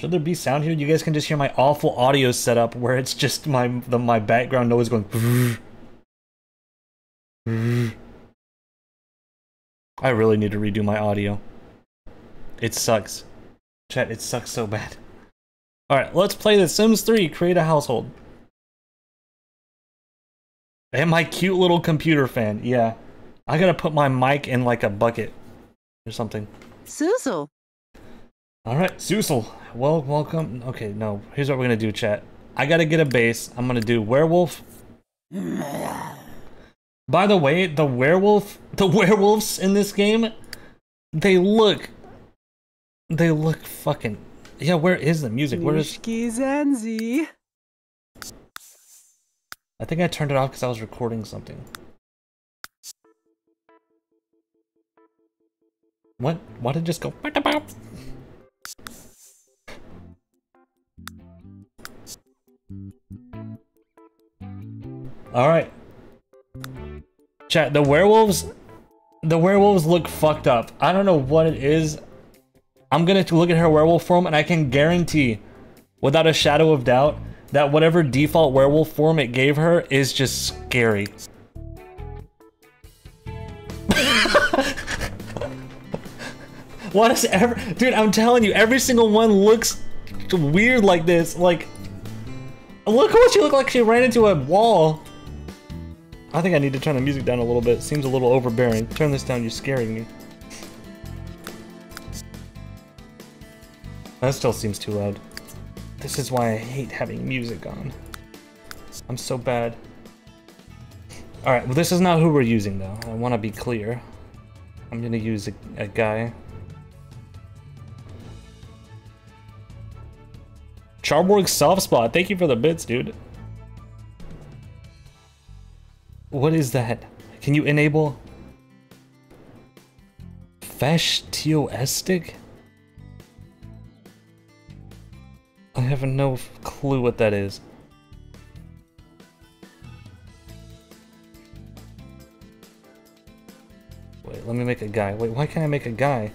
Should there be sound here? You guys can just hear my awful audio setup where it's just my the my background noise going. I really need to redo my audio. It sucks. Chat, it sucks so bad. Alright, let's play The Sims 3, create a household. And my cute little computer fan, yeah. I gotta put my mic in like a bucket or something. Suzel. Alright, Suzel. Well, welcome. Okay, no. Here's what we're gonna do, chat. I gotta get a base. I'm gonna do werewolf. By the way, the werewolf, the werewolves in this game, they look, they look fucking. Yeah, where is the music? Where is? Zanzi. I think I turned it off because I was recording something. What? Why did it just go? All right. Chat, the werewolves the werewolves look fucked up. I don't know what it is. I'm gonna look at her werewolf form and I can guarantee, without a shadow of doubt, that whatever default werewolf form it gave her is just scary. What is ever- Dude, I'm telling you, every single one looks weird like this. Like, look what she looked like she ran into a wall. I think I need to turn the music down a little bit. Seems a little overbearing. Turn this down, you're scaring me. That still seems too loud. This is why I hate having music on. I'm so bad. Alright, well this is not who we're using though. I want to be clear. I'm gonna use a, a guy. Charborg soft spot, thank you for the bits, dude. What is that? Can you enable Fesh Fascioestic? I have no clue what that is. Wait, let me make a guy. Wait, why can't I make a guy?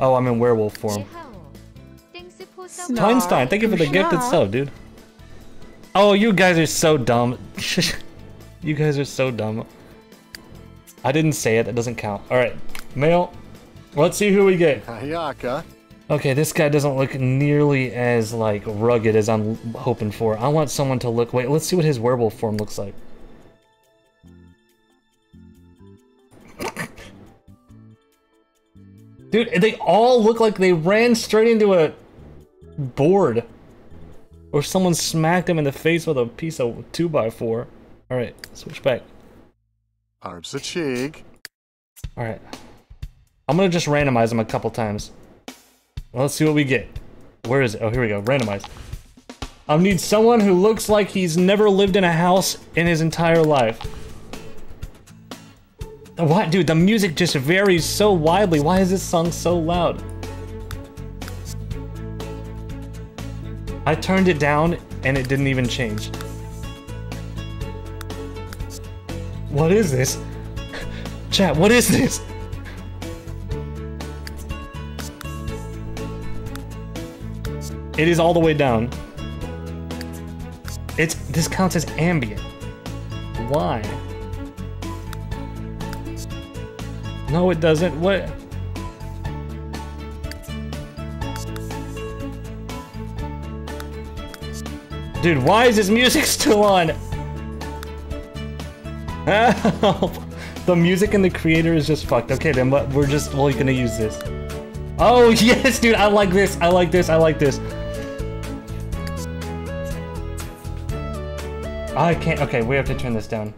Oh, I'm in werewolf form. Einstein, thank you for the gifted sub, dude. Oh, you guys are so dumb. you guys are so dumb. I didn't say it, that doesn't count. Alright, male. Let's see who we get. Hayaka. Okay, this guy doesn't look nearly as, like, rugged as I'm hoping for. I want someone to look... Wait, let's see what his werewolf form looks like. Dude, they all look like they ran straight into a board. Or someone smacked him in the face with a piece of 2x4. Alright, switch back. Arms a chig. Alright. I'm gonna just randomize them a couple times. Well, let's see what we get. Where is it? Oh, here we go. Randomize. I need someone who looks like he's never lived in a house in his entire life. What? Dude, the music just varies so widely. Why is this song so loud? I turned it down and it didn't even change. What is this? Chat, what is this? It is all the way down. It's this counts as ambient. Why? No, it doesn't. What? Dude, why is his music still on? Help! The music and the creator is just fucked. Okay, then we're just only gonna use this. Oh, yes, dude, I like this. I like this. I like this. I can't. Okay, we have to turn this down.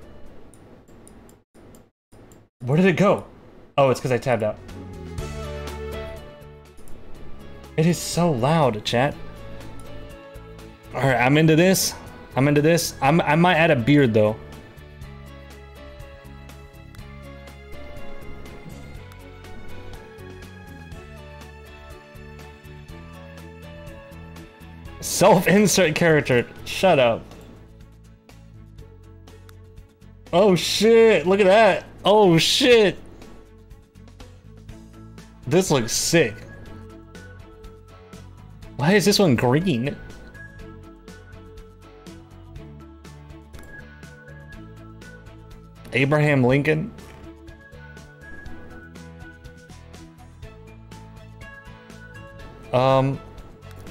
Where did it go? Oh, it's because I tabbed out. It is so loud, chat. Alright, I'm into this. I'm into this. I'm, I might add a beard, though. Self-insert character. Shut up. Oh shit, look at that. Oh shit. This looks sick. Why is this one green? Abraham Lincoln? Um,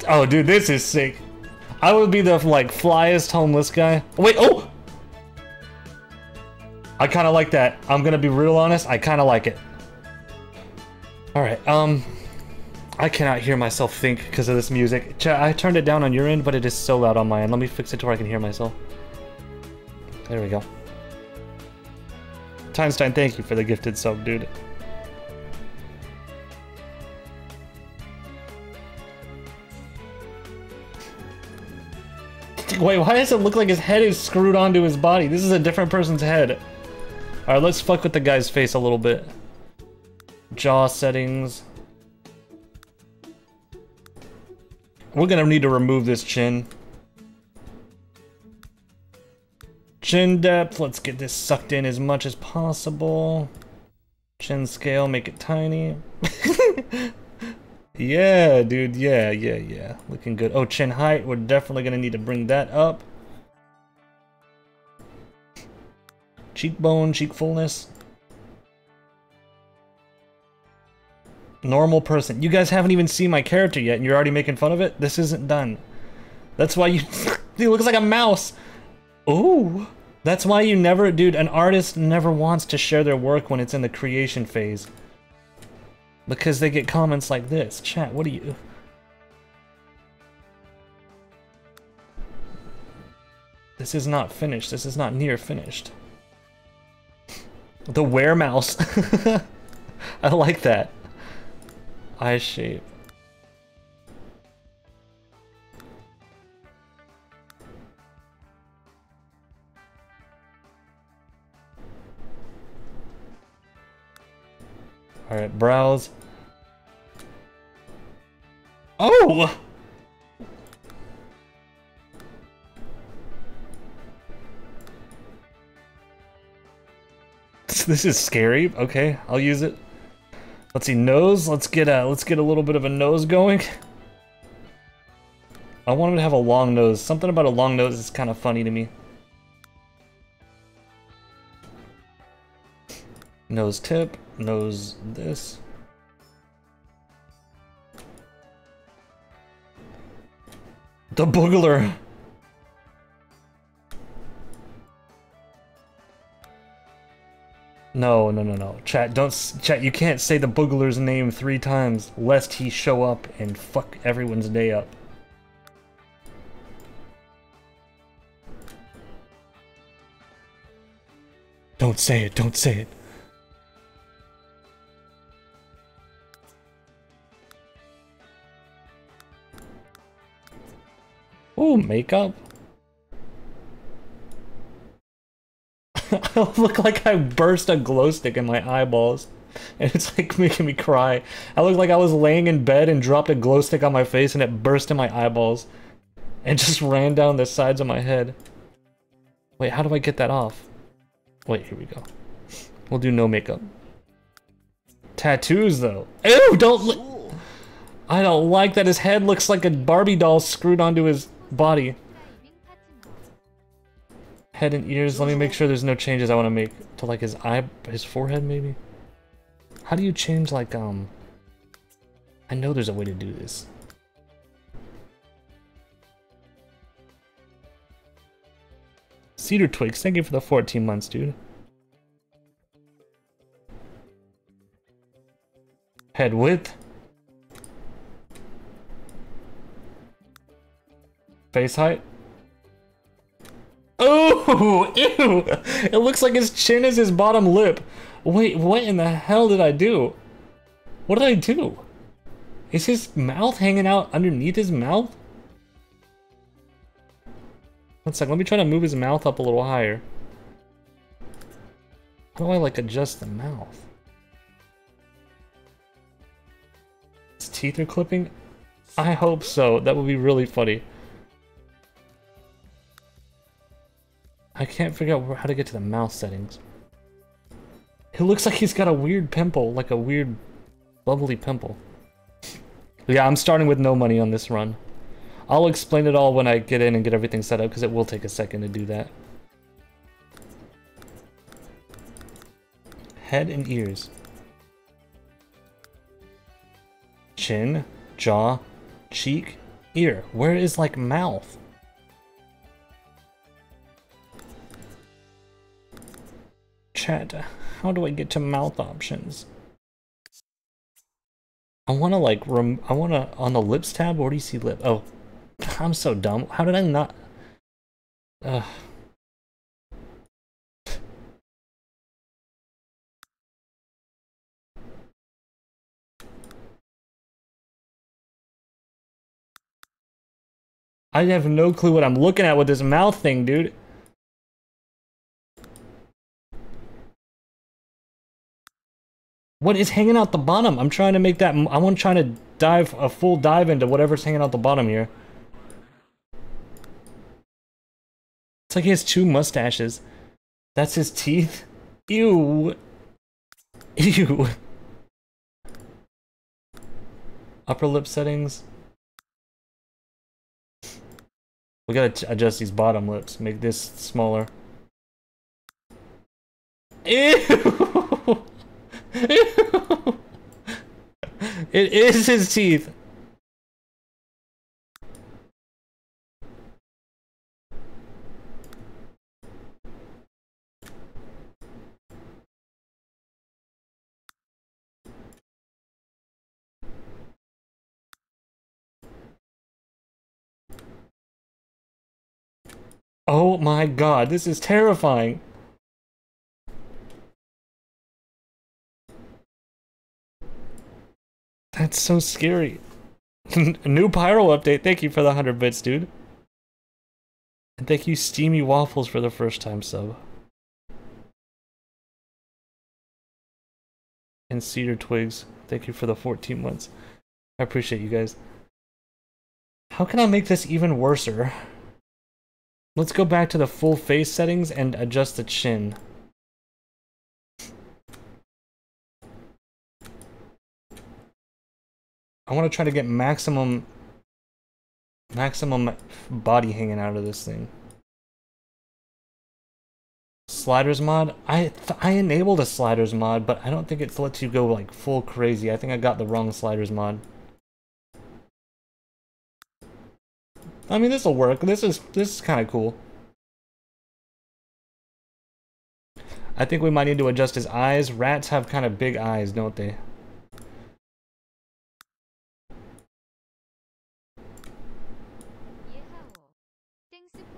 oh dude, this is sick. I would be the like flyest homeless guy. Wait, oh! I kind of like that. I'm gonna be real honest, I kind of like it. Alright, um, I cannot hear myself think because of this music. Ch I turned it down on your end, but it is so loud on my end. Let me fix it to where I can hear myself. There we go. Timestein, thank you for the gifted sub, dude. Wait, why does it look like his head is screwed onto his body? This is a different person's head. Alright, let's fuck with the guy's face a little bit. Jaw settings. We're gonna need to remove this chin. Chin depth, let's get this sucked in as much as possible. Chin scale, make it tiny. yeah, dude, yeah, yeah, yeah. Looking good. Oh, chin height, we're definitely gonna need to bring that up. Cheekbone, cheek fullness. Normal person. You guys haven't even seen my character yet and you're already making fun of it? This isn't done. That's why you... he looks like a mouse. Ooh. That's why you never... Dude, an artist never wants to share their work when it's in the creation phase. Because they get comments like this. Chat, what do you... This is not finished. This is not near finished. The were mouse. I like that. Eye shape. Alright, browse. Oh! This is scary. Okay, I'll use it. Let's see, nose. Let's get a let's get a little bit of a nose going. I want him to have a long nose. Something about a long nose is kind of funny to me. Nose tip, nose this. The boogler. No, no, no, no. Chat, don't. Chat, you can't say the boogler's name three times lest he show up and fuck everyone's day up. Don't say it, don't say it. Oh, makeup. I look like I burst a glow stick in my eyeballs. And it's like making me cry. I look like I was laying in bed and dropped a glow stick on my face and it burst in my eyeballs. And just ran down the sides of my head. Wait, how do I get that off? Wait, here we go. We'll do no makeup. Tattoos, though. Ew, don't look. I don't like that his head looks like a Barbie doll screwed onto his body. Head and ears. Let me make sure there's no changes I want to make to like his eye, his forehead maybe. How do you change like um? I know there's a way to do this. Cedar Twigs, thank you for the 14 months, dude. Head width. Face height. Oh, ew! It looks like his chin is his bottom lip. Wait, what in the hell did I do? What did I do? Is his mouth hanging out underneath his mouth? One sec, let me try to move his mouth up a little higher. How do I like adjust the mouth? His teeth are clipping? I hope so. That would be really funny. I can't figure out how to get to the mouse settings. It looks like he's got a weird pimple, like a weird bubbly pimple. Yeah, I'm starting with no money on this run. I'll explain it all when I get in and get everything set up, because it will take a second to do that. Head and ears. Chin, jaw, cheek, ear. Where is, like, mouth? Chat, how do I get to mouth options? I want to like rem I want to on the lips tab. Where do you see lip? Oh, I'm so dumb. How did I not? Ugh. I have no clue what I'm looking at with this mouth thing, dude. What is hanging out the bottom? I'm trying to make that. I want trying to dive a full dive into whatever's hanging out the bottom here. It's like he has two mustaches. That's his teeth. Ew. Ew. Upper lip settings. We gotta adjust these bottom lips. Make this smaller. Ew. it is his teeth. Oh my god, this is terrifying. That's so scary. New Pyro update. Thank you for the 100 bits, dude. And thank you, Steamy Waffles, for the first time sub. And Cedar Twigs. Thank you for the 14 months. I appreciate you guys. How can I make this even worser? Let's go back to the full face settings and adjust the chin. I want to try to get maximum maximum body hanging out of this thing. Sliders mod? I I enabled a sliders mod, but I don't think it lets you go like full crazy. I think I got the wrong sliders mod. I mean, this will work. This is this is kind of cool. I think we might need to adjust his eyes. Rats have kind of big eyes, don't they?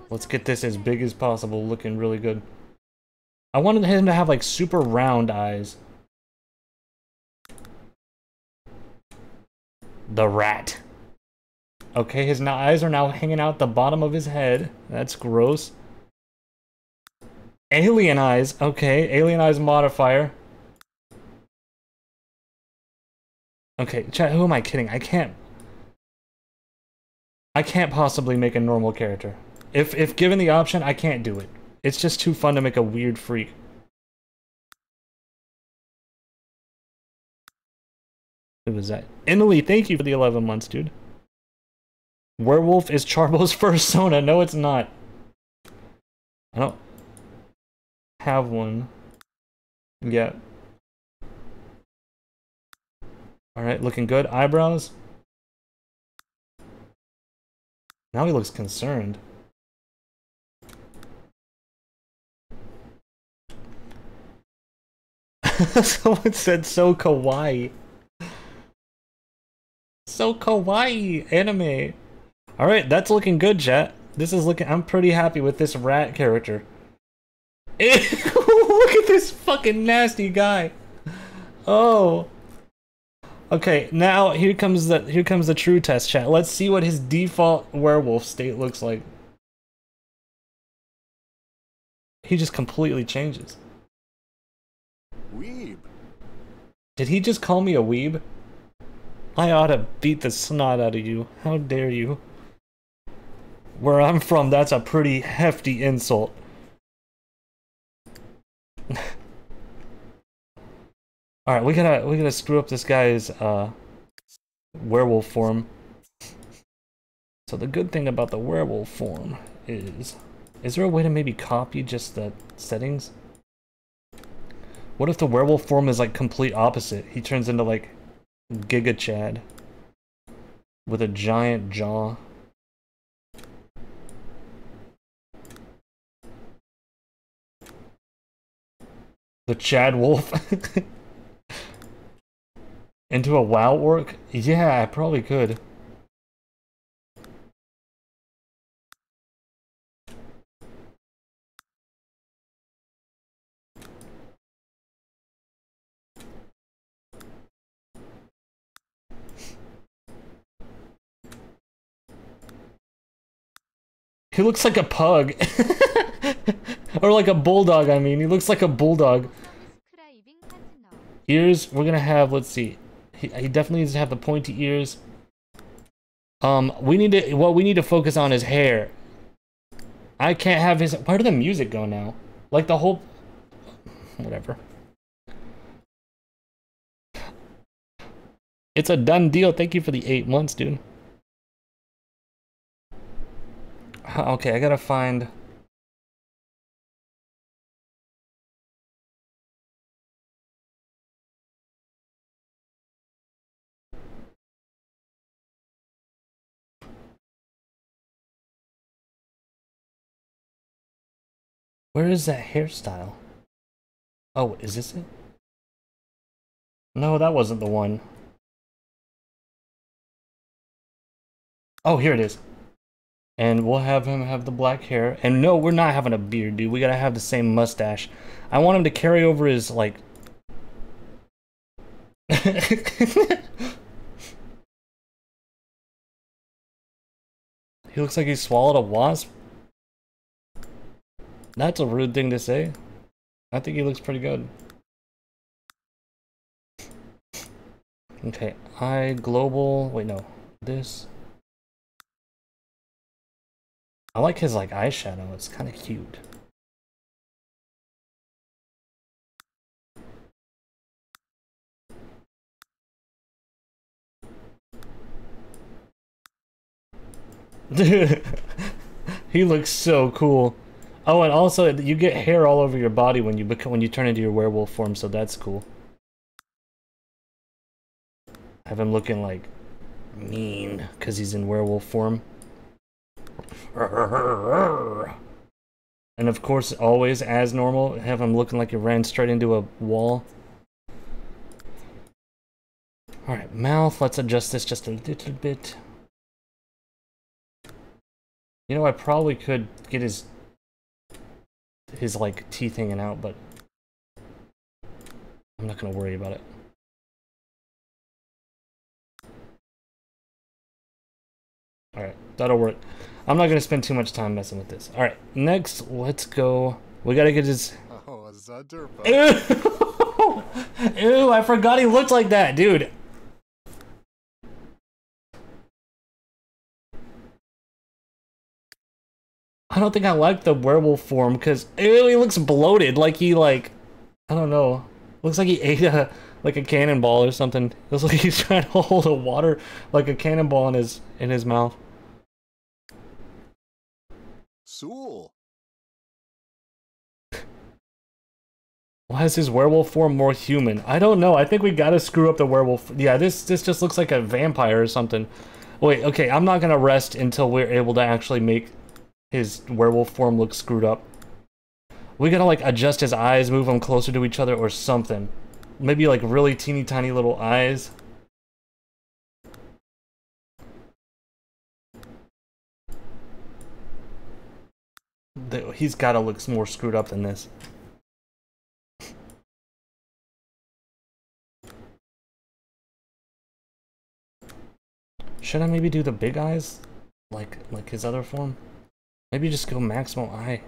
Let's get this as big as possible, looking really good. I wanted him to have like super round eyes. The rat. Okay, his eyes are now hanging out the bottom of his head. That's gross. Alien eyes. Okay, alien eyes modifier. Okay, chat, who am I kidding? I can't... I can't possibly make a normal character. If if given the option, I can't do it. It's just too fun to make a weird freak. Who was that? Emily, thank you for the 11 months, dude. Werewolf is Charbo's persona. No, it's not. I don't have one yet. Alright, looking good. Eyebrows. Now he looks concerned. Someone said so kawaii. So kawaii anime. Alright, that's looking good, chat. This is looking I'm pretty happy with this rat character. Look at this fucking nasty guy. Oh. Okay, now here comes the here comes the true test chat. Let's see what his default werewolf state looks like. He just completely changes. Weeb. Did he just call me a weeb? I ought to beat the snot out of you. How dare you? Where I'm from, that's a pretty hefty insult. Alright, we gotta we gotta screw up this guy's uh werewolf form. So the good thing about the werewolf form is, is there a way to maybe copy just the settings? What if the werewolf form is like complete opposite? He turns into like Giga Chad with a giant jaw. The Chad Wolf into a WoW orc? Yeah, I probably could. He looks like a pug. or like a bulldog, I mean. He looks like a bulldog. Ears, we're gonna have, let's see. He, he definitely needs to have the pointy ears. Um, we need to, what we need to focus on is hair. I can't have his, where did the music go now? Like the whole, whatever. It's a done deal. Thank you for the eight months, dude. Okay, I gotta find. Where is that hairstyle? Oh, is this it? No, that wasn't the one. Oh, here it is. And we'll have him have the black hair. And no, we're not having a beard, dude. We gotta have the same mustache. I want him to carry over his, like... he looks like he swallowed a wasp. That's a rude thing to say. I think he looks pretty good. Okay, I global. Wait, no. This. I like his like eyeshadow. It's kind of cute. he looks so cool. Oh, and also you get hair all over your body when you become when you turn into your werewolf form, so that's cool. Have him looking like mean because he's in werewolf form. And of course, always as normal, have him looking like he ran straight into a wall. Alright, mouth, let's adjust this just a little bit. You know, I probably could get his his like teeth hanging out, but I'm not gonna worry about it. Alright, that'll work. I'm not gonna spend too much time messing with this. Alright, next, let's go. We gotta get his. Oh, Zadurpa. Ew! Ew, I forgot he looked like that, dude. I don't think I like the werewolf form because ew, he looks bloated, like he like I don't know. Looks like he ate a like a cannonball or something. Looks like he's trying to hold a water like a cannonball in his in his mouth. Sool. Why is his werewolf form more human? I don't know. I think we gotta screw up the werewolf. Yeah, this this just looks like a vampire or something. Wait, okay, I'm not gonna rest until we're able to actually make his werewolf form look screwed up. We gotta like adjust his eyes, move them closer to each other or something. Maybe like really teeny tiny little eyes. He's gotta look more screwed up than this. Should I maybe do the big eyes? Like like his other form? Maybe just go maximum eye.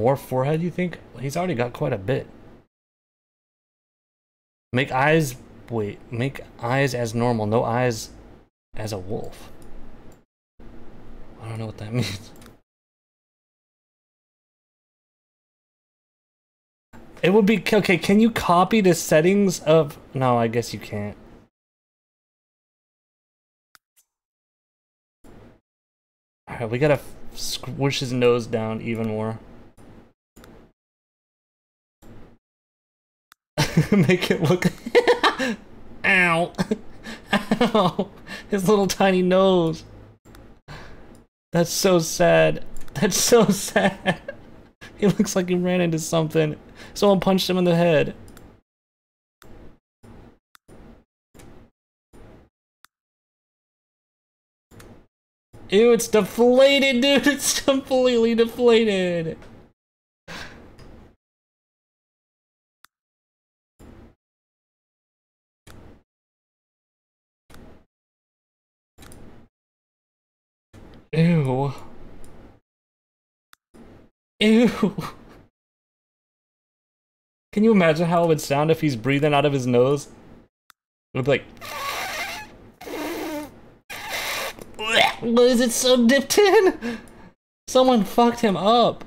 More forehead, you think? He's already got quite a bit. Make eyes... Wait, make eyes as normal. No eyes as a wolf. I don't know what that means. It would be okay. Can you copy the settings of? No, I guess you can't. All right, we gotta squish his nose down even more. Make it look. Ow! Ow! His little tiny nose. That's so sad. That's so sad. He looks like he ran into something. Someone punched him in the head. Ew, it's deflated, dude. It's completely deflated. Ew. Ew. Can you imagine how it would sound if he's breathing out of his nose? It would be like. What is it so dipped in? Someone fucked him up.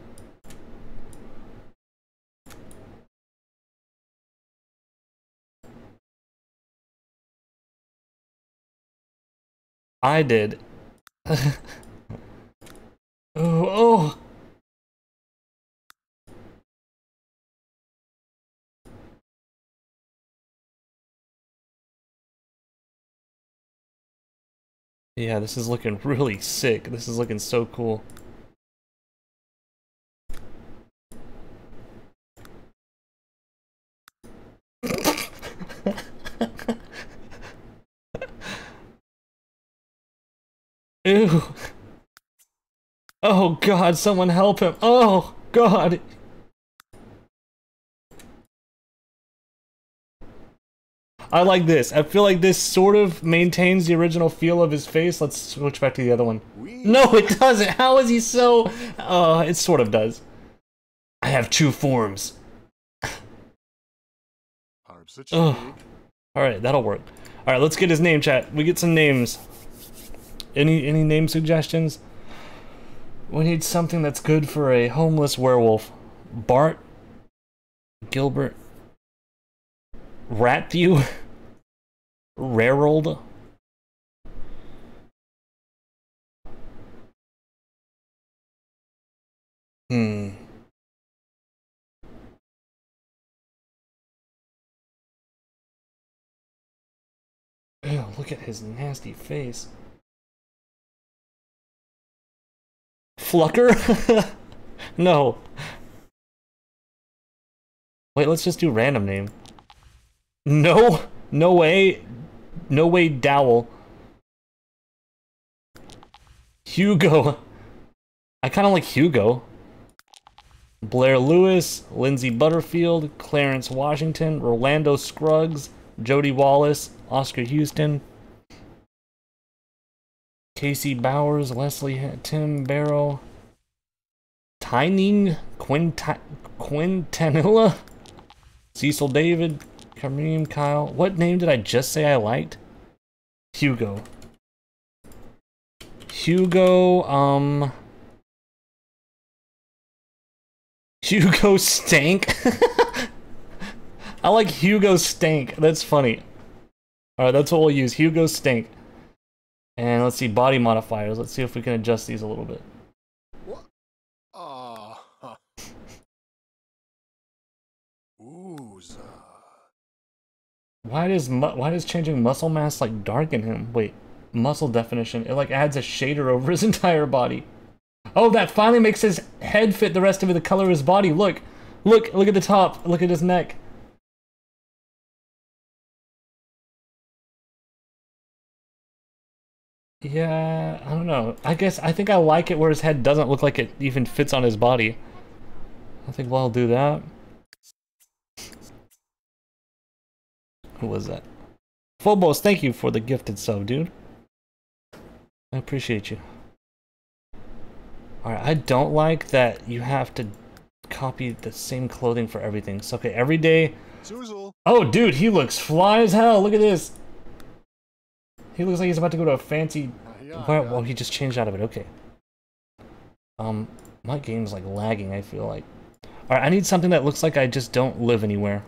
I did. oh, oh. Yeah, this is looking really sick. This is looking so cool. Ew. Oh god, someone help him. Oh god. I like this. I feel like this sort of maintains the original feel of his face. Let's switch back to the other one. No, it doesn't. How is he so... Uh, it sort of does. I have two forms. Alright, that'll work. Alright, let's get his name chat. We get some names. Any any name suggestions? We need something that's good for a homeless werewolf. Bart Gilbert Ratview Rarold Hmm. Ew, look at his nasty face. Flucker? no. Wait, let's just do random name. No, no way. No way, Dowell. Hugo. I kind of like Hugo. Blair Lewis, Lindsay Butterfield, Clarence Washington, Rolando Scruggs, Jody Wallace, Oscar Houston, Casey Bowers, Leslie Tim Barrow, Quinti- Quintanilla, Cecil David, Kareem Kyle. What name did I just say I liked? Hugo. Hugo, um. Hugo Stank. I like Hugo Stank. That's funny. Alright, that's what we'll use. Hugo Stank. And let's see, body modifiers. Let's see if we can adjust these a little bit. What? Ooza. Why does mu- why does changing muscle mass like darken him? Wait, muscle definition. It like adds a shader over his entire body. Oh, that finally makes his head fit the rest of the color of his body. Look, look, look at the top. Look at his neck. Yeah, I don't know. I guess I think I like it where his head doesn't look like it even fits on his body. I think we'll do that. Who was that? Phobos, thank you for the gifted sub, dude. I appreciate you. Alright, I don't like that you have to copy the same clothing for everything. So, okay, every day. Zoozle. Oh, dude, he looks fly as hell. Look at this. He looks like he's about to go to a fancy. Yeah, Well, yeah. well, he just changed out of it. Okay. Um, my game's like lagging. I feel like. All right, I need something that looks like I just don't live anywhere.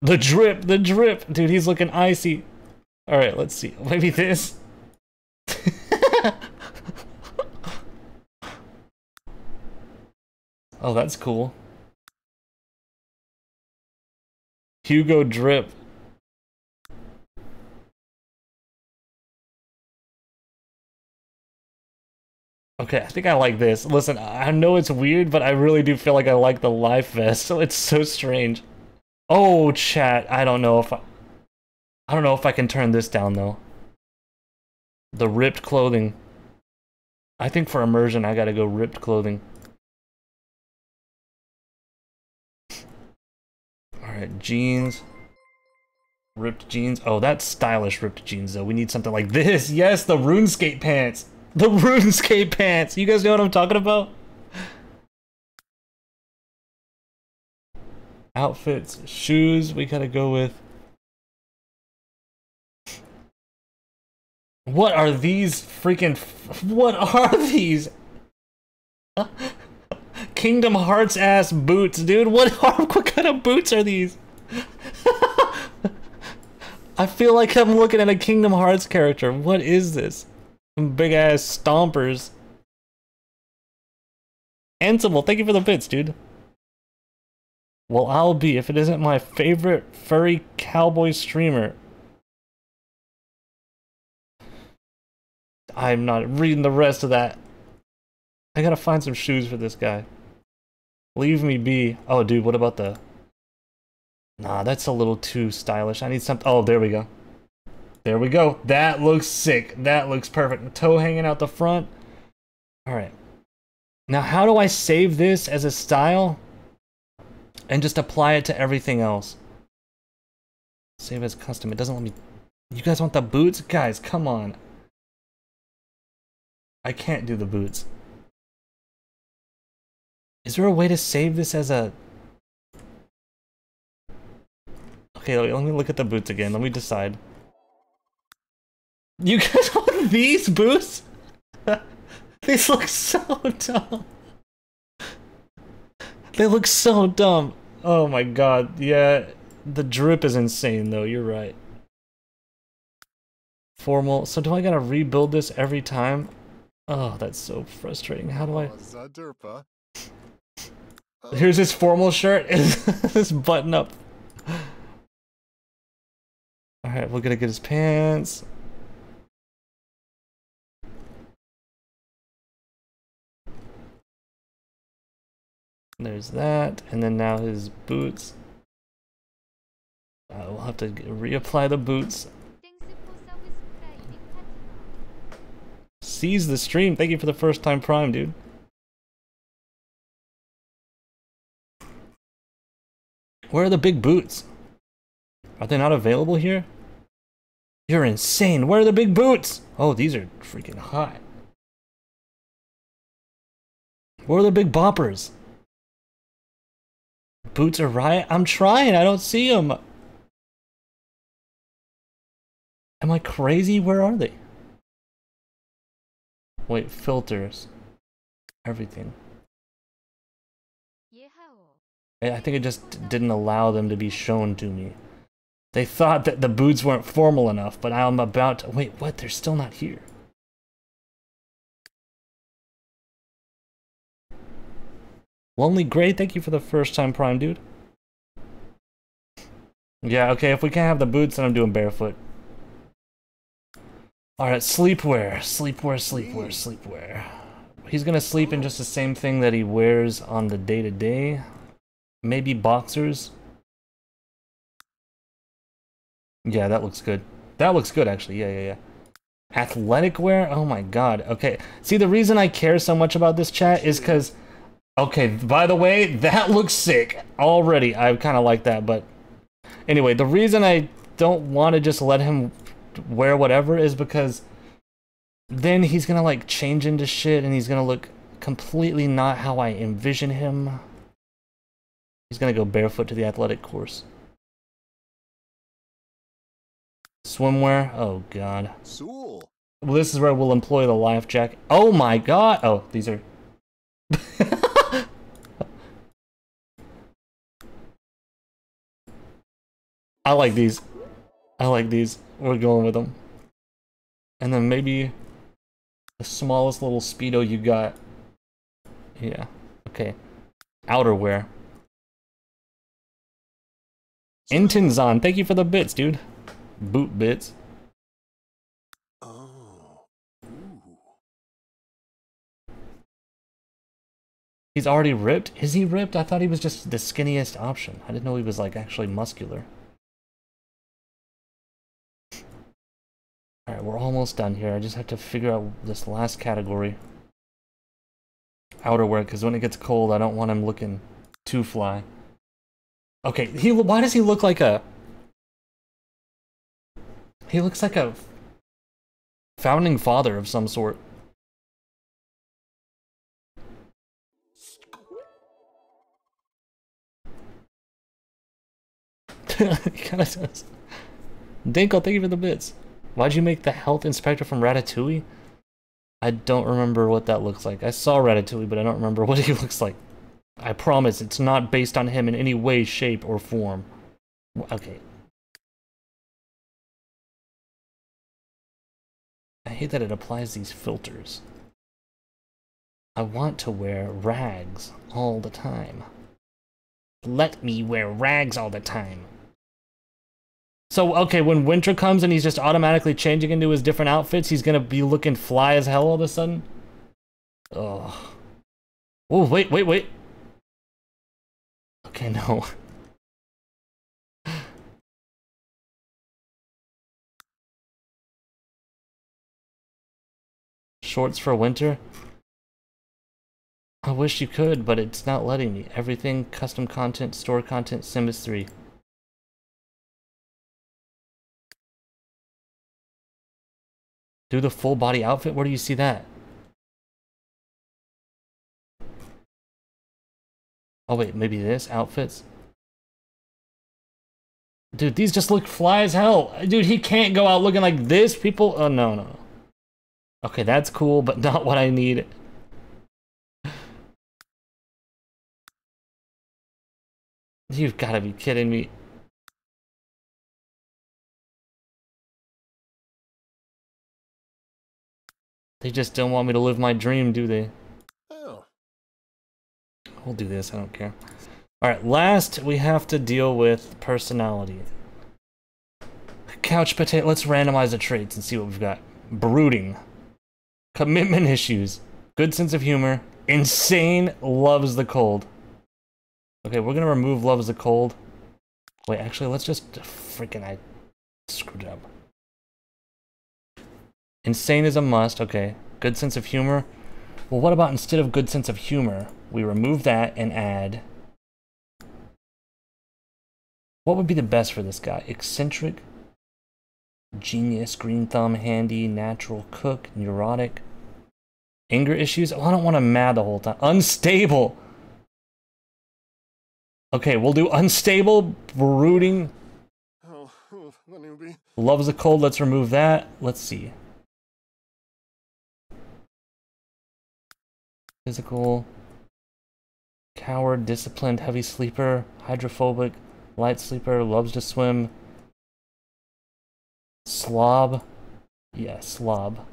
The drip, the drip, dude. He's looking icy. All right, let's see. Maybe this. oh, that's cool. Hugo drip. Okay, I think I like this. Listen, I know it's weird, but I really do feel like I like the life vest. So it's so strange. Oh, chat. I don't know if I... I don't know if I can turn this down, though. The ripped clothing. I think for immersion, I gotta go ripped clothing. Alright, jeans. Ripped jeans. Oh, that's stylish ripped jeans, though. We need something like this. Yes, the RuneScape pants. The RuneScape pants. You guys know what I'm talking about? Outfits, shoes, we gotta go with. What are these freaking. What are these? Kingdom Hearts ass boots, dude. What. What kind of boots are these? I feel like I'm looking at a Kingdom Hearts character. What is this? Big ass stompers. Ansible, thank you for the bits, dude. Well, I'll be if it isn't my favorite furry cowboy streamer. I'm not reading the rest of that. I gotta find some shoes for this guy. Leave me be. Oh, dude, what about the. Nah, that's a little too stylish. I need something. Oh, there we go. There we go. That looks sick. That looks perfect. Toe hanging out the front. Alright. Now, how do I save this as a style? And just apply it to everything else. Save as custom. It doesn't let me. You guys want the boots? Guys, come on. I can't do the boots. Is there a way to save this as a. Okay, let me- look at the boots again. Let me decide. You guys want these boots? these look so dumb. They look so dumb. Oh my god. Yeah, the drip is insane though. You're right. Formal. So do I gotta rebuild this every time? Oh, that's so frustrating. How do I? Here's his formal shirt. this button up. All right, we're gonna get his pants. There's that, and then now his boots. Uh, we'll have to reapply the boots. Seize the stream. Thank you for the first time prime, dude. Where are the big boots? Are they not available here? You're insane. Where are the big boots? Oh, these are freaking hot. Where are the big boppers? boots are right. I'm trying. I don't see them. Am I crazy? Where are they? Wait, filters. Everything. I think it just didn't allow them to be shown to me. They thought that the boots weren't formal enough, but I'm about to- Wait, what? They're still not here. Lonely Gray, thank you for the first time prime, dude. Yeah, okay, if we can't have the boots, then I'm doing barefoot. Alright, sleepwear. Sleepwear, sleepwear, sleepwear. He's gonna sleep in just the same thing that he wears on the day to day. Maybe boxers. Yeah, that looks good. That looks good, actually. Yeah, yeah, yeah. Athletic wear? Oh my god. Okay. See, the reason I care so much about this chat is because. Okay, by the way, that looks sick. Already, I kind of like that, but. Anyway, the reason I don't want to just let him wear whatever is because then he's gonna like change into shit and he's gonna look completely not how I envision him. He's gonna go barefoot to the athletic course. Swimwear. Oh god. Well, this is where we'll employ the life jacket. Oh my god. Oh, these are. I like these. I like these. We're going with them. And then maybe the smallest little speedo you got. Yeah. Okay. Outerwear. Intinzon, thank you for the bits, dude. Boot bits. Oh. Ooh. He's already ripped? Is he ripped? I thought he was just the skinniest option. I didn't know he was like actually muscular. Alright, we're almost done here. I just have to figure out this last category. Outerwear, because when it gets cold, I don't want him looking too fly. Okay, he why does he look like a... He looks like a founding father of some sort. he kind of does. Dinkle, thank you for the bits. Why'd you make the health inspector from Ratatouille? I don't remember what that looks like. I saw Ratatouille, but I don't remember what he looks like. I promise it's not based on him in any way, shape, or form. Okay. I hate that it applies these filters. I want to wear rags all the time. Let me wear rags all the time. So, okay, when winter comes and he's just automatically changing into his different outfits, he's gonna be looking fly as hell all of a sudden? Ugh. Oh, wait, wait, wait. Okay, no. Shorts for winter? I wish you could, but it's not letting me. Everything, custom content, store content, Sims 3. Do the full body outfit? Where do you see that? Oh wait, maybe this? Outfits? Dude, these just look fly as hell. Dude, he can't go out looking like this. People, oh no, no. Okay, that's cool, but not what I need. You've got to be kidding me. They just don't want me to live my dream, do they? Oh. We'll do this, I don't care. Alright, last we have to deal with personality. Couch potato, let's randomize the traits and see what we've got. Brooding. Commitment issues. Good sense of humor. Insane, loves the cold. Okay, we're gonna remove loves the cold. Wait, actually, let's just freaking I screwed it up. Insane is a must. Okay. Good sense of humor. Well, what about instead of good sense of humor, we remove that and add. What would be the best for this guy? Eccentric, genius, green thumb, handy, natural, cook, neurotic, anger issues. Oh, I don't want to mad the whole time. Unstable. Okay, we'll do unstable, brooding, Oh, loves the cold. Let's remove that. Let's see. Physical. Coward, disciplined, heavy sleeper, hydrophobic, light sleeper, loves to swim. Slob. Yeah, slob.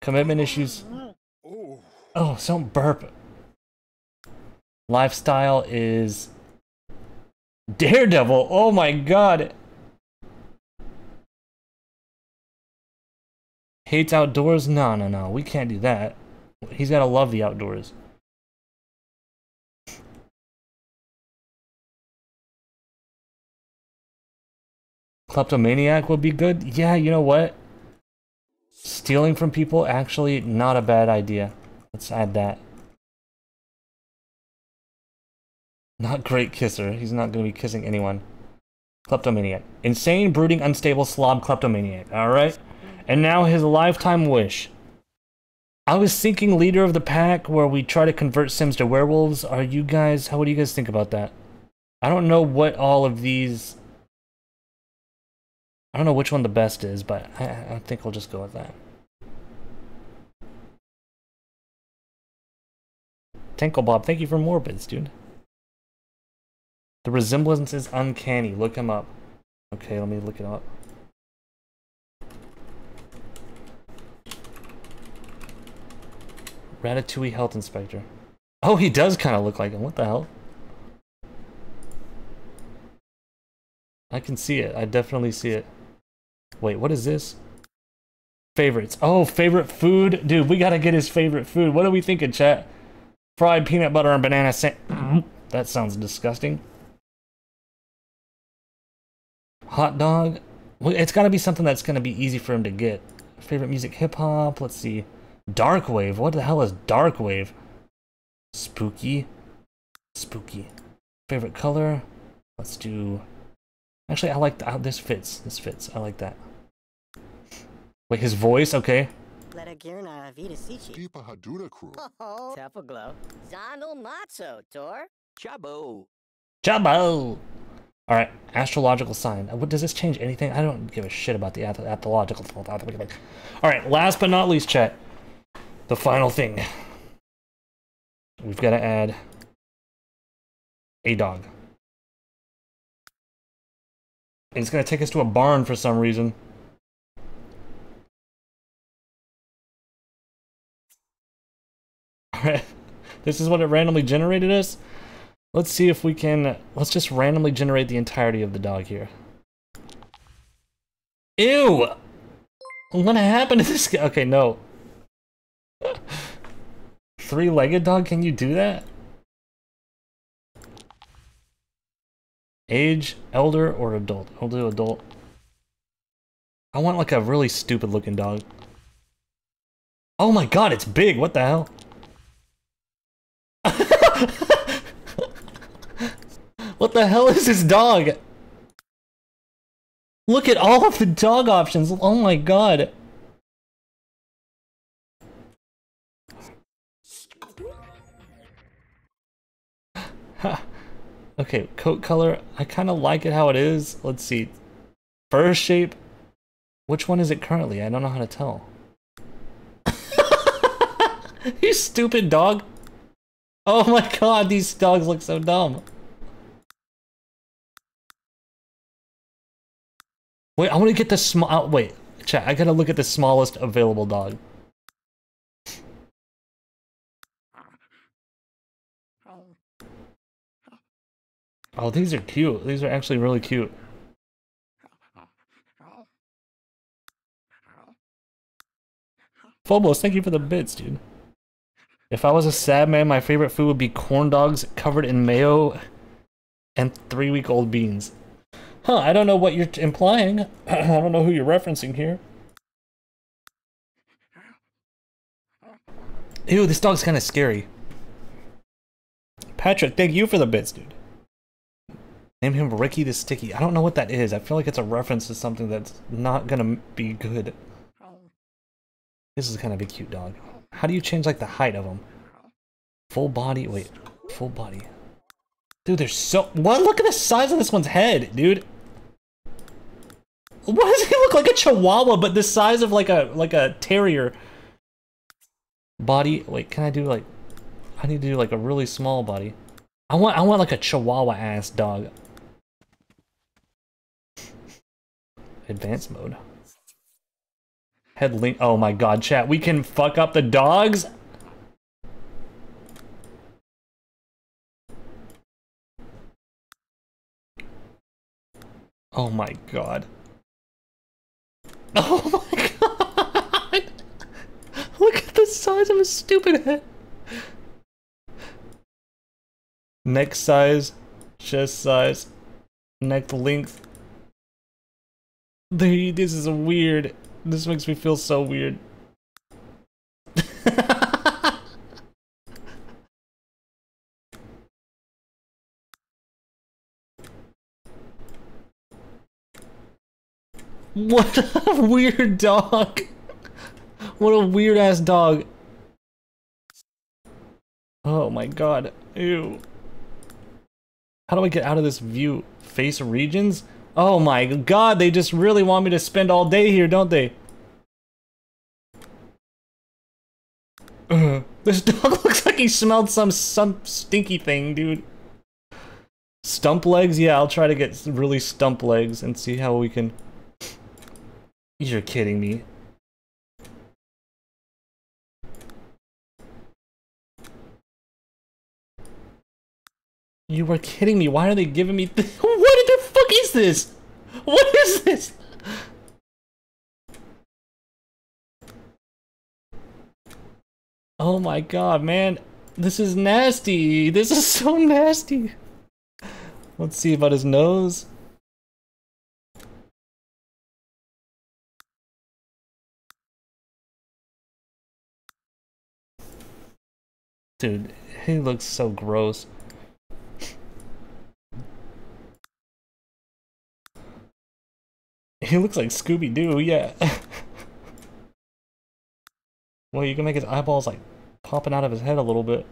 Commitment issues. Oh. Don't burp. Lifestyle is Daredevil. Oh my god. Hates outdoors? No, no, no. We can't do that. He's gotta love the outdoors. Kleptomaniac would be good. Yeah, you know what? Stealing from people, actually not a bad idea. Let's add that. Not great kisser. He's not going to be kissing anyone. Kleptomaniac. Insane, brooding, unstable, slob, kleptomaniac. Alright? And now his lifetime wish. I was thinking leader of the pack where we try to convert Sims to werewolves. Are you guys, how, what do you guys think about that? I don't know what all of these I don't know which one the best is, but I, I think we'll just go with that. Tinkle Bob, thank you for more bits, dude. The resemblance is uncanny. Look him up. Okay, let me look it up. Ratatouille Health Inspector. Oh, he does kind of look like him. What the hell? I can see it. I definitely see it. Wait, what is this? Favorites. Oh, favorite food? Dude, we gotta get his favorite food. What are we thinking, chat? Fried peanut butter and banana sa- mm-hmm. That sounds disgusting. Hot dog? It's gotta be something that's gonna be easy for him to get. Favorite music, hip hop. Let's see. Dark wave. What the hell is dark wave? Spooky. Spooky. Favorite color? Let's do. Actually, I like that. This fits. This fits. I like that. Wait, his voice? Okay. Letagirna Vitasici. Deepa Haduna crew. Oh, Tefaglow. Zonal Matzo, Tor. Chabo. Jumbo! Alright, astrological sign. Uh, What does this change anything? I don't give a shit about the ath- astrological. Alright, last but not least, chat. The final thing. We've got to add a dog. It's going to take us to a barn for some reason. Alright, this is what it randomly generated us. Let's see if we can. Let's just randomly generate the entirety of the dog here. Ew! What happened to this guy? Okay, no. Three legged dog? Can you do that? Age, elder, or adult? I'll do adult. I want like a really stupid looking dog. Oh my god, it's big! What the hell? What the hell is this dog? Look at all of the dog options. Oh my god. okay, coat color. I kind of like it how it is. Let's see. Fur shape. Which one is it currently? I don't know how to tell. you stupid dog. Oh my god, these dogs look so dumb. Wait, I want to get the small. Oh, wait, chat. I gotta look at the smallest available dog. Oh, these are cute. These are actually really cute. Phobos, thank you for the bits, dude. If I was a sad man, my favorite food would be corn dogs covered in mayo and three week old beans. Huh, I don't know what you're implying. I don't know who you're referencing here. Ew, this dog's kind of scary. Patrick, thank you for the bits, dude. Name him Ricky the Sticky. I don't know what that is. I feel like it's a reference to something that's not gonna be good. This is kind of a cute dog. How do you change like the height of him? Full body. Wait, full body. Dude, there's so. What? Look at the size of this one's head, dude. Why does he look like a chihuahua, but the size of like a like a terrier? Body. Wait, can I do like? I need to do like a really small body. I want I want like a chihuahua ass dog. Advanced mode. Head link. Oh my god, chat. We can fuck up the dogs. Oh my god. Oh my god! Look at the size of his stupid head. Neck size, chest size, neck length. This is a weird. This makes me feel so weird. What a weird dog. What a weird ass dog. Oh my god. Ew. How do I get out of this view? Face regions? Oh my god, they just really want me to spend all day here, don't they? Ugh. This dog looks like he smelled some some stinky thing, dude. Stump legs? Yeah, I'll try to get really stump legs and see how we can... You're kidding me. You were kidding me. Why are they giving me... Th what the fuck is this? What is this? Oh my god, man. This is nasty. This is so nasty. Let's see about his nose. Dude, he looks so gross. He looks like Scooby Doo, yeah. well, you can make his eyeballs like popping out of his head a little bit.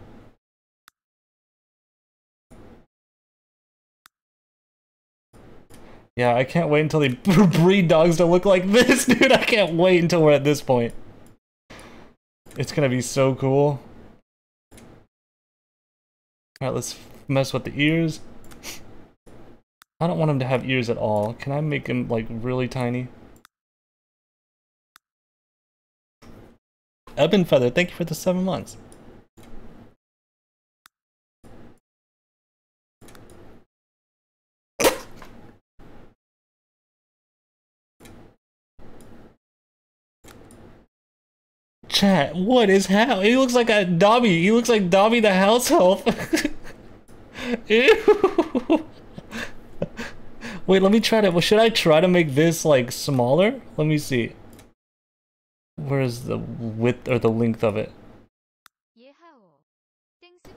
Yeah, I can't wait until they breed dogs to look like this, dude. I can't wait until we're at this point. It's gonna be so cool. Alright, let's mess with the ears. I don't want him to have ears at all. Can I make him, like, really tiny? Ebon Feather, thank you for the seven months. Chat, what is how? He looks like a Dobby. He looks like Dobby the house elf. Ew. Wait, let me try to. Well, should I try to make this like smaller? Let me see. Where is the width or the length of it?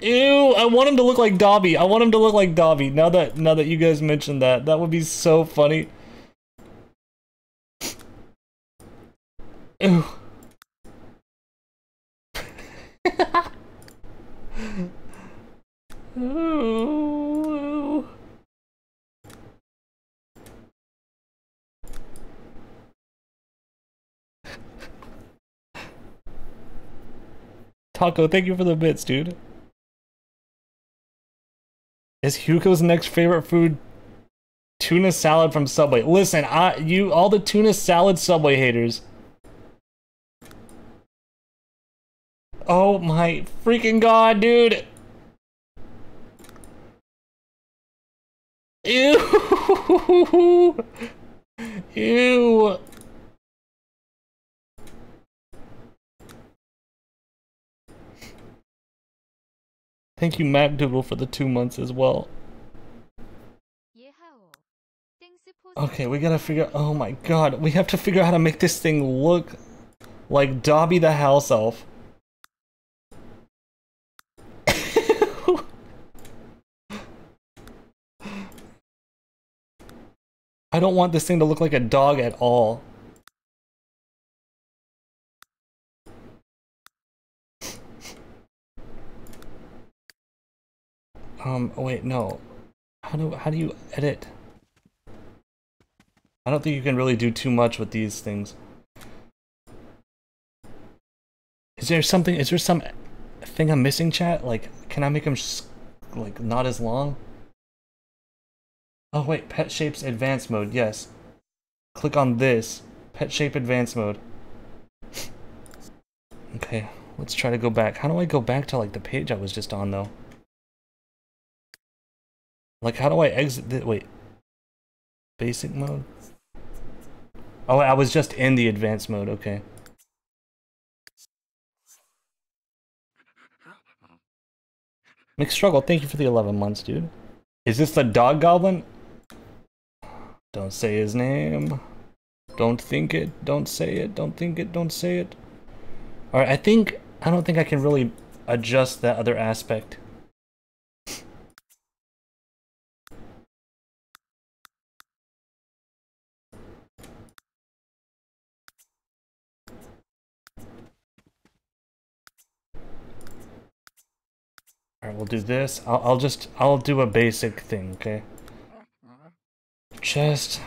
Ew! I want him to look like Dobby. I want him to look like Dobby. Now that now that you guys mentioned that, that would be so funny. Ew. Ooh. Taco, thank you for the bits, dude. Is Hugo's next favorite food tuna salad from Subway? Listen, I you all the tuna salad Subway haters. Oh my freaking god, dude. Ew. Ew. Thank you, MacDoodle, for the two months as well. Okay, we gotta figure- oh my god, we have to figure out how to make this thing look like Dobby the house elf. I don't want this thing to look like a dog at all. Um, oh wait, no. How do how do you edit? I don't think you can really do too much with these things. Is there something, is there some thing I'm missing, chat? Like, can I make them, like, not as long? Oh wait, pet shapes advanced mode, yes. Click on this. Pet shape advanced mode. okay, let's try to go back. How do I go back to, like, the page I was just on, though? Like, how do I exit the, wait. Basic mode? Oh, I was just in the advanced mode, okay. Mixed Struggle, thank you for the 11 months, dude. Is this the dog goblin? Don't say his name. Don't think it, don't say it, don't think it, don't say it. Alright, I think, I don't think I can really adjust that other aspect. We'll do this. I'll, I'll just, I'll do a basic thing, okay? Chest.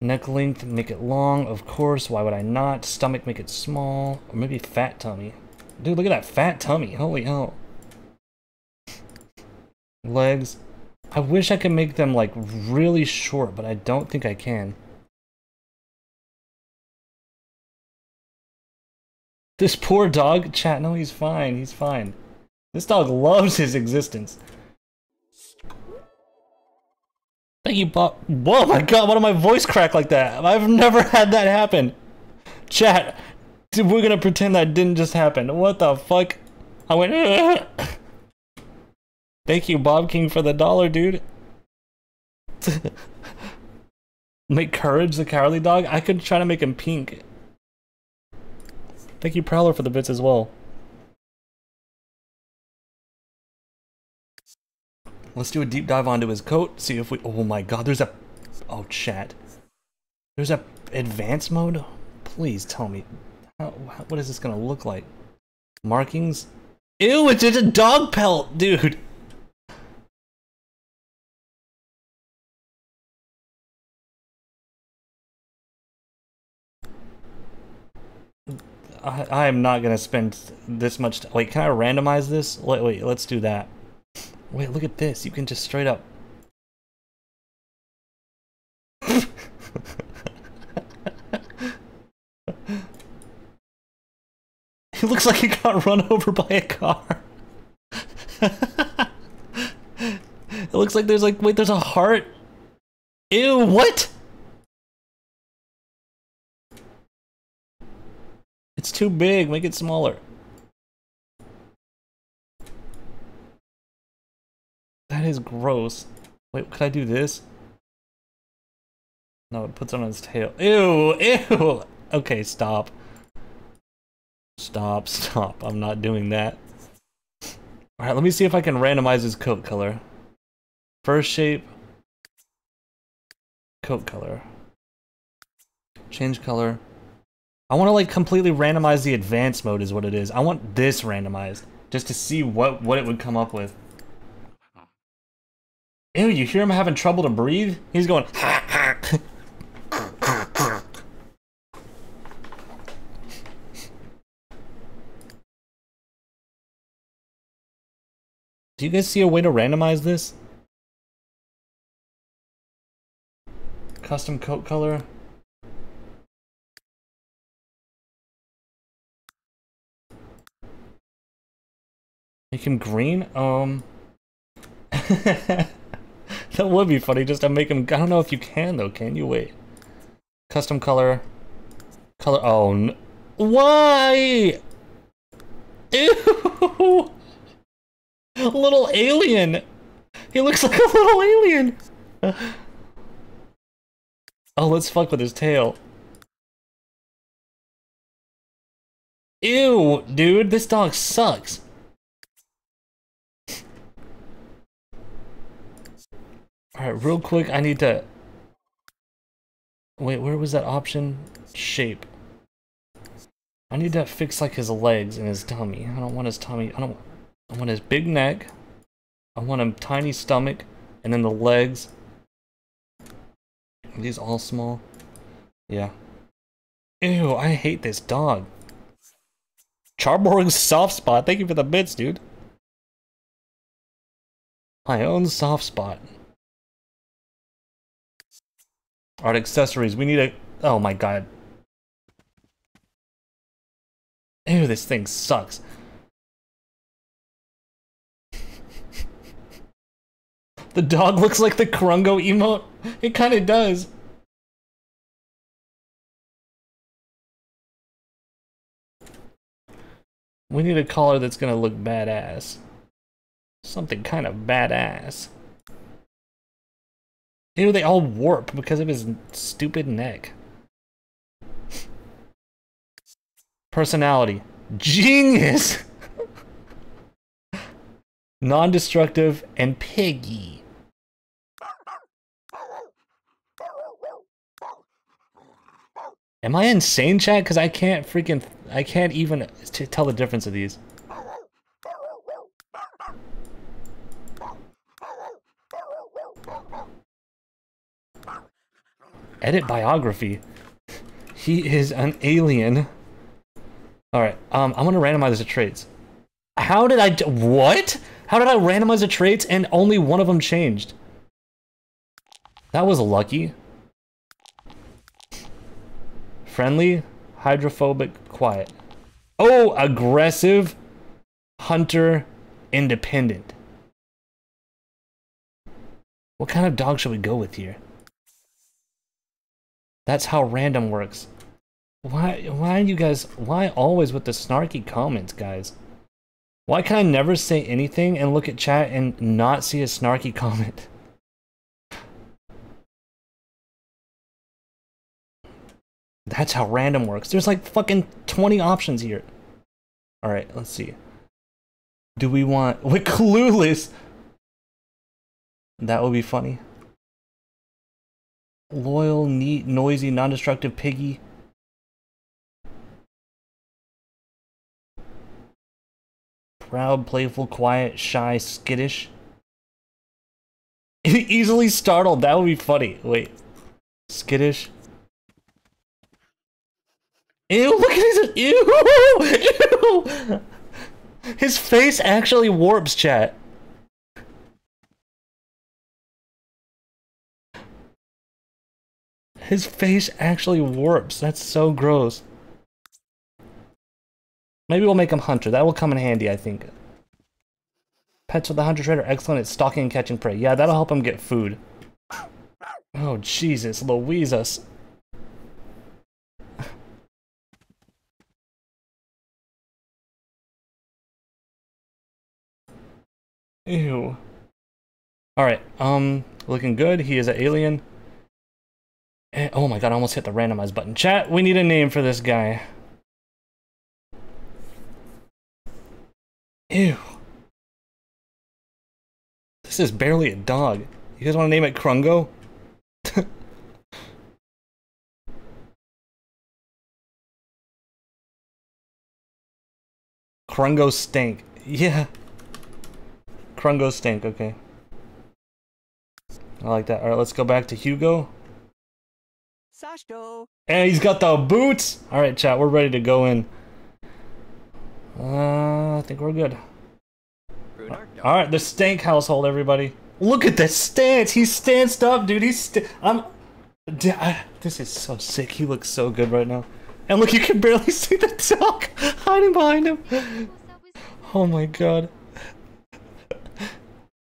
Neck length, make it long, of course. Why would I not? Stomach, make it small. Or maybe fat tummy. Dude, look at that fat tummy. Holy hell. Legs. I wish I could make them like really short, but I don't think I can. This poor dog, chat, no, he's fine, he's fine. This dog loves his existence. Thank you, Bob. Whoa, my god, why did my voice crack like that? I've never had that happen. Chat, dude, we're gonna pretend that didn't just happen. What the fuck? I went. Thank you, Bob King, for the dollar, dude. make Courage the cowardly dog? I could try to make him pink. Thank you, Prowler, for the bits as well. Let's do a deep dive onto his coat, see if we- Oh my god, there's a- Oh, chat. There's a advanced mode? Please tell me. How, what is this gonna look like? Markings? Ew, it's just a dog pelt, dude! I, I am not gonna spend this much. Wait, can I randomize this? Wait, wait, let's do that. Wait, look at this. You can just straight up. he looks like he got run over by a car. it looks like there's like wait, there's a heart. Ew, what? It's too big. Make it smaller. That is gross. Wait, could I do this? No, it puts it on his tail. Ew, ew. Okay, stop. Stop, stop. I'm not doing that. Alright, let me see if I can randomize his coat color. First shape. Coat color. Change color. I want to like completely randomize the advanced mode is what it is. I want this randomized just to see what what it would come up with. Ew, you hear him having trouble to breathe? He's going Do you guys see a way to randomize this? Custom coat color. Make him green? Um. that would be funny just to make him. I don't know if you can though. Can you? Wait. Custom color. Color. Oh. Why? Ew! little alien. He looks like a little alien. Oh, let's fuck with his tail. Ew, dude, this dog sucks. Alright, real quick, I need to... Wait, where was that option? Shape. I need to fix, like, his legs and his tummy. I don't want his tummy... I don't... I want his big neck. I want a tiny stomach. And then the legs. Are these all small? Yeah. Ew, I hate this dog. Charborg's soft spot. Thank you for the bits, dude. My own soft spot. Art accessories. We need a. Oh my god. Ew, this thing sucks. the dog looks like the Krungo emote. It kind of does. We need a collar that's gonna look badass. Something kind of badass. Ew, they all warp because of his stupid neck. Personality. Genius! Non-destructive and piggy. Am I insane, chat? Because I can't freaking... I can't even tell the difference of these. Edit biography. He is an alien. Alright, um, I'm gonna randomize the traits. How did I what? How did I randomize the traits and only one of them changed? That was lucky. Friendly, hydrophobic, quiet. Oh, aggressive, hunter, independent. What kind of dog should we go with here? That's how random works. Why why you guys why always with the snarky comments, guys? Why can I never say anything and look at chat and not see a snarky comment? That's how random works. There's like fucking 20 options here. Alright, let's see. Do we want... With clueless! That would be funny. Loyal, neat, noisy, non-destructive piggy. Proud, playful, quiet, shy, skittish. Easily startled, that would be funny. Wait. Skittish. Ew, look at his ew! Ew! His face actually warps, chat. His face actually warps. That's so gross. Maybe we'll make him Hunter. That will come in handy, I think. Pets with the Hunter trait are excellent at stalking and catching prey. Yeah, that'll help him get food. Oh, Jesus, Louisus. Ew. Alright, um, looking good. He is an alien. Eh, oh my god, I almost hit the randomize button. Chat, we need a name for this guy. Ew. This is barely a dog. You guys want to name it Krungo? Krungo stink. Yeah. Krungo stink, okay. I like that. Alright, let's go back to Hugo. Sashto. And he's got the boots! Alright, chat, we're ready to go in. Uh, I think we're good. Alright, the stank household, everybody. Look at the stance! He's stanced up, dude. He's st I'm... I- this is so sick. He looks so good right now. And look, you can barely see the dog hiding behind him. Oh my god.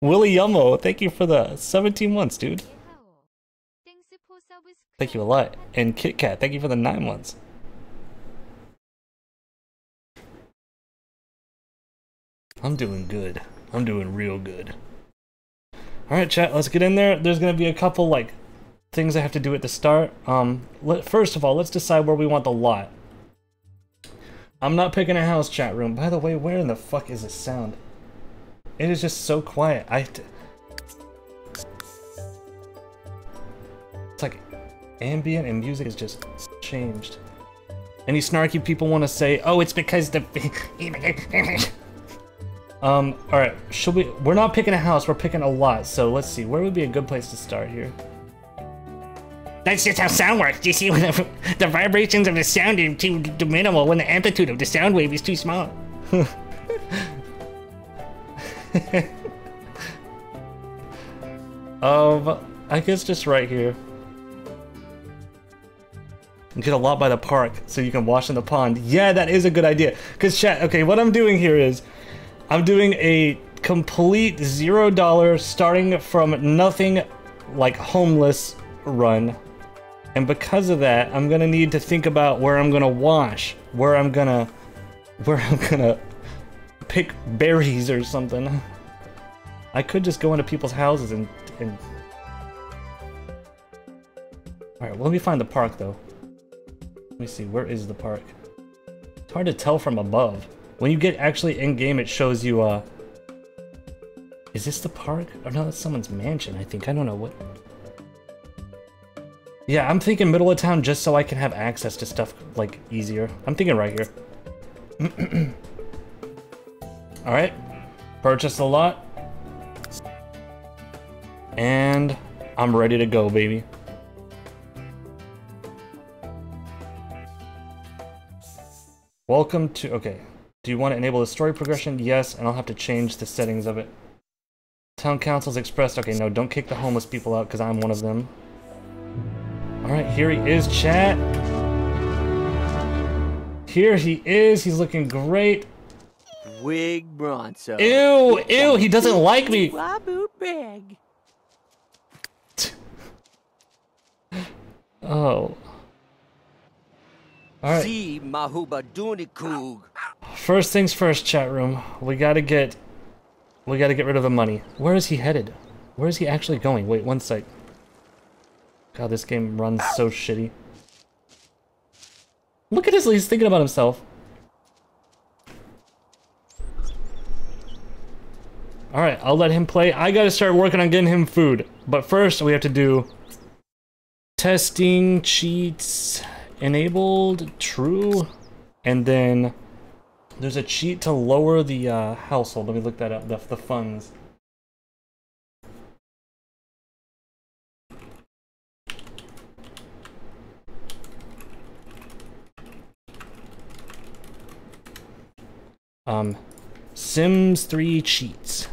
Willie Yummo, thank you for the 17 months, dude. Thank you a lot. And Kit Kat, thank you for the 9 months. I'm doing good. I'm doing real good. Alright, chat, let's get in there. There's gonna be a couple, like, things I have to do at the start. Um, let, first of all, let's decide where we want the lot. I'm not picking a house chat room. By the way, where in the fuck is the sound? It is just so quiet. I. ambient and music is just changed. Any snarky people want to say, "Oh, it's because the." um. All right. Should we? We're not picking a house. We're picking a lot. So let's see. Where would be a good place to start here? That's just how sound works. You see, when the, the vibrations of the sound are too, too minimal, when the amplitude of the sound wave is too small. um, I guess just right here. And get a lot by the park so you can wash in the pond. Yeah, that is a good idea. Cause chat, okay, what I'm doing here is I'm doing a complete zero dollar starting from nothing like homeless run. And because of that, I'm gonna need to think about where I'm gonna wash, where I'm gonna, where I'm gonna pick berries or something. I could just go into people's houses and, and... Alright, let me find the park though. Let me see, where is the park? It's hard to tell from above. When you get actually in-game, it shows you, uh... Is this the park? Or no, that's someone's mansion, I think. I don't know what... Yeah, I'm thinking middle of town just so I can have access to stuff, like, easier. I'm thinking right here. Alright. Purchase a lot. And I'm ready to go, baby. Welcome to... Okay. Do you want to enable the story progression? Yes, and I'll have to change the settings of it. Town council's expressed... Okay, no, don't kick the homeless people out, because I'm one of them. Alright, here he is, chat. Here he is. He's looking great. Wig Bronzo. Ew, ew, he doesn't like me. Wabu big. Oh. Alright. See Mahuba Dunikug. First things first, chat room. We gotta get... We gotta get rid of the money. Where is he headed? Where is he actually going? Wait, one sec. God, this game runs so shitty. Look at this, he's thinking about himself. Alright, I'll let him play. I gotta start working on getting him food. But first, we have to do... Testing, cheats, enabled, true, and then there's a cheat to lower the uh, household. Let me look that up, the, the funds. Um, Sims 3 cheats.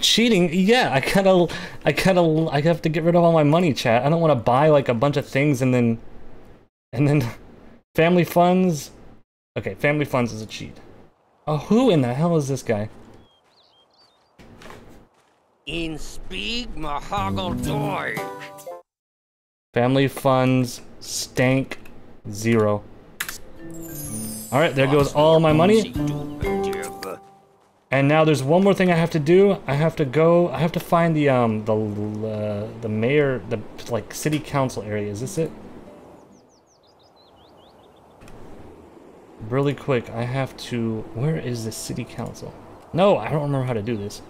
Cheating? Yeah, I gotta, I gotta, I have to get rid of all my money, chat. I don't want to buy like a bunch of things and then, and then, family funds. Okay, family funds is a cheat. Oh, who in the hell is this guy? In speak Mahoggle Doy. Family funds, stank, zero. All right, there goes all my money. And now there's one more thing I have to do. I have to go. I have to find the um the uh, the mayor, the like city council area. Is this it? Really quick, I have to. Where is the city council? No, I don't remember how to do this.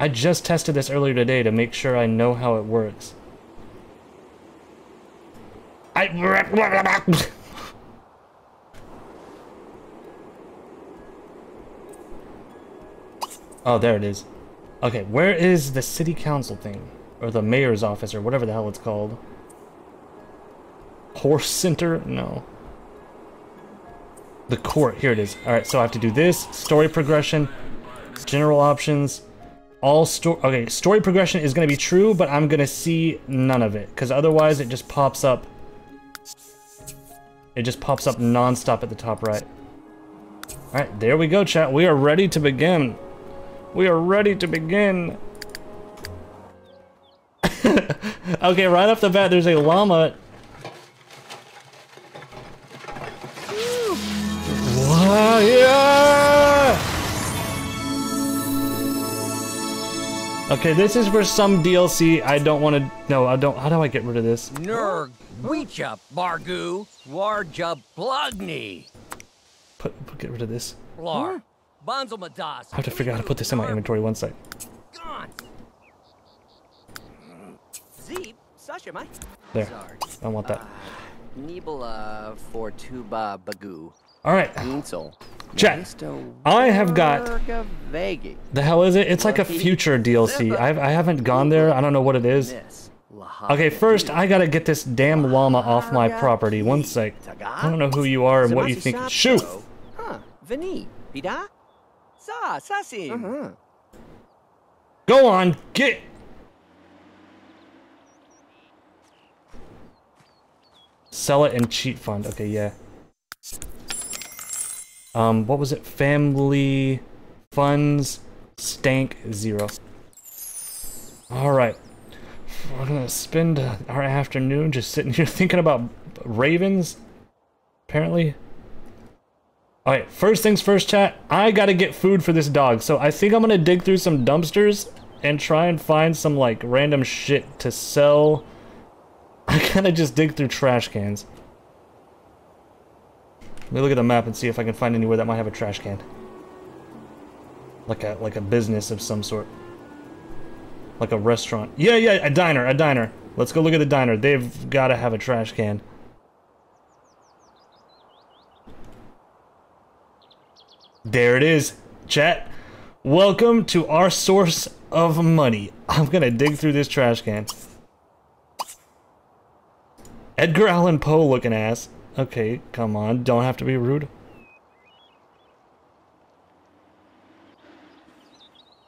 I just tested this earlier today to make sure I know how it works. I. Oh, there it is. Okay, where is the city council thing? Or the mayor's office, or whatever the hell it's called. Horse center? No. The court, here it is. Alright, so I have to do this, story progression, general options, all story, okay, story progression is gonna be true, but I'm gonna see none of it, because otherwise it just pops up, it just pops up non-stop at the top right. Alright, there we go, chat. We are ready to begin. We are ready to begin. okay, right off the bat, there's a llama. Wow, yeah! Okay, this is for some DLC. I don't want to. No, I don't. How do I get rid of this? Nurg. Weechup Bargu. Warja Blugny. Put, put get rid of this. Blar. Bonzo Madas. I have to figure out how to put this in my inventory. One sec. Gone. Zeep. Sasha. There. I want that. Uh, Nibula Fortuba Bagu. All right. Chat. I have got. The hell is it? It's like a future DLC. I've, I haven't gone there. I don't know what it is. Okay, first I gotta get this damn llama off my property. One sec. I don't know who you are and what you think. Shoot! Huh. Vini. Pida? Sa. Sasim. Uh-huh. Go on, get. Sell it and cheat fund. Okay, yeah. Um, what was it? Family funds stank zero. All right. We're gonna spend uh, our afternoon just sitting here thinking about ravens. Apparently. All right. First things first, chat. I gotta get food for this dog, so I think I'm gonna dig through some dumpsters and try and find some like random shit to sell. I gotta just dig through trash cans. Let me look at the map and see if I can find anywhere that might have a trash can. Like a like a business of some sort. Like a restaurant. Yeah, yeah, a diner, a diner. Let's go look at the diner. They've got to have a trash can. There it is. Chat. Welcome to our source of money. I'm gonna dig through this trash can. Edgar Allan Poe looking ass. Okay, come on. Don't have to be rude.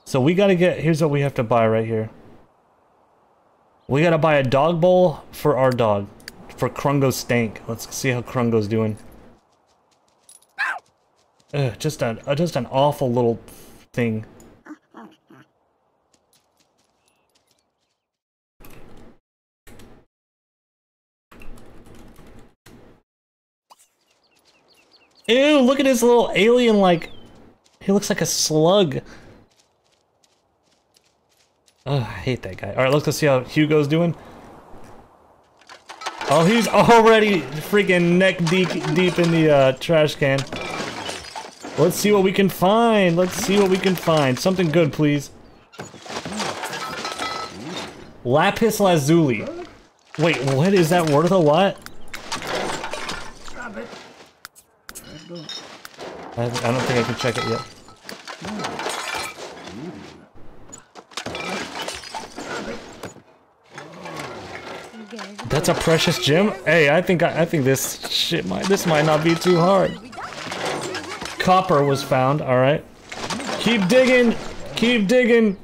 So we gotta get, here's what we have to buy right here. We gotta buy a dog bowl for our dog. For Krungo's stank. Let's see how Krungo's doing. Ugh, just an, uh, just an awful little thing. Ew, look at his little alien like he looks like a slug. Ugh, I hate that guy. Alright, let's go see how Hugo's doing. Oh, he's already freaking neck deep deep in the uh, trash can. Let's see what we can find. Let's see what we can find. Something good, please. Lapis lazuli. Wait, what is that worth a I, I don't think I can check it yet. That's a precious gem. Hey, I think I, I think this shit might this might not be too hard. Copper was found. All right. Keep digging. Keep digging.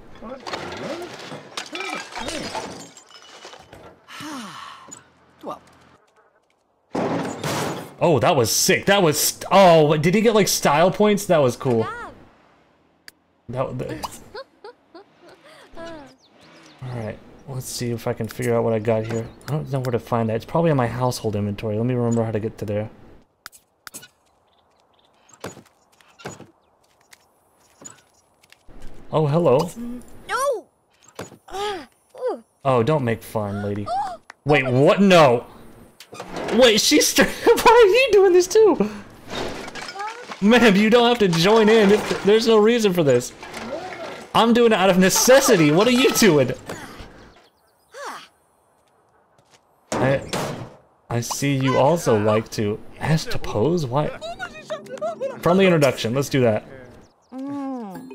Oh, that was sick. That was. Oh, did he get like style points? That was cool. That. that all right. Let's see if I can figure out what I got here. I don't know where to find that. It's probably in my household inventory. Let me remember how to get to there. Oh, hello. No! Oh, don't make fun, lady. Wait, what? No. Wait, she's. Why are you doing this too? Ma'am, you don't have to join in. There's no reason for this. I'm doing it out of necessity. What are you doing? I, I see you also like to ask to pose. Why? Friendly introduction. Let's do that. Mm.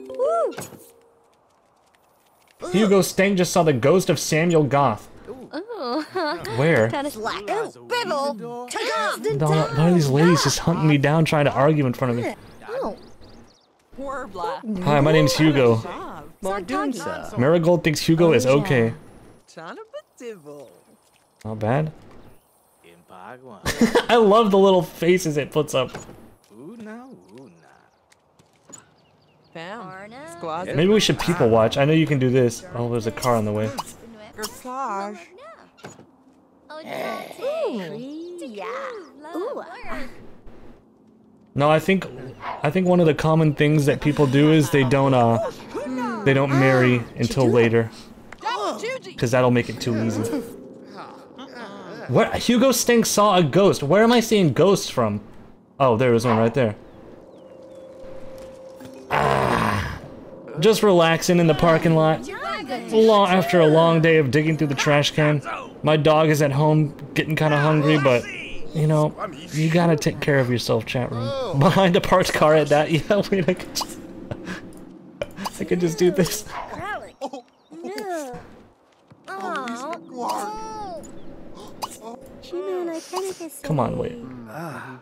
Hugo Stank just saw the ghost of Samuel Goth. Where? Oh, Bibble! Take off! None of these ladies just hunting me down trying to argue in front of me. Warbler. Hi, my name's Hugo. Marigold thinks Hugo is okay. Chanabativo. Not bad. I love the little faces it puts up. Bam. Maybe we should people watch. I know you can do this. Oh, there's a car on the way. Corsage. No, I think I think one of the common things that people do is they don't uh they don't marry until later. Cause that'll make it too easy. Where Hugo Stank saw a ghost. Where am I seeing ghosts from? Oh, there was one right there. Ah, just relaxing in the parking lot. Long, after a long day of digging through the trash can. My dog is at home getting kind of hungry, but you know, you gotta take care of yourself, chat room. Behind a parked car at that, yeah, wait, I could just... I could just do this. Come on, wait. Hmm.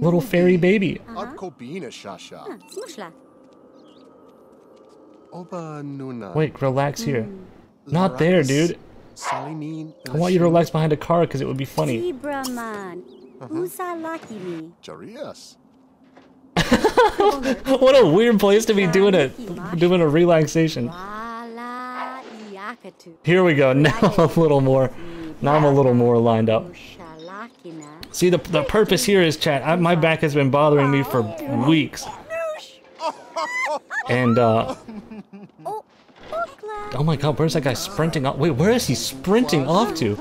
Little fairy baby. Arkobina shasha. Oba nuna. Wait, relax here. Not there, dude. I want you to relax behind a car because it would be funny. Zibraman. Usalakimi. Jarias. what a weird place to be doing it, doing a relaxation. Here we go. Now I'm a little more. Now I'm a little more lined up. See, the the purpose here is chat. I, my back has been bothering me for weeks, and uh. Oh my god, where's that guy sprinting off? Wait, where is he sprinting off to?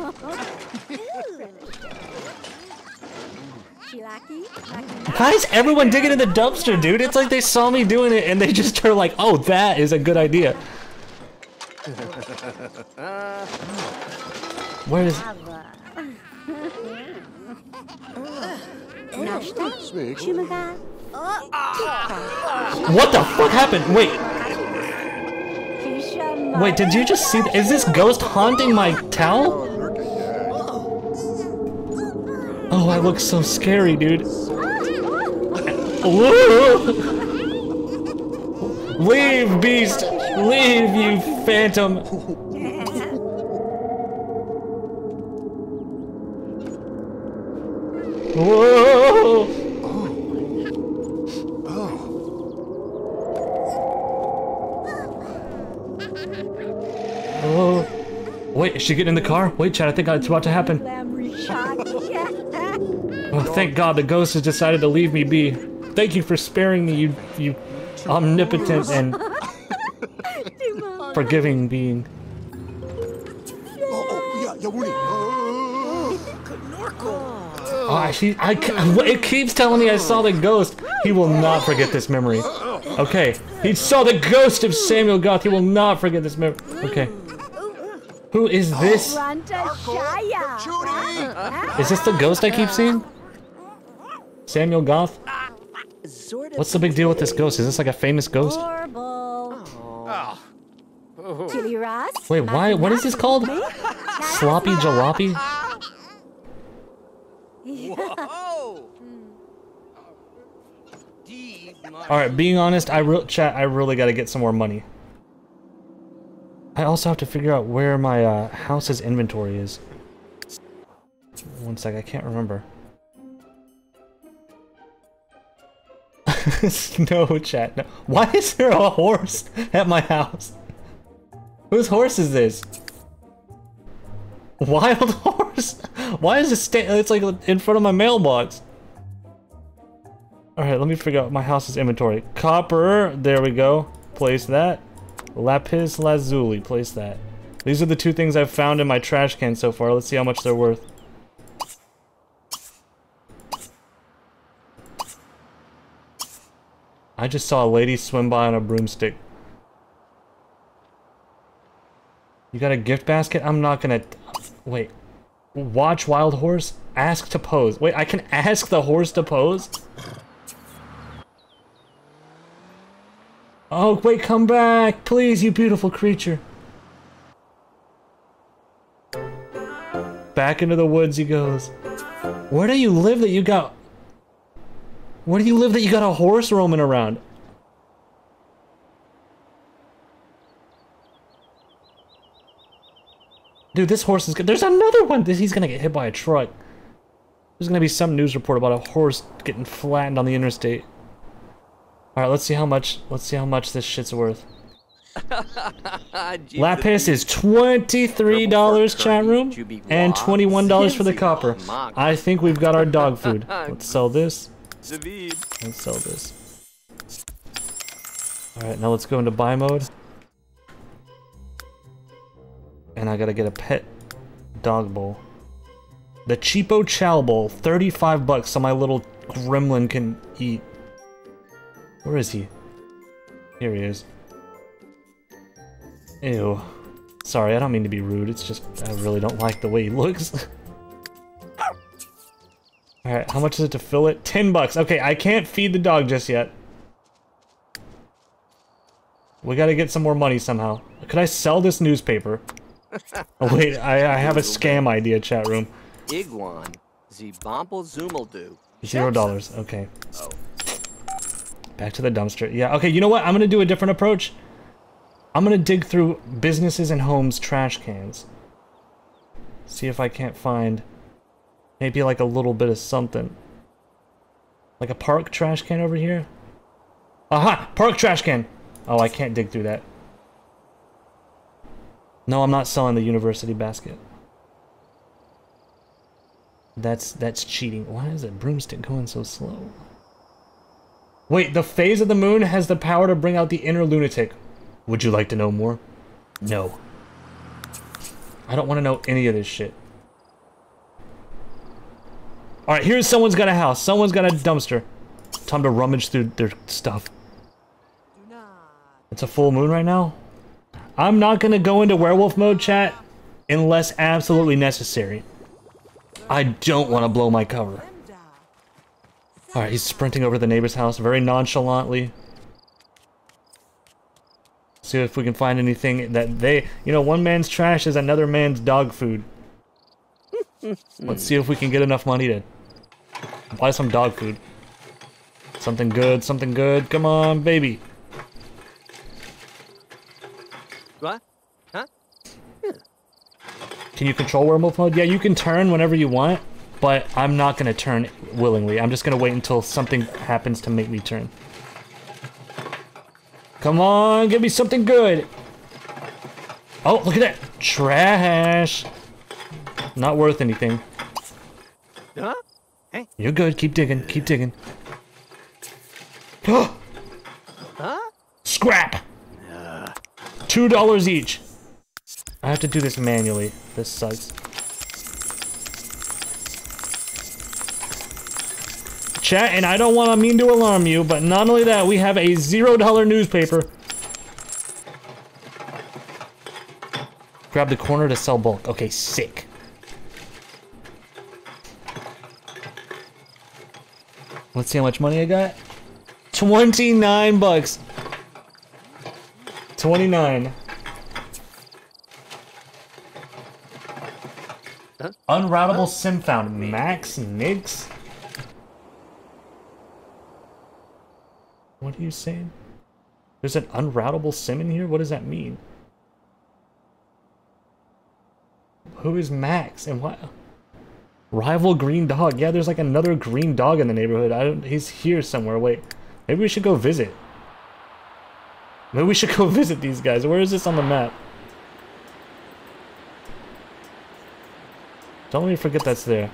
Why is everyone digging in the dumpster, dude? It's like they saw me doing it and they just are like, oh, that is a good idea. Where is... What the fuck happened? Wait, Wait, did you just see? th- Is this ghost haunting my towel? Oh, I look so scary, dude. Leave, beast! Leave, you phantom! Whoa! Oh. Wait, is she getting in the car? Wait, Chad, I think it's about to happen. Oh, thank God the ghost has decided to leave me be. Thank you for sparing me, you, you omnipotent and forgiving being. Oh, oh, yeah, Yawuni. I, ah, she, I, it keeps telling me I saw the ghost. He will not forget this memory. Okay, he saw the ghost of Samuel Goth. He will not forget this memory. Okay. Who is this? Is this the ghost I keep seeing? Samuel Goth? What's the big deal with this ghost? Is this like a famous ghost? Horrible. Chili Ross? Wait, why? What is this called? Sloppy jalopy? All right, being honest, I re chat. I really got to get some more money. I also have to figure out where my uh, house's inventory is. One sec, I can't remember. no, chat. No. Why is there a horse at my house? Whose horse is this? Wild horse? Why is it sta- It's like in front of my mailbox. Alright, let me figure out my house's inventory. Copper, there we go. Place that. Lapis lazuli, place that. These are the two things I've found in my trash can so far. Let's see how much they're worth. I just saw a lady swim by on a broomstick. You got a gift basket? I'm not gonna... Wait. Watch wild horse? Ask to pose. Wait, I can ask the horse to pose? Oh, wait, come back! Please, you beautiful creature. Back into the woods he goes. Where do you live that you got... Where do you live that you got a horse roaming around? Dude, this horse is. There's another one! This- He's gonna get hit by a truck. There's gonna be some news report about a horse getting flattened on the interstate. Alright, let's see how much, let's see how much this shit's worth. Lapis is $23 chat room and $21 for the copper. I think we've got our dog food. Let's sell this. Let's sell this. Alright, now let's go into buy mode. And I gotta get a pet dog bowl. The cheapo chow bowl, 35 bucks so my little gremlin can eat. Where is he? Here he is. Ew. Sorry, I don't mean to be rude, it's just I really don't like the way he looks. Alright, how much is it to fill it? 10 bucks. Okay, I can't feed the dog just yet. We gotta get some more money somehow. Could I sell this newspaper? Oh wait, I, I have a scam idea, chat room. Iguan. Zibomple Zumaldu. Zero dollars, okay. Oh. Back to the dumpster. Yeah, okay, you know what? I'm gonna do a different approach. I'm gonna dig through businesses and homes trash cans. See if I can't find maybe like a little bit of something. Like a park trash can over here? Aha! Park trash can! Oh, I can't dig through that. No, I'm not selling the university basket. That's that's cheating. Why is that broomstick going so slow? Wait, the phase of the moon has the power to bring out the inner lunatic. Would you like to know more? No. I don't want to know any of this shit. Alright, here's someone's got a house. Someone's got a dumpster. Time to rummage through their stuff. It's a full moon right now? I'm not gonna go into werewolf mode, chat, unless absolutely necessary. I don't want to blow my cover. Alright, he's sprinting over to the neighbor's house very nonchalantly. See if we can find anything that they, you know, one man's trash is another man's dog food. Let's see if we can get enough money to buy some dog food. Something good, something good. Come on, baby. What? Huh? Can you control werewolf mode? Yeah, you can turn whenever you want, but I'm not gonna turn willingly. I'm just gonna wait until something happens to make me turn. Come on, give me something good. Oh, look at that. Trash. Not worth anything. Huh? Hey. You're good. Keep digging. Keep digging. Huh? Scrap! Two dollars each. I have to do this manually. This sucks. Chat, and I don't want to mean to alarm you, but not only that, we have a zero dollar newspaper. Grab the corner to sell bulk. Okay, sick. Let's see how much money I got. 29 bucks. 29. Unroutable sim found. Max Nix? What are you saying? There's an unroutable sim in here? What does that mean? Who is Max and what? Rival green dog. Yeah, there's like another green dog in the neighborhood. I don't. He's here somewhere. Wait, maybe we should go visit. Maybe we should go visit these guys. Where is this on the map? Don't let me forget that's there.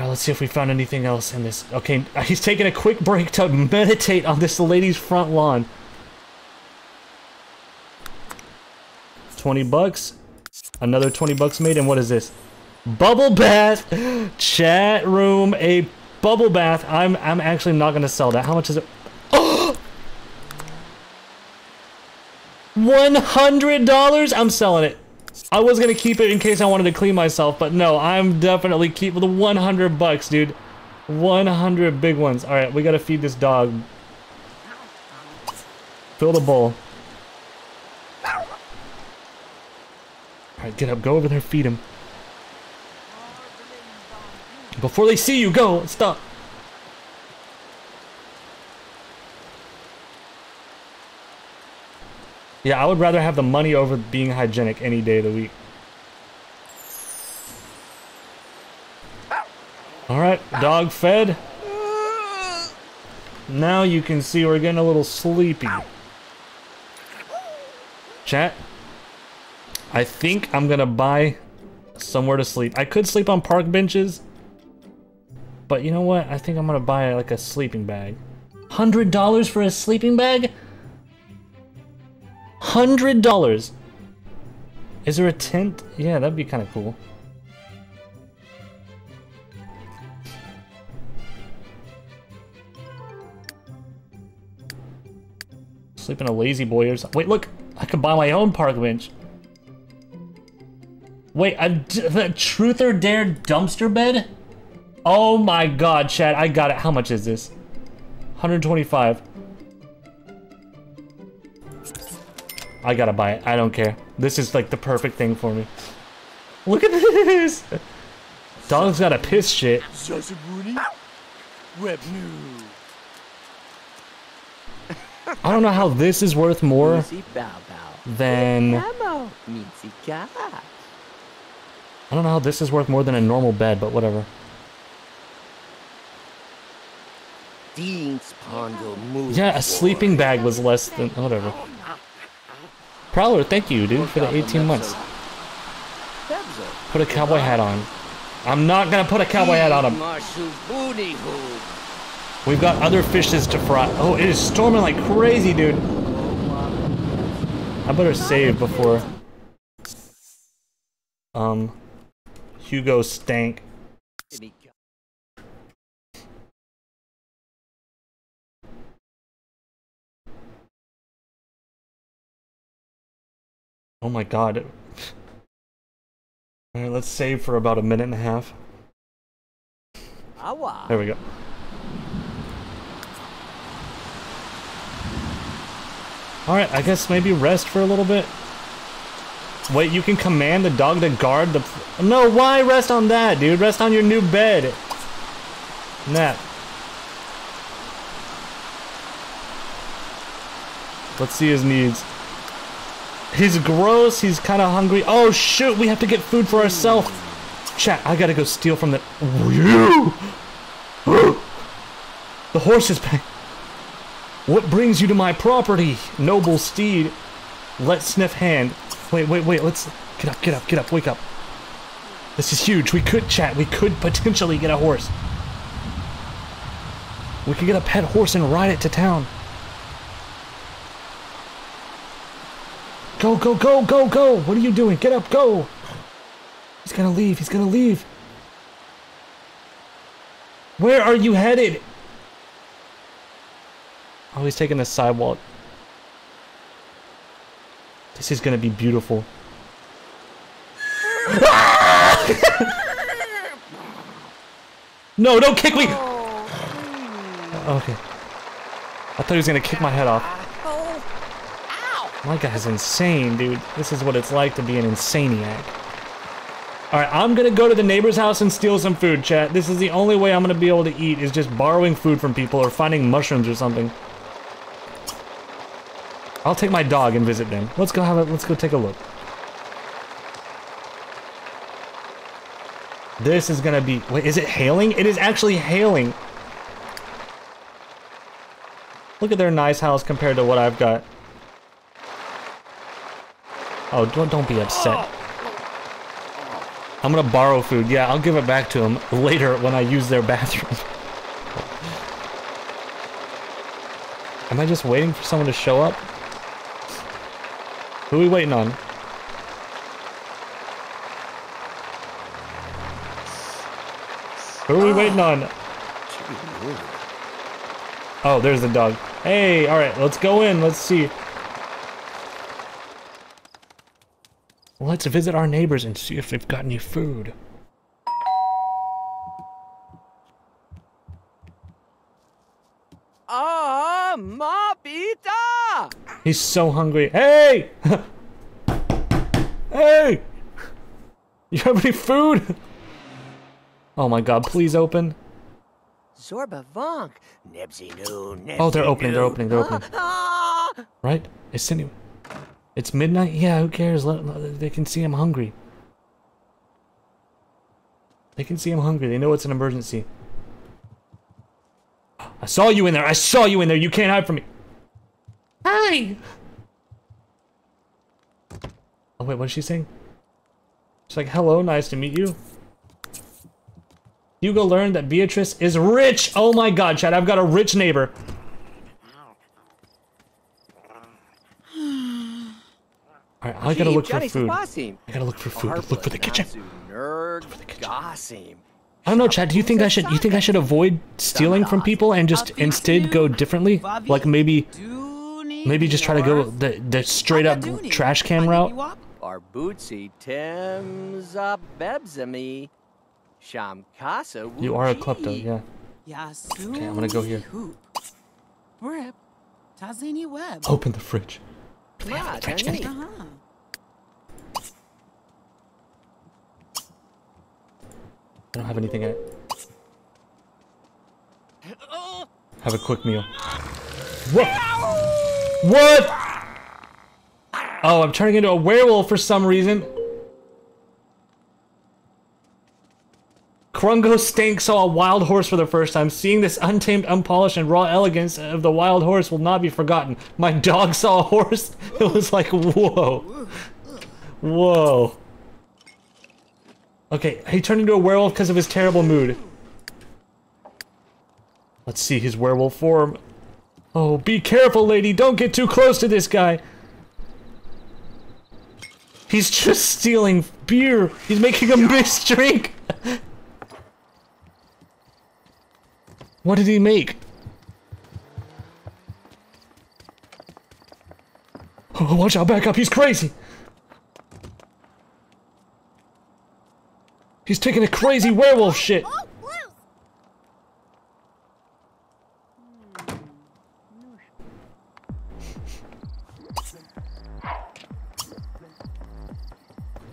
Alright, let's see if we found anything else in this. Okay, uh, he's taking a quick break to meditate on this lady's front lawn. 20 bucks. Another 20 bucks made, and what is this? Bubble bath! Chat room, a bubble bath. I'm I'm actually not gonna sell that. How much is it? One hundred dollars? I'm selling it. I was gonna keep it in case I wanted to clean myself, but no, I'm definitely keeping the 100 bucks, dude. 100 big ones. All right, we gotta feed this dog. Fill the bowl. All right, get up. Go over there. Feed him. Before they see you, go. Stop. Yeah, I would rather have the money over being hygienic any day of the week. Alright, dog fed. Now you can see we're getting a little sleepy. Chat, I think I'm gonna buy somewhere to sleep. I could sleep on park benches, but you know what? I think I'm gonna buy like a sleeping bag. $100 for a sleeping bag? Hundred dollars. Is there a tent? Yeah, that'd be kind of cool. Sleep in a lazy boy or something. Wait, look! I could buy my own park bench. Wait, a the truth or dare dumpster bed? Oh my god, Chad, I got it. How much is this? 125. I gotta buy it. I don't care. This is like the perfect thing for me. Look at this! Dog's got a piss shit. Sasabuni? Web. I don't know how this is worth more Easy bow bow. than... Ammo. Mincy cat. I don't know how this is worth more than a normal bed, but whatever. Dean's Pondo move. Yeah, a sleeping bag was less than... Whatever. Prowler, thank you, dude, for the 18 months. Put a cowboy hat on. I'm not gonna put a cowboy hat on him. Marshall Booty Hoo. We've got other fishes to fry. Oh, it is storming like crazy, dude. I better save before... Um... Hugo stank. Oh my god. Alright, let's save for about a minute and a half. There we go. Alright, I guess maybe rest for a little bit. Wait, you can command the dog to guard the... No, why rest on that, dude? Rest on your new bed. Nap. Let's see his needs. He's gross, he's kind of hungry. Oh shoot, we have to get food for ourselves. Chat, I gotta go steal from the... You! The horse is back. What brings you to my property, noble steed? Let sniff hand. Wait, wait, wait, let's... Get up, get up, get up, wake up. This is huge. We could chat. We could potentially get a horse. We could get a pet horse and ride it to town. Go, go, go, go, go! What are you doing? Get up, go! He's gonna leave, he's gonna leave. Where are you headed? Oh, he's taking the sidewalk. This is gonna be beautiful. no, don't kick me! Oh. Okay. I thought he was gonna kick my head off. My guy's insane, dude. This is what it's like to be an insaniac. Alright, I'm gonna go to the neighbor's house and steal some food, chat. This is the only way I'm gonna be able to eat, is just borrowing food from people or finding mushrooms or something. I'll take my dog and visit them. Let's go have a, let's go take a look. This is gonna be, wait, is it hailing? It is actually hailing. Look at their nice house compared to what I've got. Oh, don't, don't be upset. I'm gonna borrow food. Yeah, I'll give it back to them later when I use their bathroom. Am I just waiting for someone to show up? Who are we waiting on? Who are we waiting on? Oh, there's the dog. Hey, alright, let's go in. Let's see. Let's visit our neighbors and see if they've got any food. Ah, mapita! He's so hungry. Hey! hey! You have any food? Oh my god, please open. Zorba Vonk. Nibsy noo, Oh, they're opening, they're opening, they're opening. Ah, Right? It's Cindy. It's midnight? Yeah, who cares? Let, let- they can see I'm hungry. They can see I'm hungry. They know it's an emergency. I saw you in there. I saw you in there. You can't hide from me. Hi. Oh wait, what is she saying? She's like, "Hello, nice to meet you." Hugo learned that Beatrice is rich. Oh my God, Chad! I've got a rich neighbor. All right, I gotta look for food. I gotta look for food. Look for the kitchen. Look for the kitchen. I don't know, Chad. Do you think I should? You think I should avoid stealing from people and just instead go differently? Like maybe, maybe just try to go the the straight up trash can route. Timza Bebzami. Shamkasa You are a klepto, yeah. Okay, I'm gonna go here. Brip. Tazini Web. Open the fridge. Yeah, French Danny. anything? Uh-huh. I don't have anything in it. Have a quick meal. What? What? Oh, I'm turning into a werewolf for some reason. Krungo Stank saw a wild horse for the first time. Seeing this untamed, unpolished, and raw elegance of the wild horse will not be forgotten. My dog saw a horse. It was like, whoa. Whoa. Okay, he turned into a werewolf because of his terrible mood. Let's see his werewolf form. Oh, be careful, lady. Don't get too close to this guy. He's just stealing beer. He's making a mixed drink. What did he make? Oh, watch out, back up, he's crazy! He's taking a crazy werewolf shit!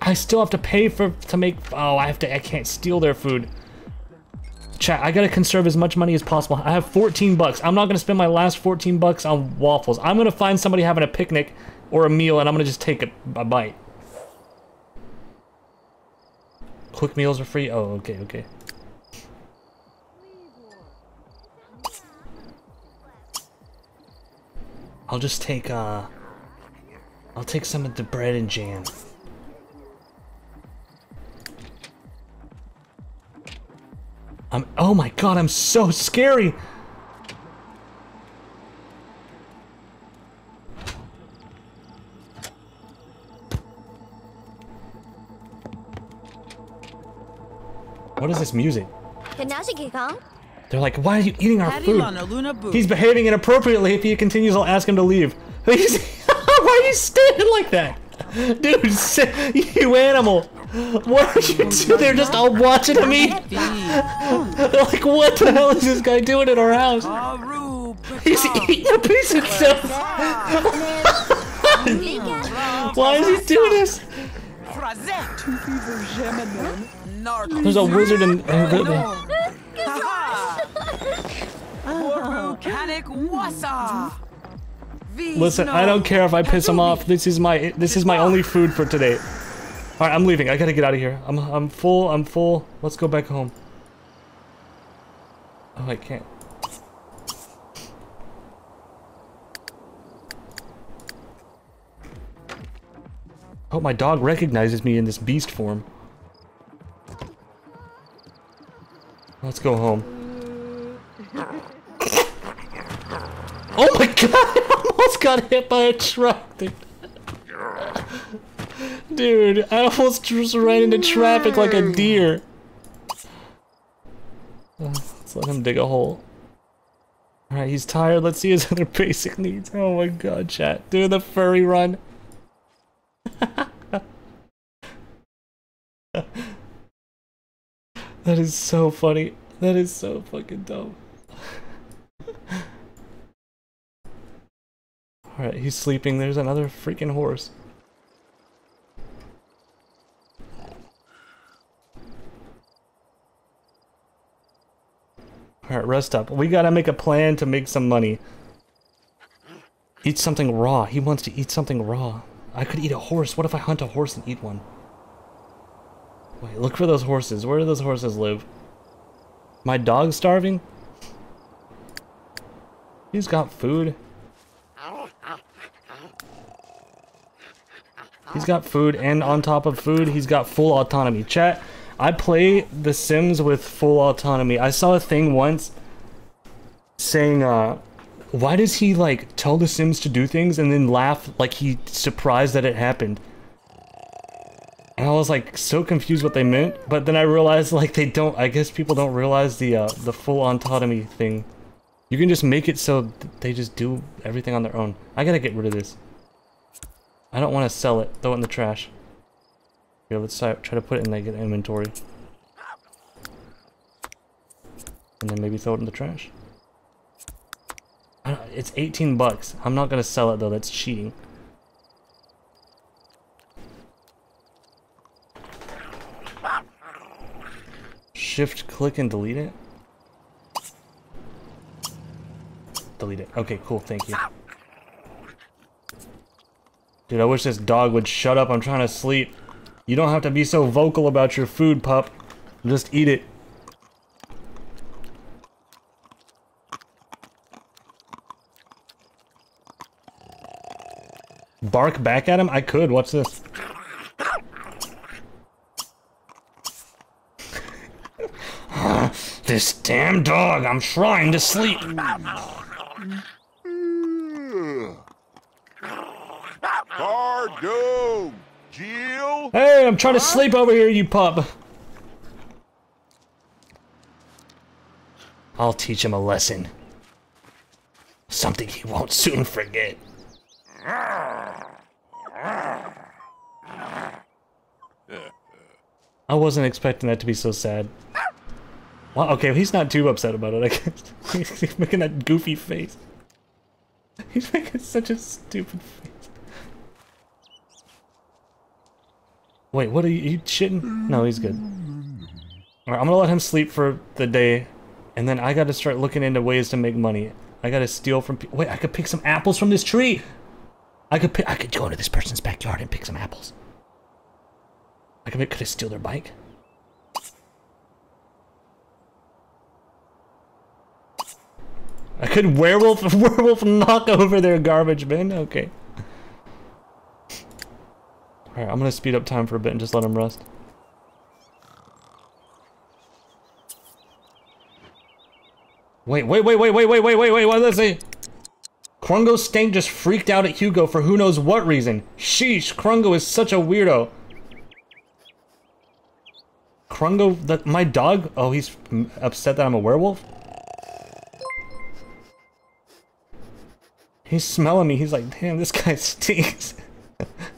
I still have to pay for to make. Oh, I have to. I can't steal their food. Chat, I gotta conserve as much money as possible. I have 14 bucks. I'm not gonna spend my last 14 bucks on waffles. I'm gonna find somebody having a picnic or a meal, and I'm gonna just take a, a bite. Quick meals are free. Oh, okay, okay. I'll just take uh I'll take some of the bread and jam. I'm oh my god, I'm so scary. What is this music? They're like, why are you eating our food? Lana Luna Boo. He's behaving inappropriately. If he continues, I'll ask him to leave. Why are you standing like that? Dude, you animal. What are you doing? They're just all watching him eat. They're like, what the hell is this guy doing in our house? He's eating a piece of stuff. Why is he doing this? There's a wizard in... Volcanic Wassa. Listen, I don't care if I piss him off. This is my this is my only food for today. All right, I'm leaving. I gotta get out of here. I'm I'm full. I'm full. Let's go back home. Oh, I can't. Oh, my dog recognizes me in this beast form. Let's go home. Oh my god! I almost got hit by a truck, dude. Dude, I almost just ran into traffic like a deer. Let's let him dig a hole. Alright, he's tired. Let's see his other basic needs. Oh my god, chat. Do the furry run. that is so funny. That is so fucking dumb. Alright, he's sleeping. There's another freaking horse. Alright, rest up. We gotta make a plan to make some money. Eat something raw. He wants to eat something raw. I could eat a horse. What if I hunt a horse and eat one? Wait, look for those horses. Where do those horses live? My dog's starving? He's got food. He's got food, and on top of food, he's got full autonomy. Chat, I play The Sims with full autonomy. I saw a thing once saying, uh, why does he, like, tell The Sims to do things and then laugh like he's surprised that it happened? And I was, like, so confused what they meant, but then I realized, like, they don't, I guess people don't realize the, uh, the full autonomy thing. You can just make it so th- they just do everything on their own. I gotta get rid of this. I don't want to sell it. Throw it in the trash. Here, let's try, to put it in like an inventory. And then maybe throw it in the trash. It's 18 bucks. I'm not gonna sell it though. That's cheating. Shift click and delete it. Delete it. Okay, cool. Thank you. Dude, I wish this dog would shut up. I'm trying to sleep. You don't have to be so vocal about your food, pup. Just eat it. Bark back at him? I could. What's this? this damn dog. I'm trying to sleep. Cardo! Jill! Hey, I'm trying to sleep over here, you pup. I'll teach him a lesson. Something he won't soon forget. I wasn't expecting that to be so sad. Well, okay, he's not too upset about it, I guess. He's making that goofy face. He's making such a stupid face. Wait, what are you, you shitting? No, he's good. Alright, I'm gonna let him sleep for the day, and then I gotta start looking into ways to make money. I gotta steal from. Wait, I could pick some apples from this tree! I could pick- I could go into this person's backyard and pick some apples. I could, could I steal their bike? I could werewolf werewolf knock over their garbage bin. Okay. All right, I'm gonna speed up time for a bit and just let them rest. Wait, wait, wait, wait, wait, wait, wait, wait, wait. What did I say? Krungo Stank just freaked out at Hugo for who knows what reason. Sheesh, Krungo is such a weirdo. Krungo, that my dog. Oh, he's upset that I'm a werewolf. He's smelling me. He's like, damn, this guy stinks.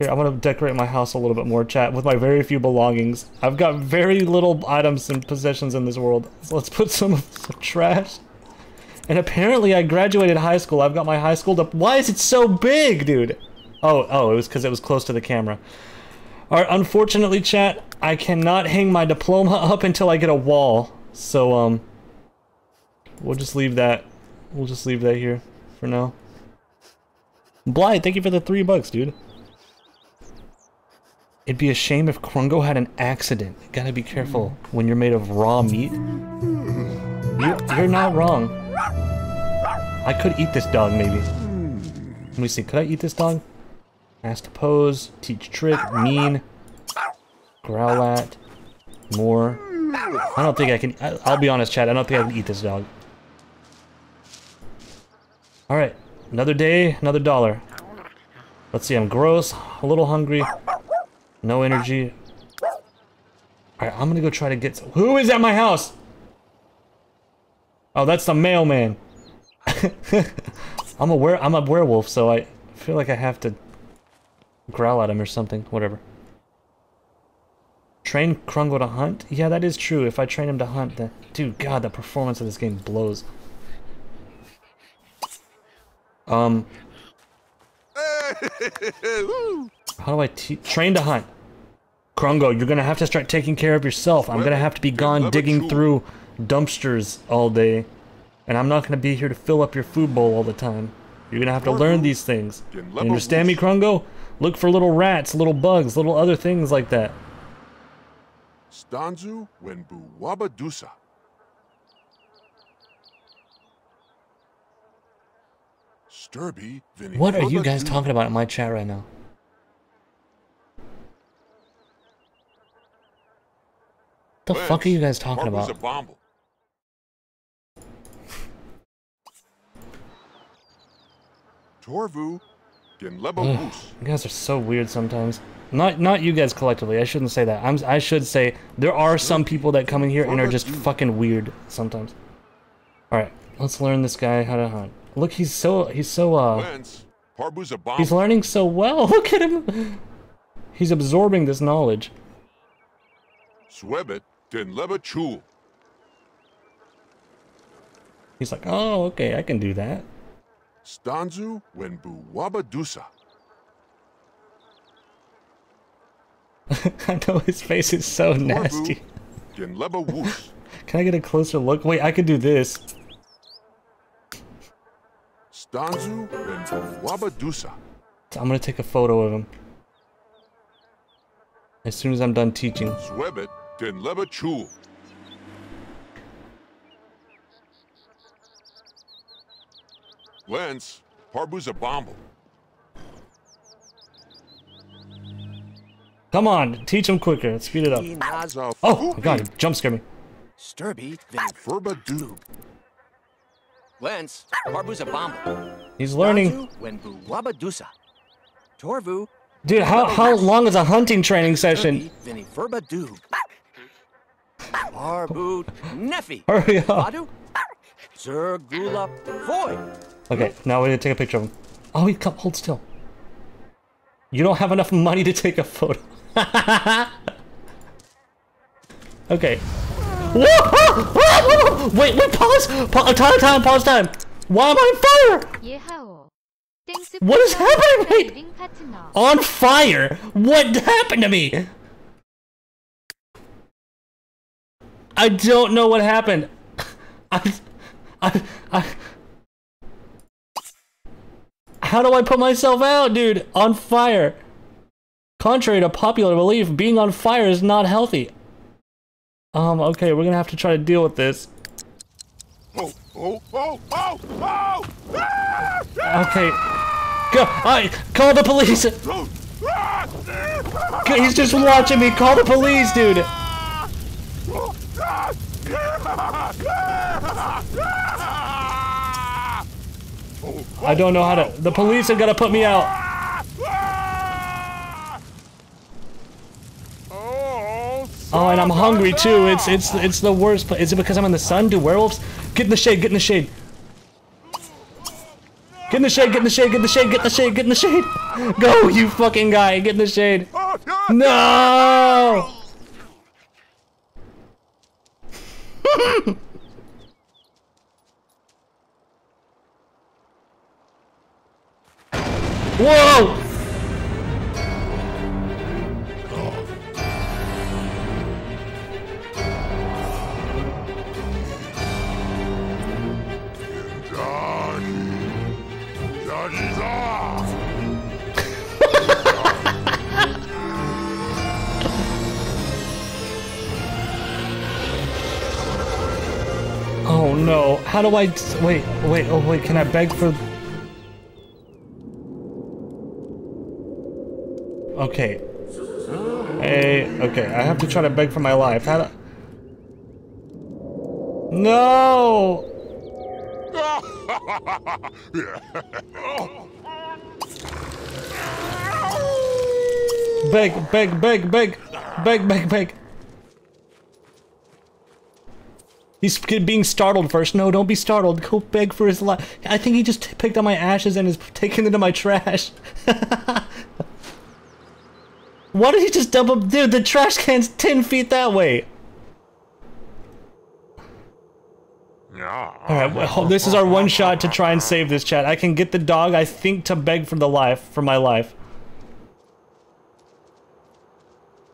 Here, I'm gonna decorate my house a little bit more, chat, with my very few belongings. I've got very little items and possessions in this world. So let's put some, some trash. And apparently I graduated high school. I've got my high school up. Why is it so big, dude? Oh, oh, it was because it was close to the camera. Alright, unfortunately, chat, I cannot hang my diploma up until I get a wall. So, um, we'll just leave that. We'll just leave that here for now. Blythe, thank you for the three bucks, dude. It'd be a shame if Krungo had an accident. Gotta be careful when you're made of raw meat. You, you're not wrong. I could eat this dog, maybe. Let me see, could I eat this dog? Ask to pose, teach trick, mean, growl at, more. I don't think I can, I, I'll be honest, Chad, I don't think I can eat this dog. Alright, another day, another dollar. Let's see, I'm gross, a little hungry, no energy. Alright, I'm gonna go try to get, who is at my house? Oh, that's the mailman. I'm a were I'm a werewolf, so I feel like I have to growl at him or something. Whatever. Train Krungo to hunt? Yeah, that is true. If I train him to hunt, then dude, God, the performance of this game blows. Um, how do I train to hunt? Krungo, you're gonna have to start taking care of yourself. I'm gonna have to be gone digging through dumpsters all day. And I'm not gonna be here to fill up your food bowl all the time. You're gonna have to learn these things. You understand me, Krungo? Look for little rats, little bugs, little other things like that. Stanzu Wenbu Wabadusa. Sturby Vinny. What are you guys talking about in my chat right now? The fuck are you guys talking about? Torvu Ugh, you guys are so weird sometimes. Not not you guys collectively. I shouldn't say that. I'm I should say there are some people that come in here and are just fucking weird sometimes. All right, let's learn this guy how to hunt. Look, he's so he's so uh Wentz Parbuza Bomb. he's learning so well. Look at him. He's absorbing this knowledge. Swebet Genleba Chul. He's like, "Oh, okay, I can do that." Stanzu Wenbu Wabadusa. I know his face is so nasty. Can I get a closer look? Wait, I could do this. Stanzu Wenbu Wabadusa. I'm gonna take a photo of him. As soon as I'm done teaching. Swebet Genleba Chul. Wentz Parbuza Bomb. Come on, teach him quicker. Speed it up. Oh, my God, jump scared me. Sturby Vinny Furba Doob. Lens Barbuza. He's learning. Danzu Wenbu Wabadusa. Torvu Dude, how, how long is a hunting training session? Sturby Vinny Furba Doob. Barboot Hurry up. Zergula Void. Okay, now we need to take a picture of him. Oh, he come, hold still. You don't have enough money to take a photo. okay. wait, wait, pause! Uh, time, time, pause time! Why am I on fire? What is happening? On fire? What happened to me? I don't know what happened. I, I, I. How do I put myself out, dude? On fire. Contrary to popular belief, being on fire is not healthy. Um, okay, we're gonna have to try to deal with this. Oh, oh, oh, oh, oh! Okay. Go. I call the police. He's just watching me. Call the police, dude. I don't know how to. The police are gonna put me out. Oh, and I'm hungry too. It's it's it's the worst. Is it because I'm in the sun? Do werewolves? Get in the shade. Get in the shade. Get in the shade. Get in the shade. Get in the shade. Get in the shade. Get in the shade. Go, you fucking guy. Get in the shade. No. Whoa! No. How do I wait, wait, oh wait, can I beg for Okay. Hey, okay, I have to try to beg for my life. How do No! Beg, beg, beg, beg, beg, beg, beg. He's being startled first. No, don't be startled. Go beg for his life. I think he just picked up my ashes and is taking them to my trash. Why did he just dump them? Dude, the trash can's 10 feet that way. Alright, well, this is our one shot to try and save this chat. I can get the dog, I think, to beg for the life, for my life.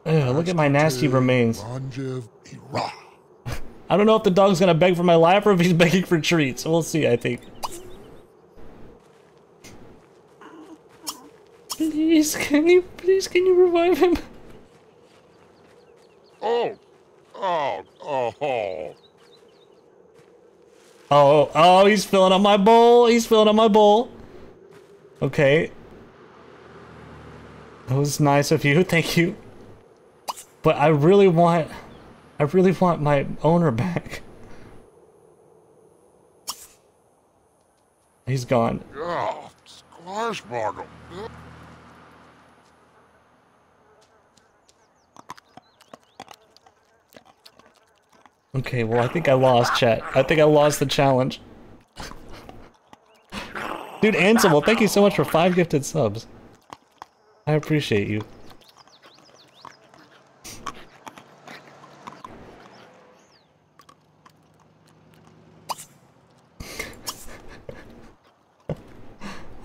Ugh, look at my nasty remains. I don't know if the dog's gonna beg for my life or if he's begging for treats. We'll see, I think. Please, can you, please, can you revive him? Oh, oh, oh, oh. Oh, oh, he's filling up my bowl. He's filling up my bowl. Okay. That was nice of you. Thank you. But I really want, I really want my owner back. He's gone. Yeah, squash bottle. Okay, well, I think I lost, chat. I think I lost the challenge. Dude, Ansible, thank you so much for five gifted subs. I appreciate you.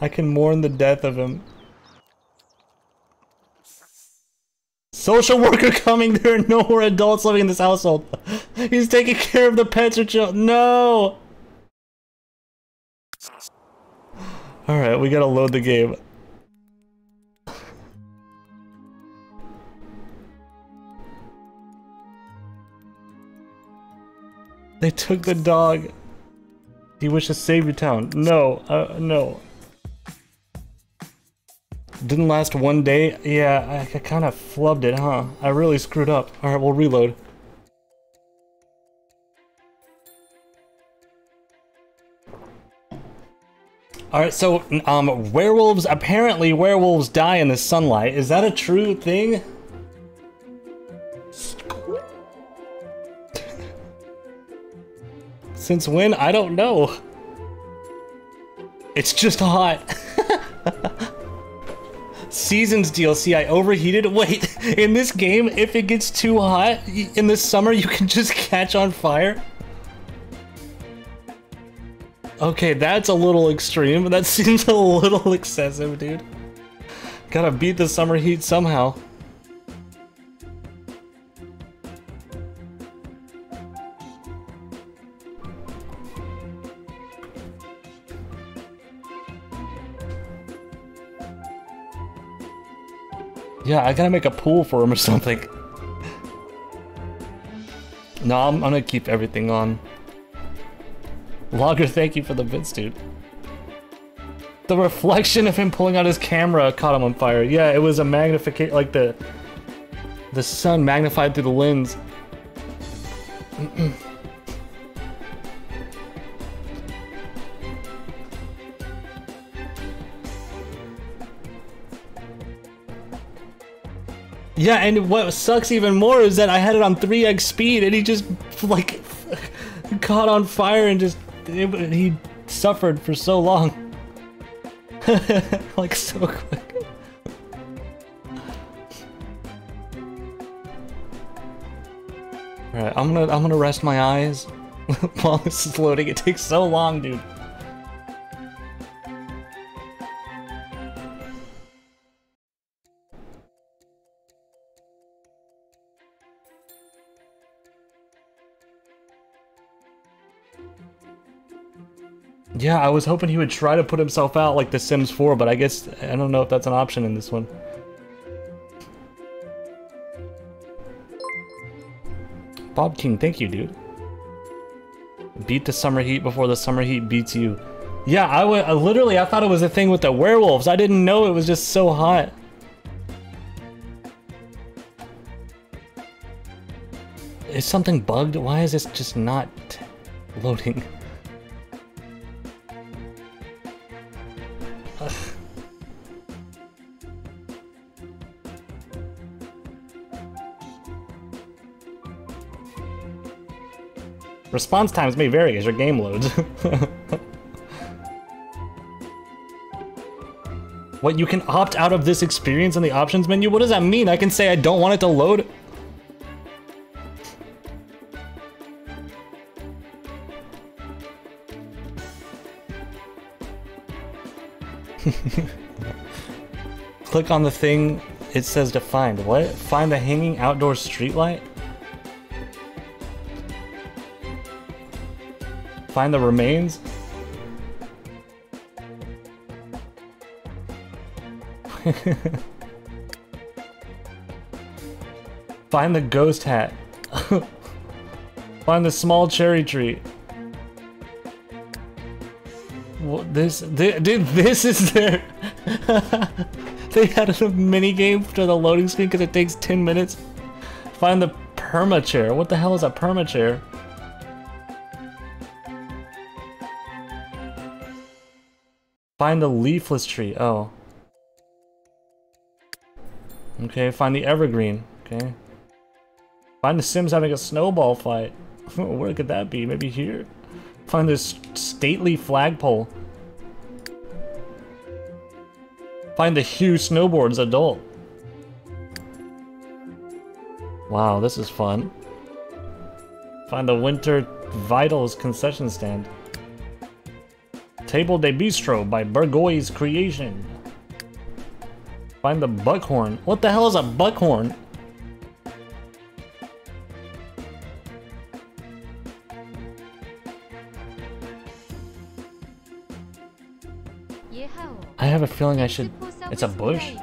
I can mourn the death of him. Social worker coming. There are no more adults living in this household. He's taking care of the pets or children. No. All right, we gotta load the game. They took the dog. Do you wish to save your town? No, uh, no. Didn't last one day? Yeah, I, I kind of flubbed it, huh? I really screwed up. Alright, we'll reload. Alright, so, um, werewolves, apparently werewolves die in the sunlight. Is that a true thing? Since when? I don't know. It's just hot. Seasons DLC, I overheated. Wait, in this game, if it gets too hot in the summer, you can just catch on fire? Okay, that's a little extreme. That seems a little excessive, dude. Gotta beat the summer heat somehow. Yeah, I gotta make a pool for him or something. No, I'm, I'm gonna keep everything on. Logger, thank you for the bits, dude. The reflection of him pulling out his camera caught him on fire. Yeah, it was a magnification, like the the sun magnified through the lens. Yeah, and what sucks even more is that I had it on 3x speed and he just, like, caught on fire and just, it, he suffered for so long. like, so quick. Alright, I'm gonna, I'm gonna rest my eyes while this is loading. It takes so long, dude. Yeah, I was hoping he would try to put himself out like The Sims 4, but I guess I don't know if that's an option in this one. Bob King, thank you, dude. Beat the summer heat before the summer heat beats you. Yeah, I would literally I thought it was a thing with the werewolves. I didn't know it was just so hot. Is something bugged? Why is this just not loading? Response times may vary as your game loads. what, you can opt out of this experience in the options menu? What does that mean? I can say I don't want it to load? Click on the thing it says to find. What? Find the hanging outdoor streetlight? Find the remains? Find the ghost hat. Find the small cherry tree. What this, thi- dude, this is their. they had a mini game to the loading screen because it takes 10 minutes. Find the perma chair. What the hell is a perma chair? Find the leafless tree. Oh. Okay, find the evergreen. Okay. Find the Sims having a snowball fight. Where could that be? Maybe here? Find this stately flagpole. Find the Hugh snowboards adult. Wow, this is fun. Find the Winter Vitals concession stand. Table de Bistro by Burgoy's Creation. Find the buckhorn. What the hell is a buckhorn? I have a feeling I should. It's a bush?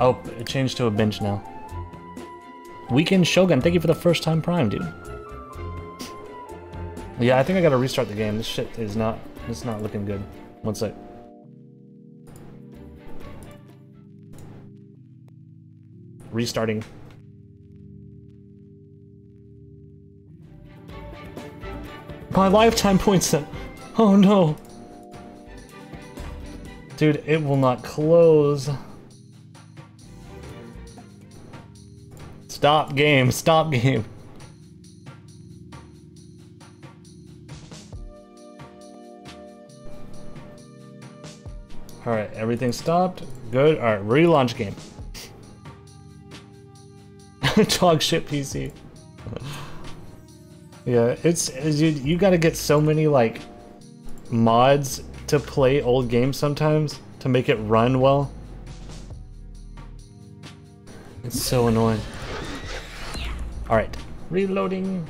Oh, it changed to a bench now. Weekend Shogun, thank you for the first time prime, dude. Yeah, I think I gotta restart the game. This shit is not, it's not looking good. One sec. Restarting. My lifetime points up. Oh no. Dude, it will not close. Stop game, stop game. Alright, everything stopped. Good. Alright, relaunch game. Dog shit PC. Yeah, it's, it's you, you gotta get so many like mods to play old games sometimes to make it run well. It's so annoying. Alright, reloading.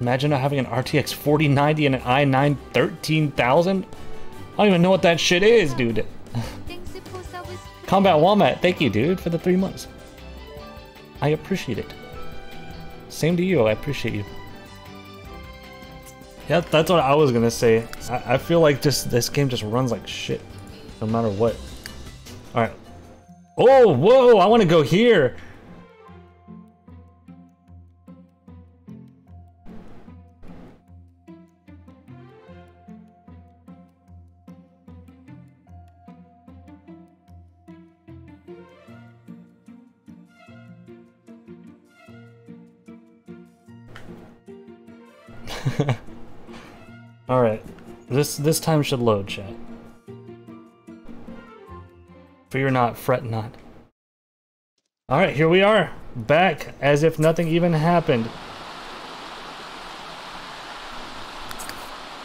Imagine not having an RTX 4090 and an i9 13000. I don't even know what that shit is, dude. Combat Walmart, thank you, dude, for the three months. I appreciate it. Same to you, I appreciate you. Yeah, that's what I was gonna say. I, I feel like just this game just runs like shit, no matter what. All right. Oh, whoa! I want to go here. All right, this this time should load, chat. Fear not, fret not. All right, here we are, back as if nothing even happened.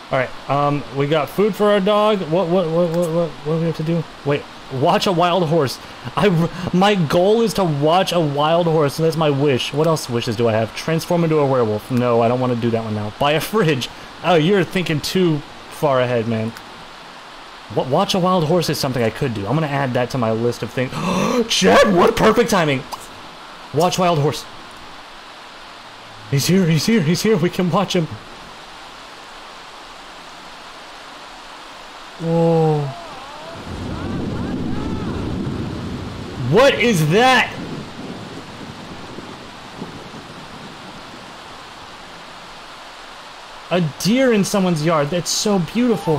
All right, um, we got food for our dog. What what what what what, what do we have to do? Wait, watch a wild horse. I my goal is to watch a wild horse. That's my wish. What else wishes do I have? Transform into a werewolf. No, I don't want to do that one now. Buy a fridge. Oh, you're thinking too far ahead, man. Wa- Watch a wild horse is something I could do. I'm gonna add that to my list of things. Chad, what perfect timing! Watch wild horse. He's here. He's here. He's here. We can watch him. Whoa. What is that? A deer in someone's yard. That's so beautiful.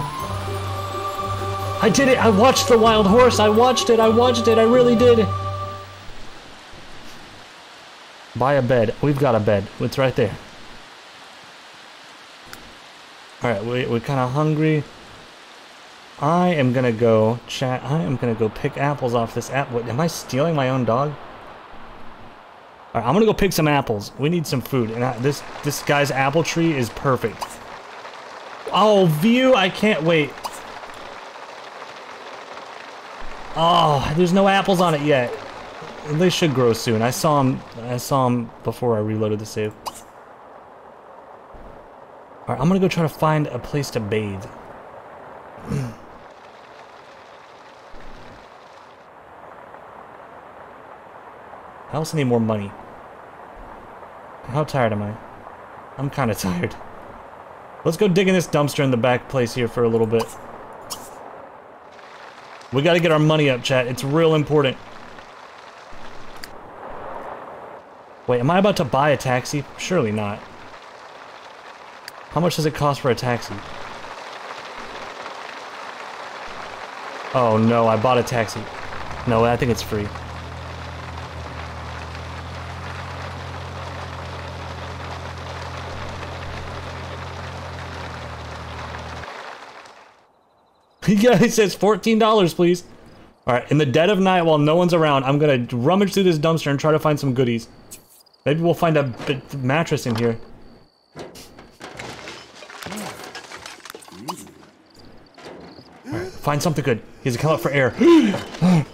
I did it. I watched the wild horse. I watched it. I watched it. I really did. Buy a bed. We've got a bed. It's right there. Alright, we, we're kind of hungry. I am gonna go chat. I am gonna go pick apples off this app. What, am I stealing my own dog? Alright, I'm gonna go pick some apples. We need some food, and I, this this guy's apple tree is perfect. Oh, view! I can't wait. Oh, there's no apples on it yet. They should grow soon. I saw them. I saw them before I reloaded the save. Alright, I'm gonna go try to find a place to bathe. I also need more money. How tired am I? I'm kind of tired. Let's go dig in this dumpster in the back place here for a little bit. We gotta get our money up, chat. It's real important. Wait, am I about to buy a taxi? Surely not. How much does it cost for a taxi? Oh no, I bought a taxi. No, I think it's free. yeah, it says $14, please. Alright, in the dead of night while no one's around, I'm gonna rummage through this dumpster and try to find some goodies. Maybe we'll find a mattress in here. Alright, find something good. He's a come out for air.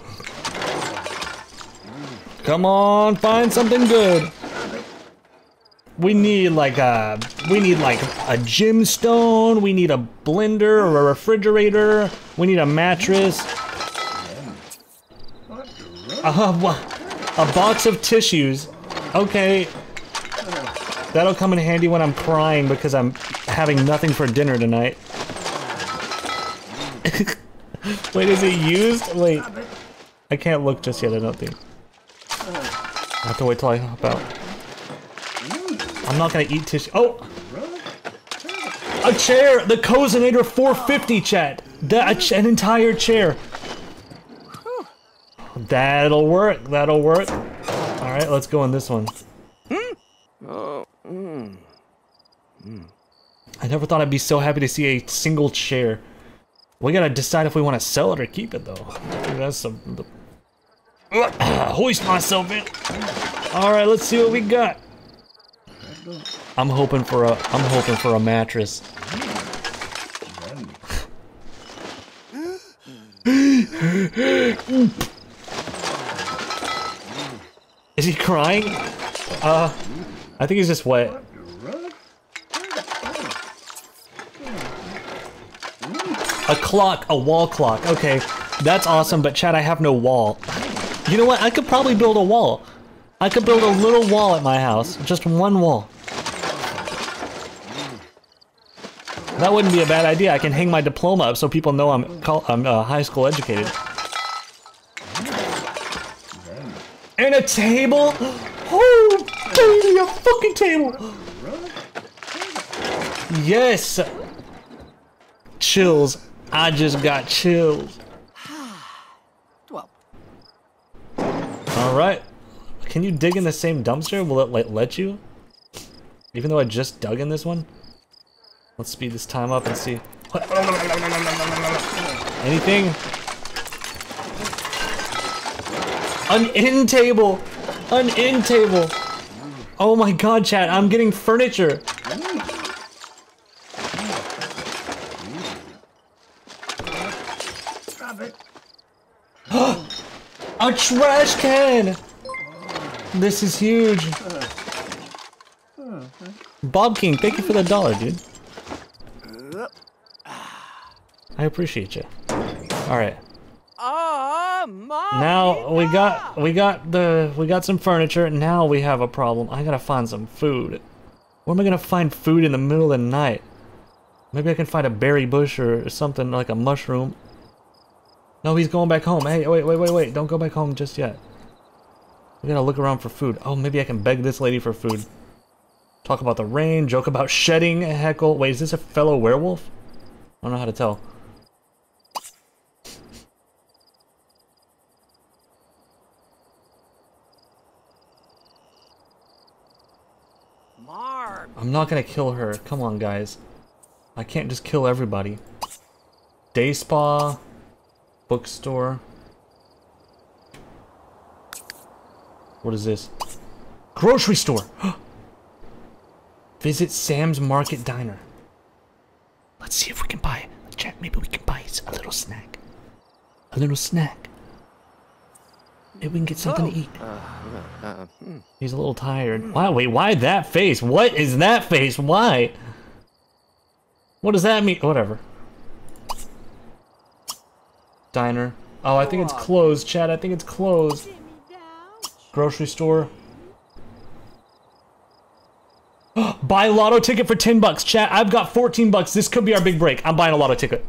Come on, find something good. We need like a, we need like a gemstone. We need a blender or a refrigerator. We need a mattress. Uh, a box of tissues. Okay. That'll come in handy when I'm crying because I'm having nothing for dinner tonight. Wait, is it used? Wait. I can't look just yet, I don't think. I have to wait till I hop out. I'm not gonna eat tissue. Oh! A chair! The Cozinator 450 chat! That, ch- an entire chair. That'll work. That'll work. Alright, let's go on this one. I never thought I'd be so happy to see a single chair. We gotta decide if we want to sell it or keep it, though. That's some. hoist myself in. All right, let's see what we got. I'm hoping for a. I'm hoping for a mattress. Is he crying? Uh, I think he's just wet. A clock, a wall clock. Okay, that's awesome, but Chad, I have no wall. You know what? I could probably build a wall. I could build a little wall at my house. Just one wall. That wouldn't be a bad idea. I can hang my diploma up so people know I'm, I'm uh, high school educated. And a table? Oh, baby, a fucking table! Yes! Chills. I just got chills. Alright. Can you dig in the same dumpster? Will it let you? Even though I just dug in this one? Let's speed this time up and see. What? Anything? An end table! An end table! Oh my god, chat, I'm getting furniture! A trash can! This is huge. Bob King, thank you for the dollar, dude. I appreciate you. All right. Now we got we got the we got some furniture. Now we have a problem. I gotta find some food. Where am I gonna find food in the middle of the night? Maybe I can find a berry bush or something like a mushroom. No, he's going back home. Hey, wait, wait, wait, wait! Don't go back home just yet. We gotta look around for food. Oh, maybe I can beg this lady for food. Talk about the rain. Joke about shedding. Heckle. Wait, is this a fellow werewolf? I don't know how to tell. I'm not gonna kill her. Come on, guys. I can't just kill everybody. Day spa, bookstore. What is this? Grocery store. Visit Sam's Market Diner. Let's see if we can buy. Check. Maybe we can buy a little snack. A little snack. Maybe we can get something to oh. eat. Uh, uh, hmm. He's a little tired. Why? Wait, why that face? What is that face? Why? What does that mean? Whatever. Diner. Oh, I think it's closed, Chad. I think it's closed. Grocery store. Buy a lotto ticket for 10 bucks. Chat, I've got 14 bucks. This could be our big break. I'm buying a lotto ticket.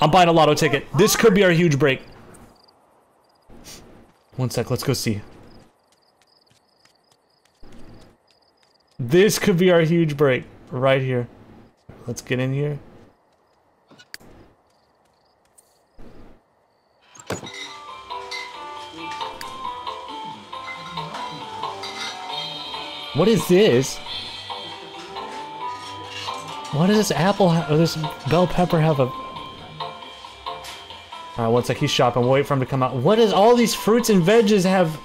I'm buying a lotto ticket. This could be our huge break. One sec, let's go see. This could be our huge break. Right here. Let's get in here. What is this? Why does this apple ha- or this bell pepper have a... Alright, one sec, he's shopping. We'll wait for him to come out. What does all these fruits and veggies have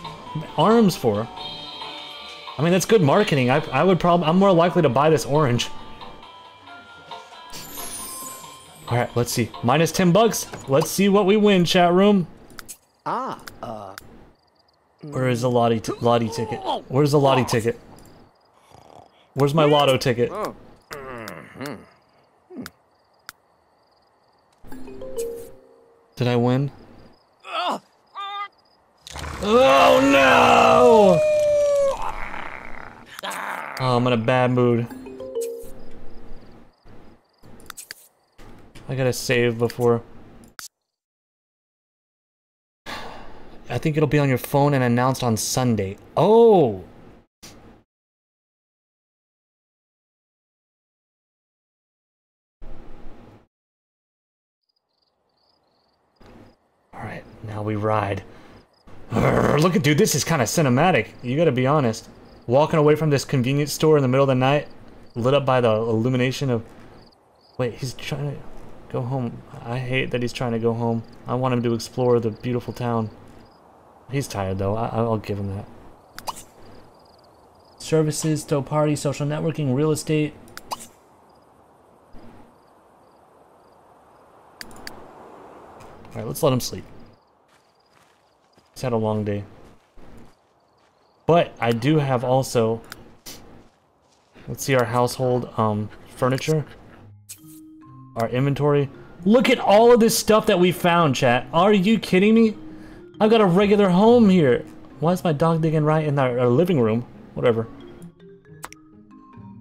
arms for? I mean, that's good marketing. I, I would probably... I'm more likely to buy this orange. Alright, let's see. Minus 10 bucks. Let's see what we win, chat room. Ah, uh, Where is the lottie, t- lottie ticket? Where's the lottie ticket? Where's my lotto ticket? Oh. Did I win? Oh. oh no! Oh, I'm in a bad mood. I gotta save before. I think it'll be on your phone and announced on Sunday. Oh! Alright, now we ride. Urgh, look at dude, this is kind of cinematic. You gotta be honest. Walking away from this convenience store in the middle of the night, lit up by the illumination of... Wait, he's trying to go home. I hate that he's trying to go home. I want him to explore the beautiful town. He's tired though, I I'll give him that. Services, stow party, social networking, real estate. Alright, let's let him sleep. Had a long day. But I do have also let's see our household um furniture. Our inventory. Look at all of this stuff that we found, chat. Are you kidding me? I've got a regular home here. Why is my dog digging right in our, our living room? Whatever.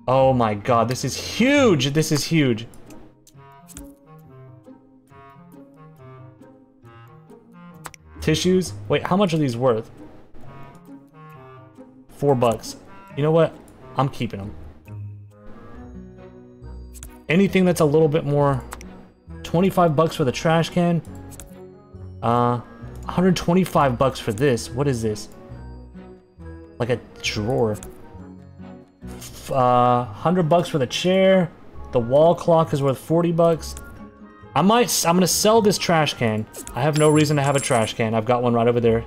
Oh my god, this is huge! This is huge. Tissues? Wait, how much are these worth? Four bucks. You know what? I'm keeping them. Anything that's a little bit more... 25 bucks for the trash can. Uh, 125 bucks for this. What is this? Like a drawer. F uh, 100 bucks for the chair. The wall clock is worth 40 bucks. I might, I'm gonna sell this trash can. I have no reason to have a trash can. I've got one right over there.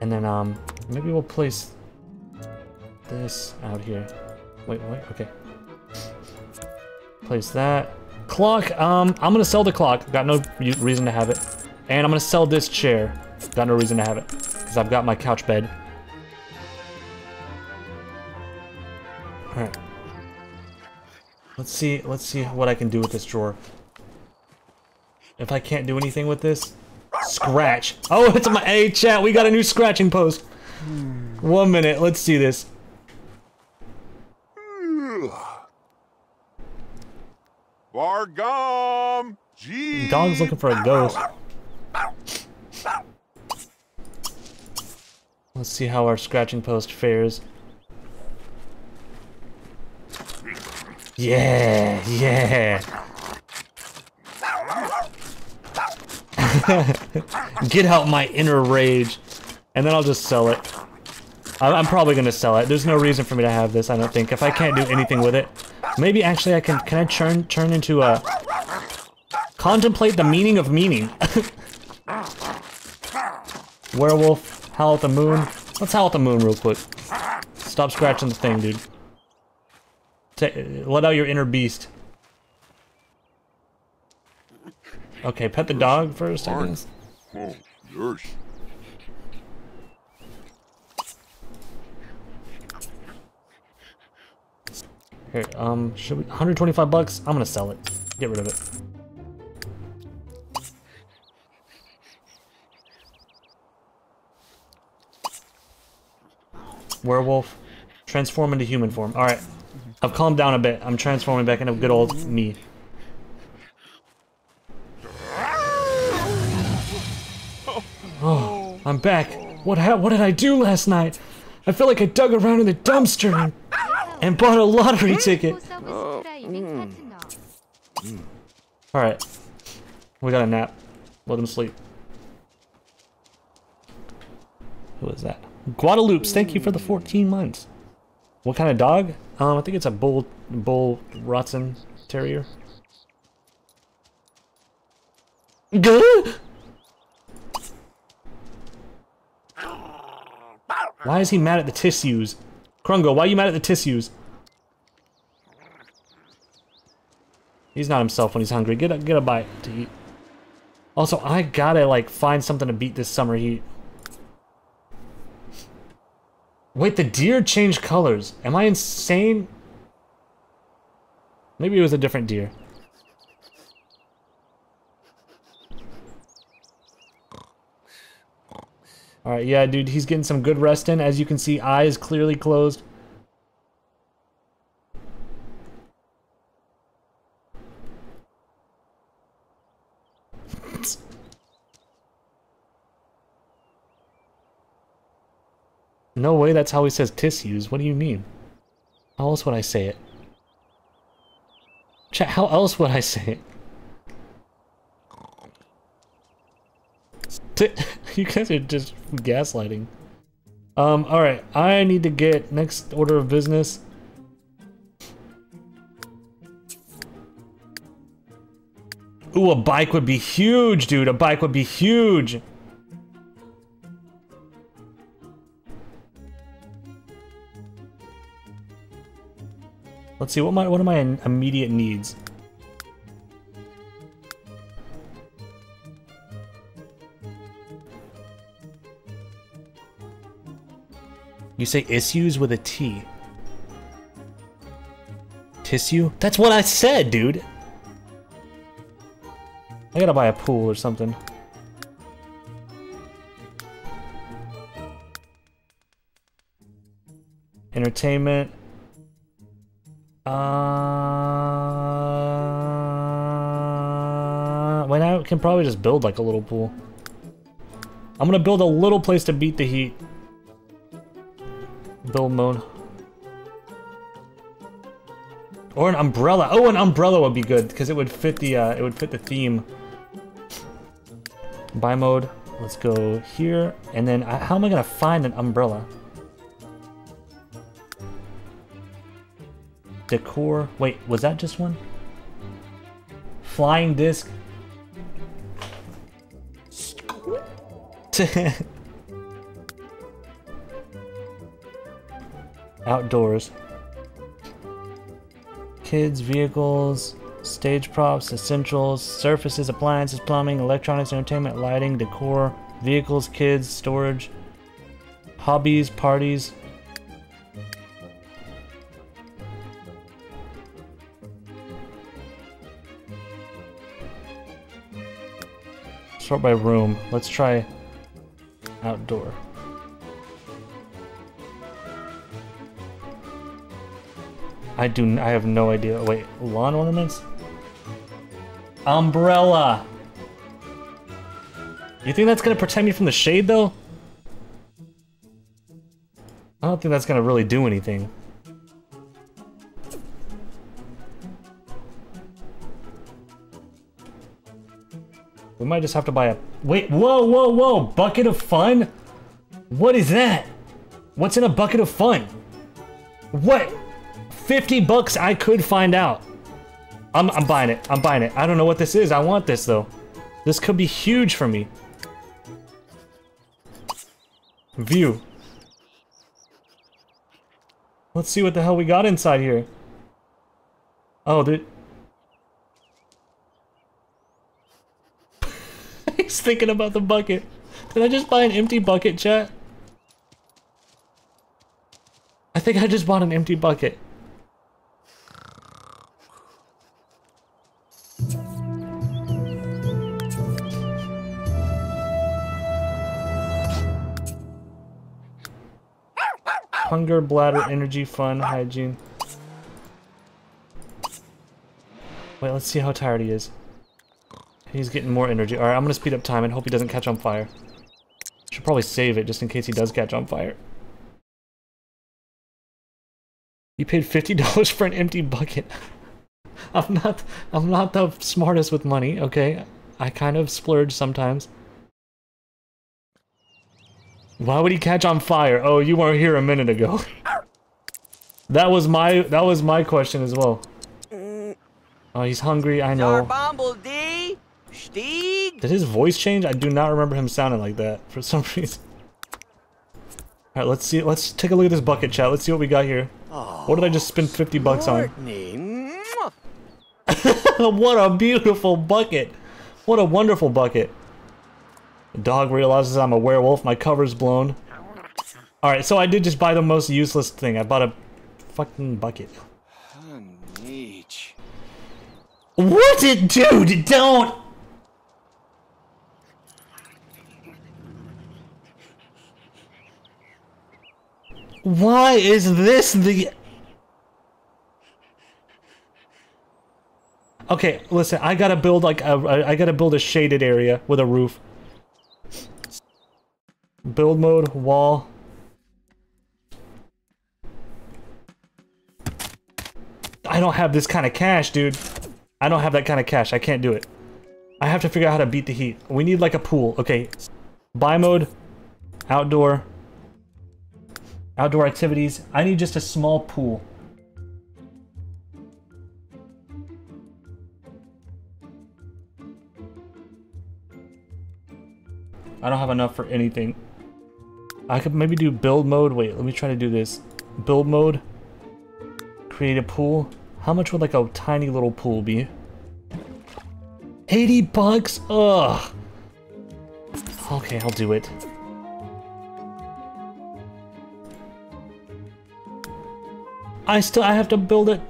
And then, um, maybe we'll place this out here. Wait, wait, okay. Place that. Clock, um, I'm gonna sell the clock. Got no reason to have it. And I'm gonna sell this chair. Got no reason to have it. Because I've got my couch bed. Let's see, let's see what I can do with this drawer. If I can't do anything with this, scratch. Oh, it's my, hey chat, we got a new scratching post. One minute, let's see this. Bargum! Gee! Dog's looking for a ghost. Let's see how our scratching post fares. Yeah, yeah. Get out my inner rage. And then I'll just sell it. I'm probably gonna sell it. There's no reason for me to have this, I don't think. If I can't do anything with it. Maybe actually I can, can I turn, turn into a... Contemplate the meaning of meaning. Werewolf, howl at the moon. Let's howl at the moon real quick. Stop scratching the thing, dude. Let out your inner beast. Okay, pet the dog first, I guess. Oh, yours. Here, um, should we, 125 bucks? I'm gonna sell it. Get rid of it. Werewolf. Transform into human form. Alright. I've calmed down a bit. I'm transforming back into good old me. Oh, I'm back. What ha what did I do last night? I feel like I dug around in the dumpster and, and bought a lottery mm. ticket. Alright. We got a nap. Let him sleep. Who is that? Guadalupe, thank you for the 14 months. What kind of dog? Um, I think it's a bull, bull Rotson terrier. Why is he mad at the tissues? Krungo, why are you mad at the tissues? He's not himself when he's hungry. Get a, get a bite to eat. Also, I gotta, like, find something to beat this summer heat. Wait, the deer changed colors. Am I insane? Maybe it was a different deer. Alright, yeah, dude, he's getting some good rest in. As you can see, eyes clearly closed. No way that's how he says tissues. What do you mean? How else would I say it? Chat, how else would I say it? You guys are just gaslighting. Um, alright. I need to get next order of business. Ooh, a bike would be huge, dude. A bike would be huge. Let's see, what my what are my immediate needs? You say issues with a T. Tissue? That's what I said, dude! I gotta buy a pool or something. Entertainment. Uh, well, now I can probably just build like a little pool. I'm gonna build a little place to beat the heat. Build mode. Or an umbrella. Oh, an umbrella would be good because it would fit the uh, it would fit the theme. Buy mode. Let's go here, and then uh, how am I gonna find an umbrella? Decor. Wait, was that just one? Flying disc. Outdoors. Kids, vehicles, stage props, essentials, surfaces, appliances, plumbing, electronics, entertainment, lighting, decor, vehicles, kids, storage, hobbies, parties. Sort by room. Let's try outdoor. I do. I have no idea. Wait, lawn ornaments? Umbrella. You think that's gonna protect me from the shade, though? I don't think that's gonna really do anything. We might just have to buy a. Wait, whoa, whoa, whoa! Bucket of fun? What is that? What's in a bucket of fun? What? 50 bucks I could find out. I'm, I'm buying it. I'm buying it. I don't know what this is. I want this though. This could be huge for me. View. Let's see what the hell we got inside here. Oh, dude. He's thinking about the bucket. Did I just buy an empty bucket, chat? I think I just bought an empty bucket. Hunger, bladder, energy, fun, hygiene. Wait, let's see how tired he is. He's getting more energy. Alright, I'm gonna speed up time and hope he doesn't catch on fire. Should probably save it just in case he does catch on fire. You paid $50 for an empty bucket. I'm not I'm not the smartest with money, okay? I kind of splurge sometimes. Why would he catch on fire? Oh, you weren't here a minute ago. that was my that was my question as well. Oh, he's hungry, I know. Did his voice change? I do not remember him sounding like that for some reason. Alright, let's see. Let's take a look at this bucket, chat. Let's see what we got here. What did I just spend 50 bucks on? What a beautiful bucket. What a wonderful bucket. The dog realizes I'm a werewolf. My cover's blown. Alright, so I did just buy the most useless thing. I bought a fucking bucket. What it, dude? Don't. Why is this the? Okay, listen. I gotta build like a. I gotta build a shaded area with a roof. Build mode wall. I don't have this kind of cash, dude. I don't have that kind of cash. I can't do it. I have to figure out how to beat the heat. We need like a pool. Okay. Buy mode. Outdoor. Outdoor activities. I need just a small pool. I don't have enough for anything. I could maybe do build mode. Wait, let me try to do this. Build mode. Create a pool. How much would like a tiny little pool be? 80 bucks? Ugh. Okay, I'll do it. I still I have to build it.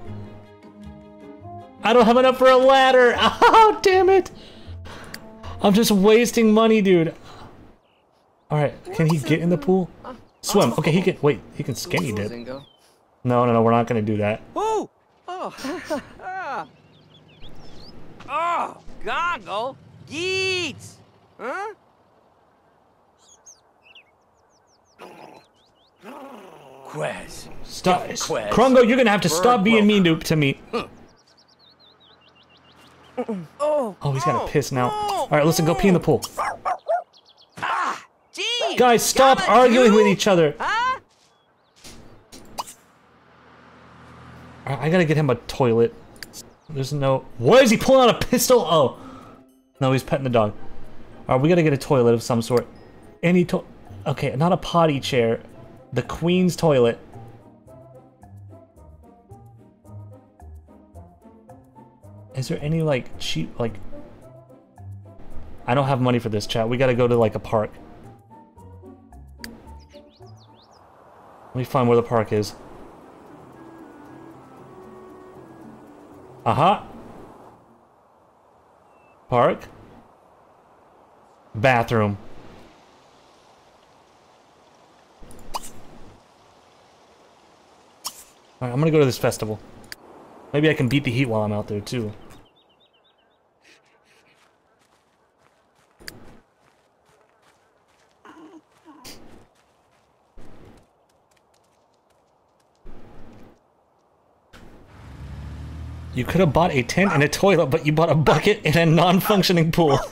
I don't have enough for a ladder. Oh, damn it. I'm just wasting money, dude. All right, can he get in the pool? Swim. Okay, he can. Wait, he can skinny dip. No, no, no, we're not gonna do that. Oh! Oh! oh! Gongo! Yeets! Huh? Quez. Stop, Quest. Krongo. You're gonna have to stop being mean to, to me. Oh! Oh, he's gonna piss now. All right, listen, go pee in the pool. Gee! Guys, stop arguing you? with each other. Huh? All right, I gotta get him a toilet. There's no. What is he pulling out a pistol? Oh, no, he's petting the dog. All right, we gotta get a toilet of some sort. Any to. Okay, not a potty chair. The queen's toilet. Is there any like cheap like? I don't have money for this chat. We gotta go to like a park. Let me find where the park is. Uh-huh. Park. Bathroom. Alright, I'm gonna go to this festival. Maybe I can beat the heat while I'm out there, too. You could have bought a tent and a toilet, but you bought a bucket and a non-functioning pool.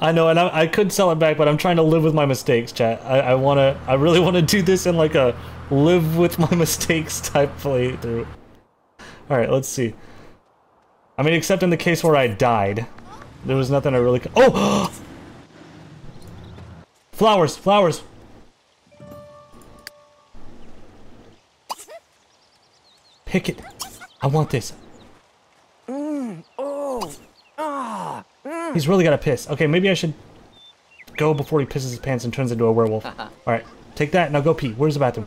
I know, and I, I could sell it back, but I'm trying to live with my mistakes, chat. I, I wanna, I really wanna do this in like a live with my mistakes type playthrough. All right, let's see. I mean, except in the case where I died, there was nothing I really. Oh, flowers, flowers. Pick it. I want this. Oh! Ah! He's really got to piss. Okay, maybe I should go before he pisses his pants and turns into a werewolf. All right, take that. Now go pee. Where's the bathroom?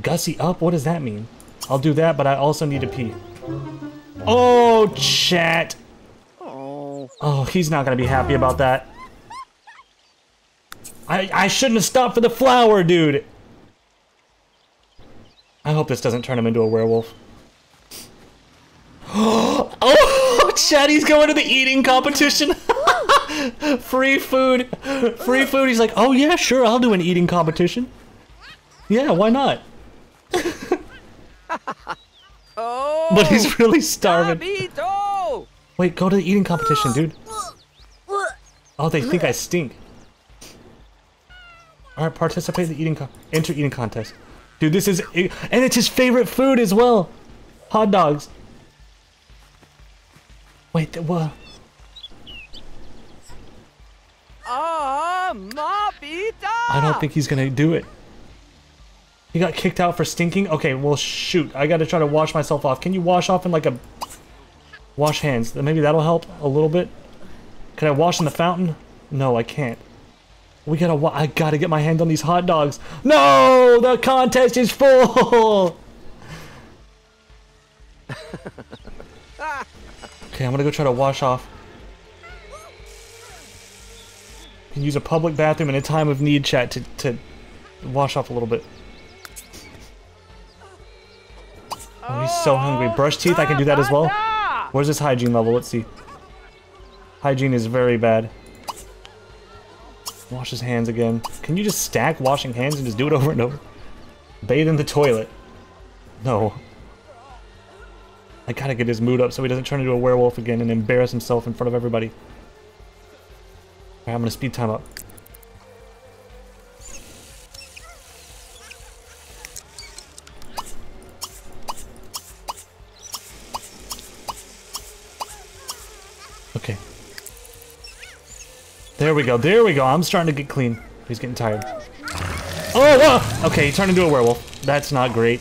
Gussy up? What does that mean? I'll do that, but I also need to pee. Oh, chat. Oh! He's not gonna be happy about that. I I shouldn't have stopped for the flower, dude. I hope this doesn't turn him into a werewolf. oh, Chad, he's going to the eating competition. Free food. Free food. He's like, oh yeah, sure, I'll do an eating competition. Yeah, why not? Oh! But he's really starving. Wait, go to the eating competition, dude. Oh, they think I stink. All right, participate in the eating enter eating contest. Dude, this is and it's his favorite food as well. Hot dogs. Wait, what? Ah! I don't think he's gonna do it. He got kicked out for stinking. Okay, well shoot, I gotta try to wash myself off. Can you wash off in like a wash hands? Maybe that'll help a little bit. Can I wash in the fountain? No, I can't. We gotta. Wa- I gotta get my hand on these hot dogs. No, the contest is full. okay, I'm gonna go try to wash off. Can use a public bathroom in a time of need, chat, to to wash off a little bit. Oh, he's so hungry. Oh, Brush teeth, I can do that as well. Where's his hygiene level? Let's see. Hygiene is very bad. Wash his hands again. Can you just stack washing hands and just do it over and over? Bathe in the toilet. No. I gotta get his mood up so he doesn't turn into a werewolf again and embarrass himself in front of everybody. I'm gonna speed time up. There we go, there we go. I'm starting to get clean. He's getting tired. Oh, whoa! Okay, he turned into a werewolf. That's not great.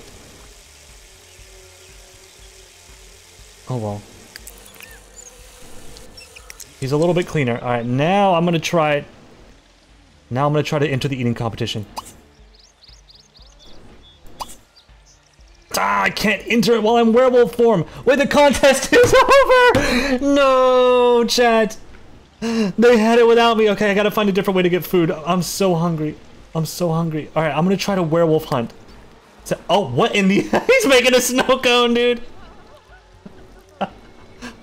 Oh well. He's a little bit cleaner. Alright, now I'm gonna try. Now I'm gonna try to enter the eating competition. Ah, I can't enter it while I'm werewolf form. Wait, the contest is over! No, chat. They had it without me. Okay, I gotta find a different way to get food. I'm so hungry. I'm so hungry. Alright, I'm gonna try to werewolf hunt. So, oh, what in the... He's making a snow cone, dude.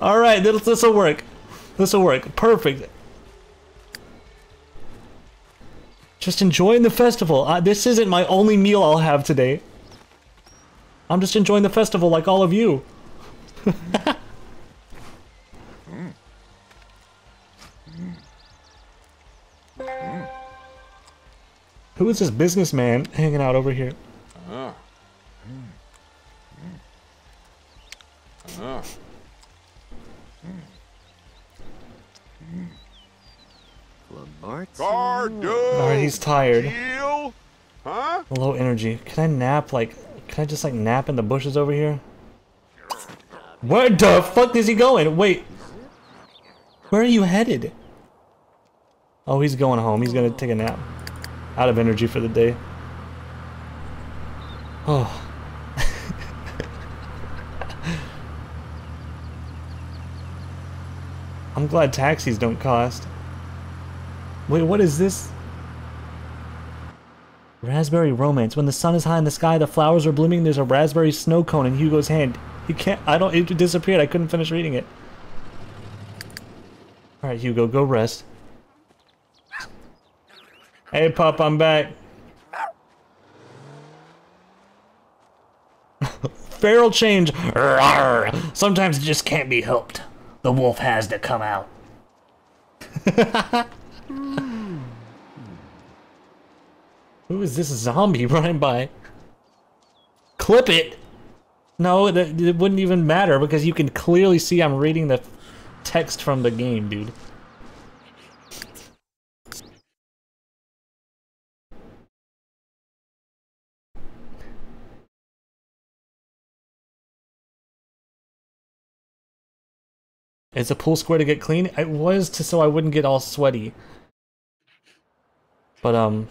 Alright, this this'll work. This'll work. Perfect. Just enjoying the festival. Uh, this isn't my only meal I'll have today. I'm just enjoying the festival like all of you. Who is this businessman hanging out over here? Cardo. Alright, he's tired. Heel. Huh? Low energy. Can I nap like can I just like nap in the bushes over here? Where the fuck is he going? Wait. Where are you headed? Oh, he's going home. He's gonna take a nap. Out of energy for the day. Oh. I'm glad taxis don't cost. Wait, what is this? Raspberry romance. When the sun is high in the sky, the flowers are blooming. There's a raspberry snow cone in Hugo's hand. He can't. I don't. It disappeared. I couldn't finish reading it. All right, Hugo, go rest. Hey, pup, I'm back. Feral change. Rawr. Sometimes it just can't be helped. The wolf has to come out. Who is this zombie running by? Clip it! No, that it wouldn't even matter because you can clearly see I'm reading the text from the game, dude. Is a pool square to get clean? It was to so I wouldn't get all sweaty. But um,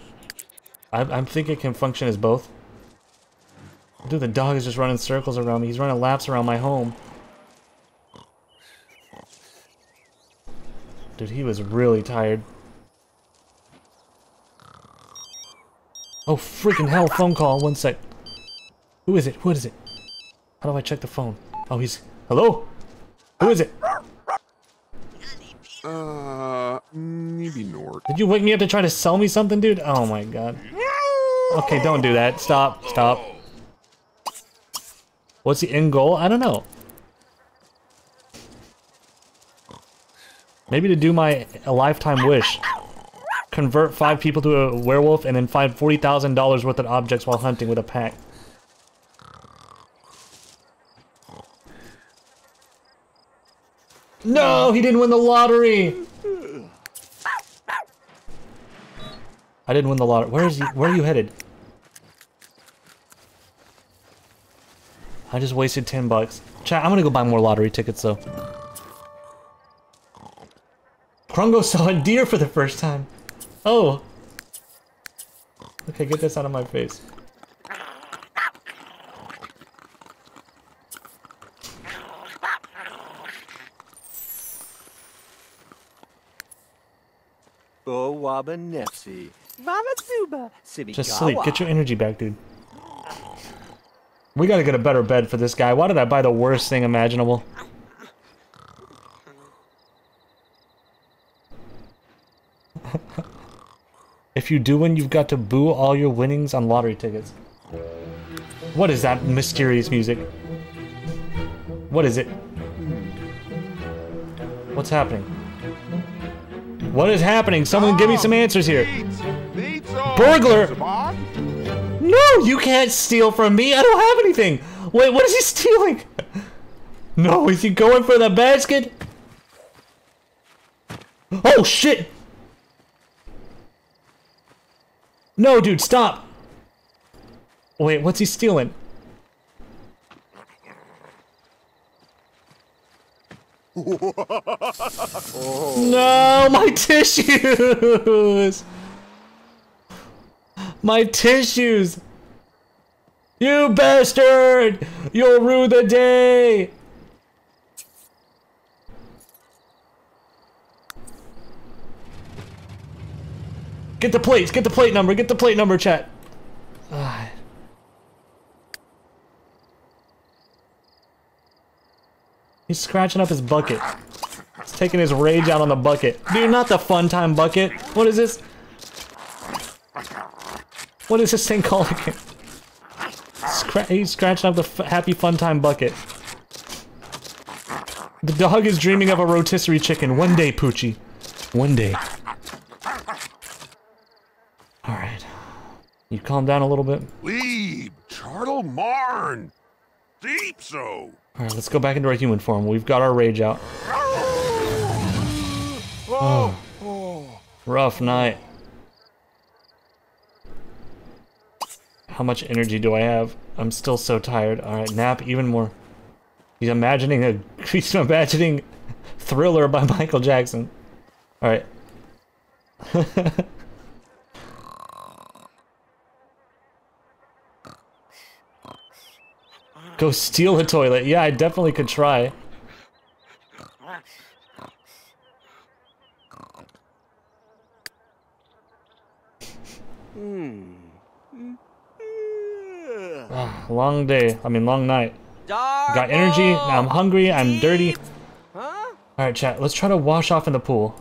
I, I'm thinking it can function as both. Dude, the dog is just running circles around me. He's running laps around my home. Dude, he was really tired. Oh, freaking hell, phone call. One sec. Who is it? Who is it? How do I check the phone? Oh, he's... Hello? Who is it? Uh, maybe Nort. Did you wake me up to try to sell me something, dude? Oh my god. Okay, don't do that. Stop. Stop. What's the end goal? I don't know. Maybe to do my a lifetime wish. Convert five people to a werewolf and then find $40,000 worth of objects while hunting with a pack. No, he didn't win the lottery. I didn't win the lottery. Where is he? Where are you headed? I just wasted 10 bucks. Chat, I'm gonna go buy more lottery tickets though. Krungo saw a deer for the first time. Oh. Okay, get this out of my face. Oh, Wabanepsi. Vavasuba. Just sleep. Get your energy back, dude. We gotta get a better bed for this guy. Why did I buy the worst thing imaginable? if you do win, you've got to boo all your winnings on lottery tickets. What is that mysterious music? What is it? What's happening? What is happening? Someone give me some answers here. Needs, needs some. Burglar. No, you can't steal from me. I don't have anything. Wait, what is he stealing? No, is he going for the basket? Oh shit! No, dude, stop. Wait, what's he stealing? No, my tissues! My tissues! You bastard! You'll rue the day! Get the plates, get the plate number, get the plate number, chat. Ah. He's scratching up his bucket. He's taking his rage out on the bucket. Dude, not the fun time bucket. What is this? What is this thing called again? Scra he's scratching up the happy fun time bucket. The dog is dreaming of a rotisserie chicken. One day, Poochie. One day. Alright. You calm down a little bit? Leave. Chartle Marn. Deep so. Alright, let's go back into our human form. We've got our rage out. Oh. Rough night. How much energy do I have? I'm still so tired. Alright, nap even more. He's imagining a he's imagining thriller by Michael Jackson. Alright. Go steal a toilet. Yeah, I definitely could try. Ah, long day. I mean, long night. Got energy. Now I'm hungry. I'm dirty. Alright, chat. Let's try to wash off in the pool.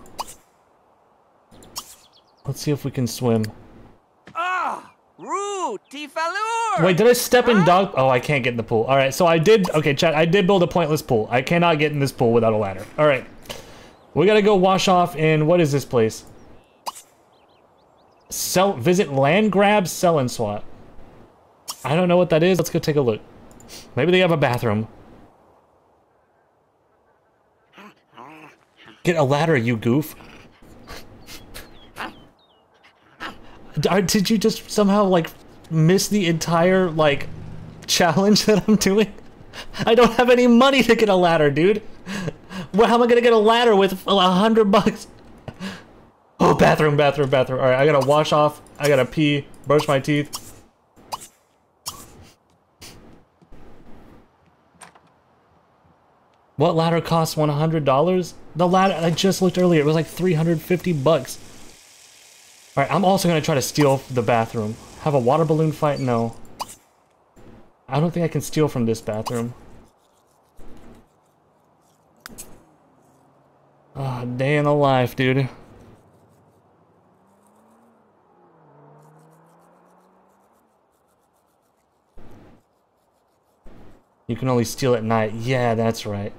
Let's see if we can swim. Roo! Tifalur! Wait, did I step in dog? Oh, I can't get in the pool. Alright, so I did. Okay, chat. I did build a pointless pool. I cannot get in this pool without a ladder. Alright. We gotta go wash off in. What is this place? Sell. Visit land grab, sell and swat. I don't know what that is. Let's go take a look. Maybe they have a bathroom. Get a ladder, you goof. D- uh, Did you just somehow, like, miss the entire, like, challenge that I'm doing? I don't have any money to get a ladder, dude. Well, how am I gonna get a ladder with a hundred bucks? Oh, bathroom, bathroom, bathroom. Alright, I gotta wash off. I gotta pee, brush my teeth. What ladder costs $100? The ladder, I just looked earlier, it was like 350 bucks. Alright, I'm also gonna try to steal the bathroom. Have a water balloon fight? No. I don't think I can steal from this bathroom. Ah, day in the life, dude. You can only steal at night. Yeah, that's right.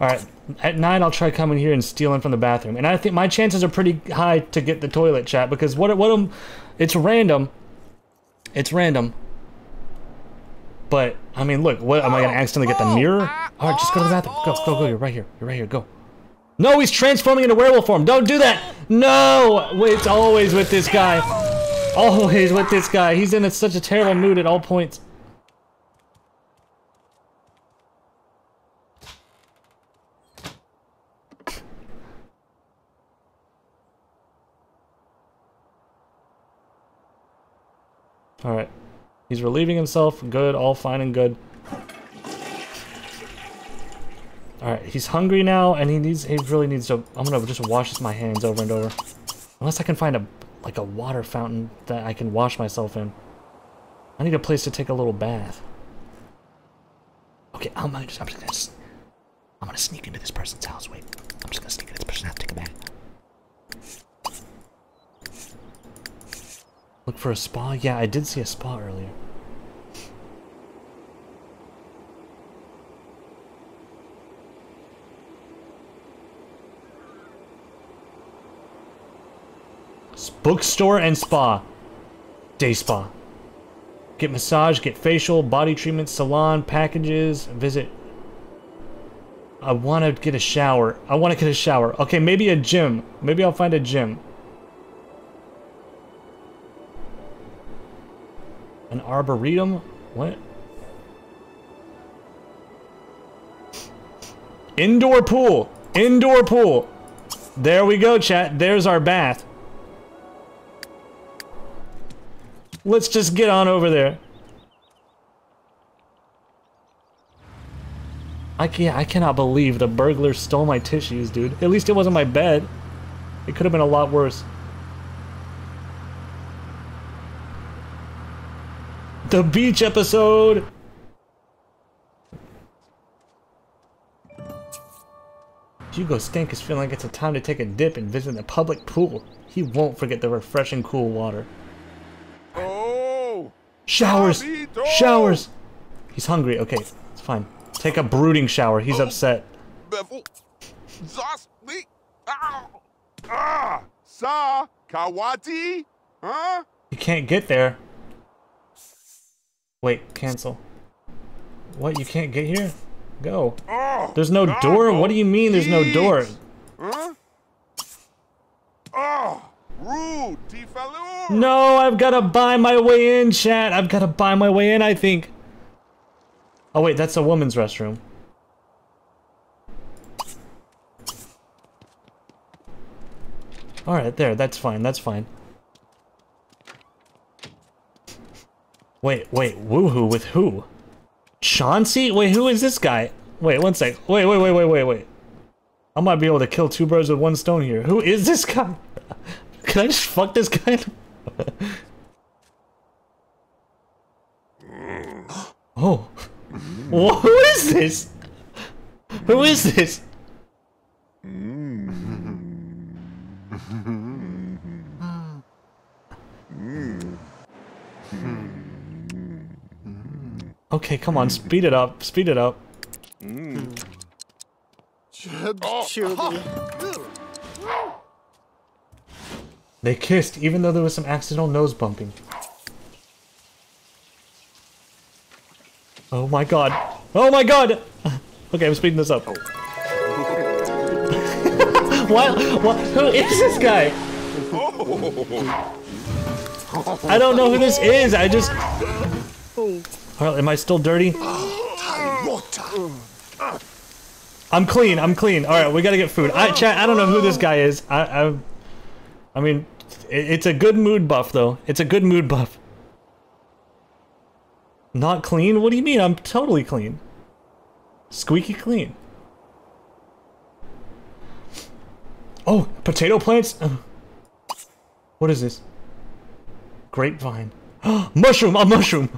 Alright, at night I'll try coming here and stealing from the bathroom. And I think my chances are pretty high to get the toilet chat because what what um it's random. It's random. But I mean look, what am I gonna accidentally get the mirror? Alright, just go to the bathroom. Go, go, go, you're right here. You're right here, go. No, he's transforming into werewolf form. Don't do that! No! It's always with this guy. Always with this guy. He's in such a terrible mood at all points. Alright. He's relieving himself. Good. All fine and good. Alright. He's hungry now, and he needs. He really needs to. I'm gonna just wash my hands over and over. Unless I can find a like a water fountain that I can wash myself in. I need a place to take a little bath. Okay, I'm gonna just, I'm just gonna, I'm gonna sneak into this person's house. Wait, I'm just gonna sneak into this person's house, take a bath. Look for a spa? Yeah, I did see a spa earlier. Bookstore and spa. Day spa. Get massage, get facial, body treatment, salon, packages, visit. I want to get a shower. I want to get a shower. Okay, maybe a gym. Maybe I'll find a gym. An arboretum? What? Indoor pool. Indoor pool. There we go, chat. There's our bath. Let's just get on over there. I can't, I cannot believe the burglar stole my tissues, dude. At least it wasn't my bed. It could have been a lot worse. The beach episode! Hugo Stank is feeling like it's a time to take a dip and visit the public pool. He won't forget the refreshing cool water. Oh! Showers! Showers! He's hungry. Okay, it's fine. Take a brooding shower. He's upset. Bevel. Zosli. Ah! Sa. Kawati? Huh? He can't get there. Wait, cancel. What? You can't get here? Go. Oh! There's no door? What do you mean there's no door? Oh! No, I've got to buy my way in, chat. I've got to buy my way in, I think. Oh, wait, that's a woman's restroom. Alright, there, that's fine, that's fine. Wait, wait, woohoo with who? Chauncey? Wait, who is this guy? Wait, one sec. Wait, wait, wait, wait, wait, wait. I might be able to kill two birds with one stone here. Who is this guy? Can I just fuck this guy? oh. Who is this? Who is this? Okay, come on, speed it up, speed it up. Mm. Oh. They kissed, even though there was some accidental nose bumping. Oh my god. Oh my god! Okay, I'm speeding this up. Oh. what? What? Who is this guy? Oh. I don't know who this is. I just. Am I still dirty? I'm clean. I'm clean. All right, we gotta get food. I chat. I don't know who this guy is. I. I, I mean, it's a good mood buff though. It's a good mood buff. Not clean? What do you mean? I'm totally clean. Squeaky clean. Oh, potato plants? Uh, What is this? Grapevine. mushroom! A mushroom!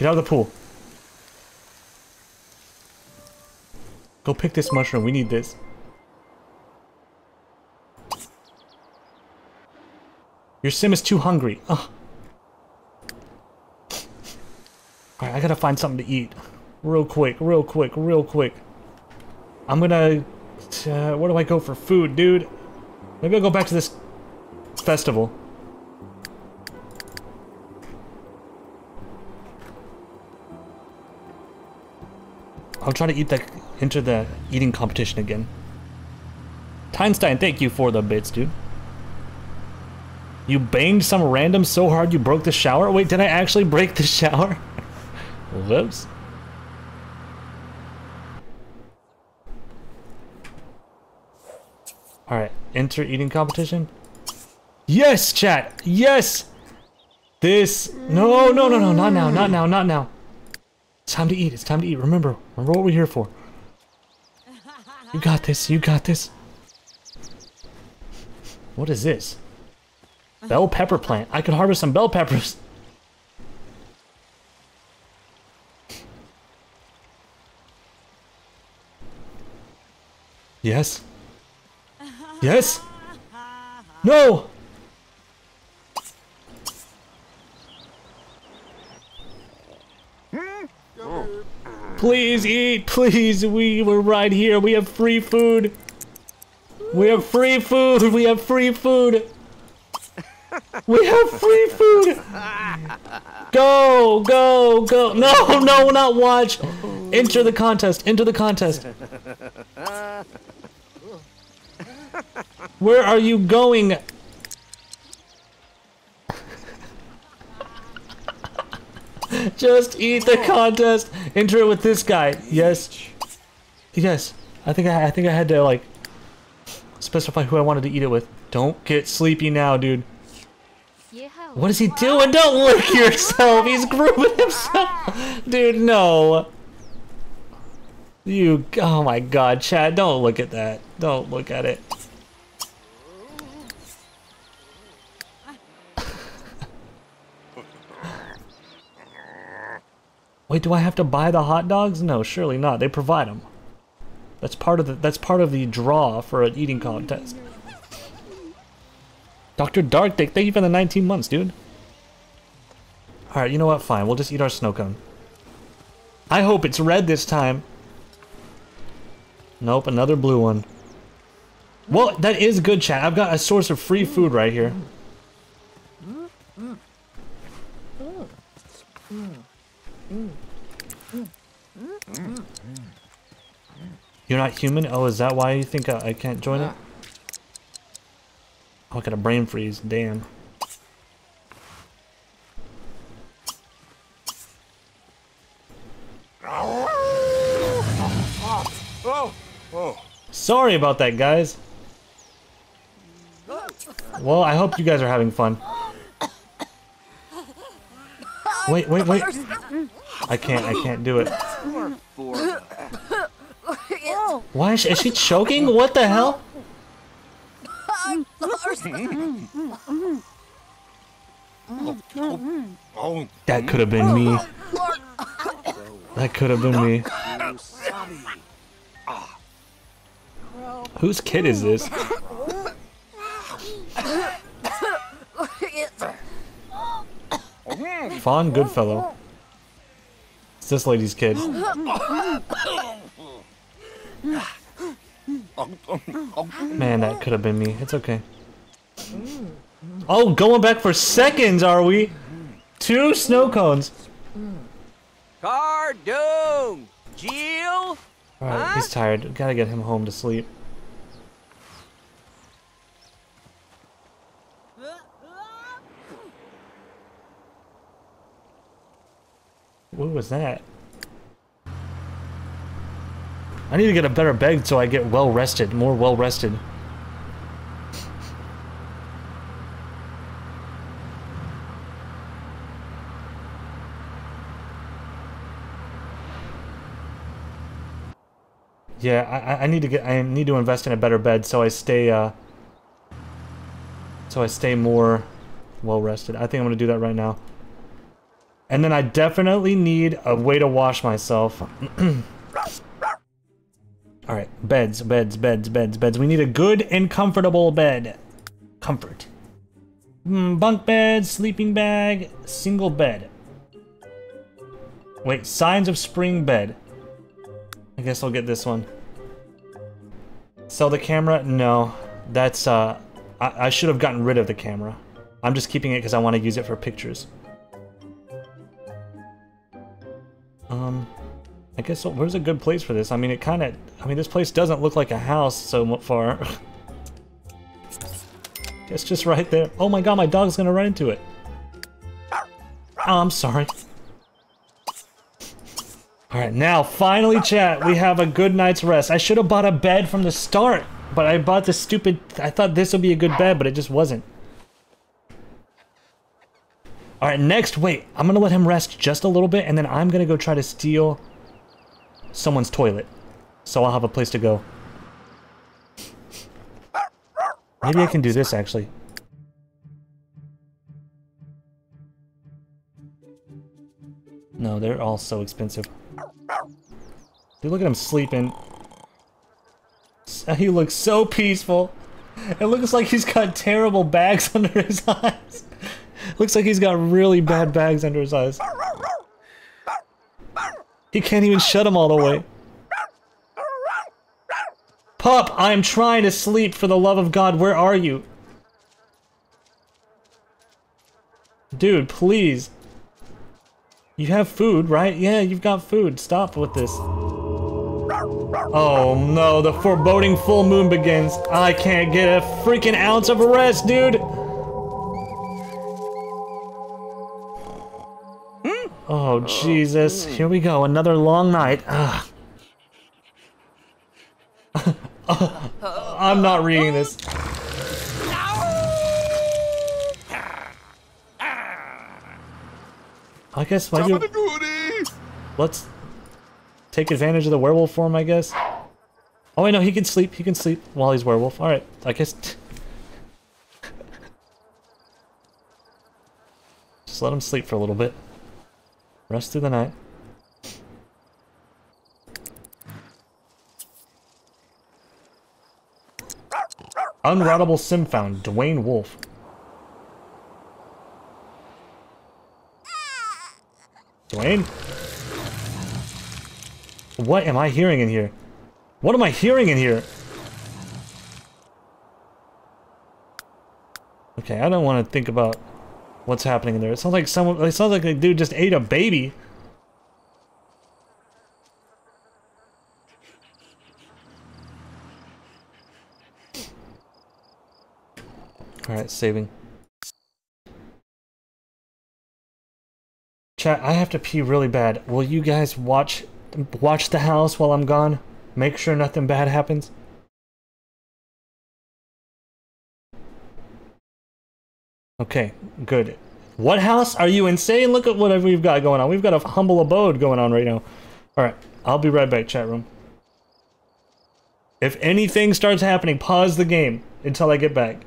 Get out of the pool. Go pick this mushroom. We need this. Your sim is too hungry. Ugh. Alright, I gotta find something to eat. Real quick, real quick, real quick. I'm gonna... Uh, where do I go for food, dude? Maybe I'll go back to this festival. I'll try to eat the enter the eating competition again. Teinstein, thank you for the bits, dude. You banged some random so hard you broke the shower? Wait, did I actually break the shower? Whoops. Alright, enter eating competition. Yes, chat! Yes! This... No, no, no, no, not now, not now, not now. It's time to eat, it's time to eat. Remember, remember what we're here for. You got this, you got this. What is this? Bell pepper plant. I could harvest some bell peppers. Yes. Yes. No. Please eat, please. We were right here. We have free food. We have free food. We have free food. We have free food. Go, go, go. No, no, not watch. Enter the contest. Enter the contest. Where are you going? Just eat the contest. Enter it with this guy. Yes. Yes. I think I, I think I had to like specify who I wanted to eat it with. Don't get sleepy now, dude. What is he doing? Don't lick yourself. He's grooming himself. Dude, no. You, oh my god, Chad, don't look at that. Don't look at it. Wait, do I have to buy the hot dogs? No, surely not. They provide them. That's part of the that's part of the draw for an eating contest. Dr. Dark Dick, thank you for the 19 months, dude. Alright, you know what? Fine, we'll just eat our snow cone. I hope it's red this time. Nope, another blue one. Well, that is good, chat. I've got a source of free food right here. You're not human? Oh, is that why you think I, I can't join it? Oh, I got a brain freeze. Damn. Sorry about that, guys. Well, I hope you guys are having fun. Wait, wait, wait. I can't, I can't do it. Why is she, is she choking? What the hell? That could have been me. That could have been me. Whose kid is this? Fawn Goodfellow. It's this lady's kid. Man, that could have been me. It's okay. Oh, going back for seconds, are we? Two snow cones. Cardoon! Jill? Alright, he's tired. We Gotta get him home to sleep. What was that? I need to get a better bed so I get well rested, more well rested. Yeah, I, I- need to get I need to invest in a better bed so I stay uh so I stay more well rested. I think I'm gonna do that right now. And then I definitely need a way to wash myself. Alright, beds, beds, beds, beds, beds. We need a good and comfortable bed. Comfort. Mm, bunk bed, sleeping bag, single bed. Wait, signs of spring bed. I guess I'll get this one. Sell the camera? No. That's, uh... I, I should have gotten rid of the camera. I'm just keeping it because I want to use it for pictures. Um... I guess, where's a good place for this? I mean, it kind of... I mean, this place doesn't look like a house so far. it's just right there. Oh my god, my dog's gonna run into it. Oh, I'm sorry. Alright, now, finally, chat, we have a good night's rest. I should have bought a bed from the start, but I bought this stupid... I thought this would be a good bed, but it just wasn't. Alright, next, wait. I'm gonna let him rest just a little bit, and then I'm gonna go try to steal someone's toilet. So I'll have a place to go. Maybe I can do this, actually. No, they're all so expensive. Dude, look at him sleeping. He looks so peaceful. It looks like he's got terrible bags under his eyes. Looks like he's got really bad bags under his eyes. He can't even shut him all the way. Pup, I'm trying to sleep for the love of God. Where are you? Dude, please. You have food, right? Yeah, you've got food. Stop with this. Oh no, the foreboding full moon begins. I can't get a freaking ounce of rest, dude. Oh, oh, Jesus. Here we go. Another long night. I'm not reading this. I guess Top of let's take advantage of the werewolf form, I guess. Oh, wait, no, he can sleep. He can sleep while he's werewolf. Alright, I guess... Just let him sleep for a little bit. Rest through the night. Unroutable sim found. Dwayne Wolf. Dwayne? What am I hearing in here? What am I hearing in here? Okay, I don't want to think about what's happening in there. It sounds like someone. It sounds like a dude just ate a baby. All right, saving. Chat, I have to pee really bad. Will you guys watch watch the house while I'm gone? Make sure nothing bad happens. Okay, good. What house? Are you insane? Look at what we've got going on. We've got a humble abode going on right now. Alright, I'll be right back, chat room. If anything starts happening, pause the game until I get back.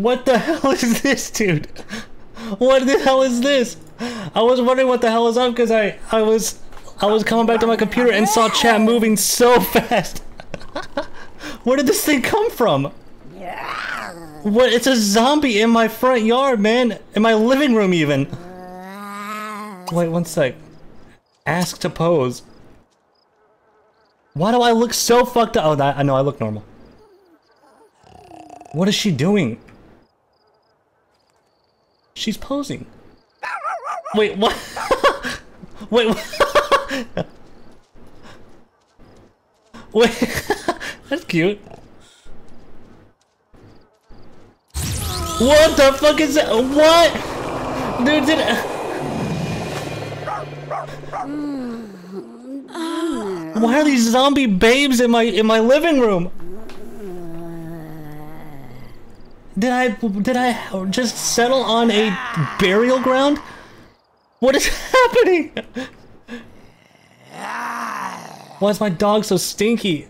What the hell is this, dude? What the hell is this? I was wondering what the hell is up because I I was I was coming back to my computer and saw chat moving so fast. Where did this thing come from? What? It's a zombie in my front yard, man. In my living room, even. Wait one sec. Ask to pose. Why do I look so fucked up? Oh, that, I know I look normal. What is she doing? She's posing. Wait, what? Wait, what? Wait, that's cute. What the fuck is that? What? Dude, did mm. Why are these zombie babes in my in my living room? Did I did I just settle on a burial ground? What is happening? Why is my dog so stinky?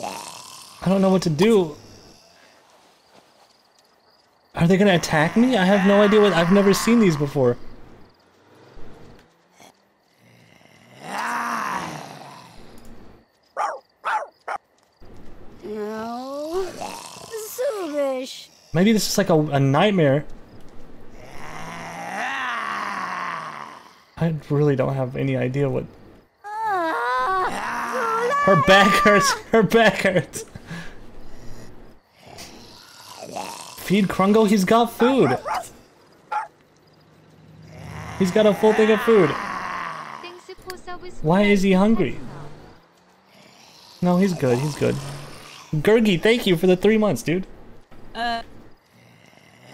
I don't know what to do. Are they gonna attack me? I have no idea what- I've never seen these before. No. Maybe this is like a, a nightmare. I really don't have any idea what. Her back hurts. Her back hurts. Feed Krungo. He's got food. He's got a full thing of food. Why is he hungry? No, he's good. He's good. Gurgi, thank you for the three months, dude.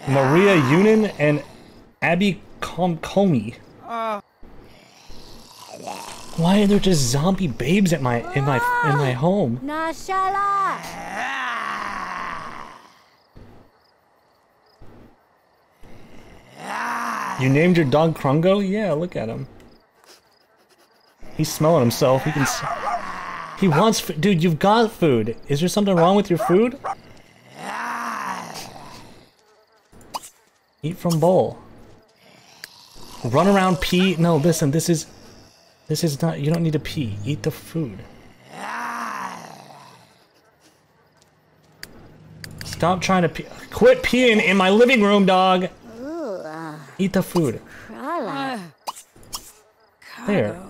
Maria Yunin and Abby Com- Comey. Why are there just zombie babes at my in my in my home? Nashala. You named your dog Krungo? Yeah, look at him. He's smelling himself. He can. He wants. Dude, you've got food. Is there something wrong with your food? Eat from bowl. Run around, pee. No, listen. This is. This is not. You don't need to pee. Eat the food. Stop trying to pee. Quit peeing in my living room, dog. Eat the food. There.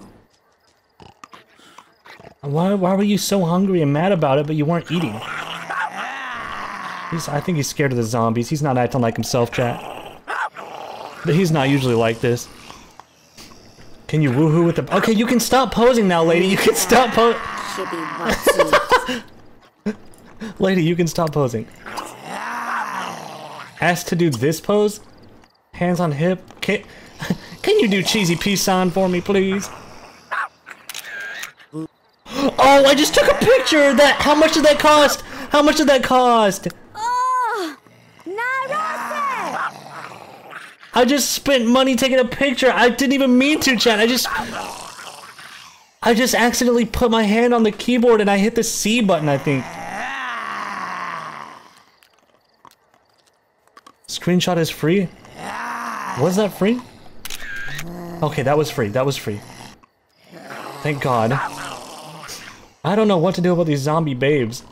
Why, why were you so hungry and mad about it, but you weren't eating? He's, I think he's scared of the zombies. He's not acting like himself, chat. But he's not usually like this. Can you woohoo with the... Okay, you can stop posing now, lady. You can stop po... Lady, you can stop posing. Asked to do this pose? Hands on hip. Can, can you do cheesy peace sign for me, please? Oh, I just took a picture! That how much did that cost? How much did that cost? Oh! Narase! I just spent money taking a picture. I didn't even mean to, chat. I just I just accidentally put my hand on the keyboard and I hit the C button, I think. Screenshot is free? Was that free? Okay, that was free. That was free. Thank God. I don't know what to do about these zombie babes.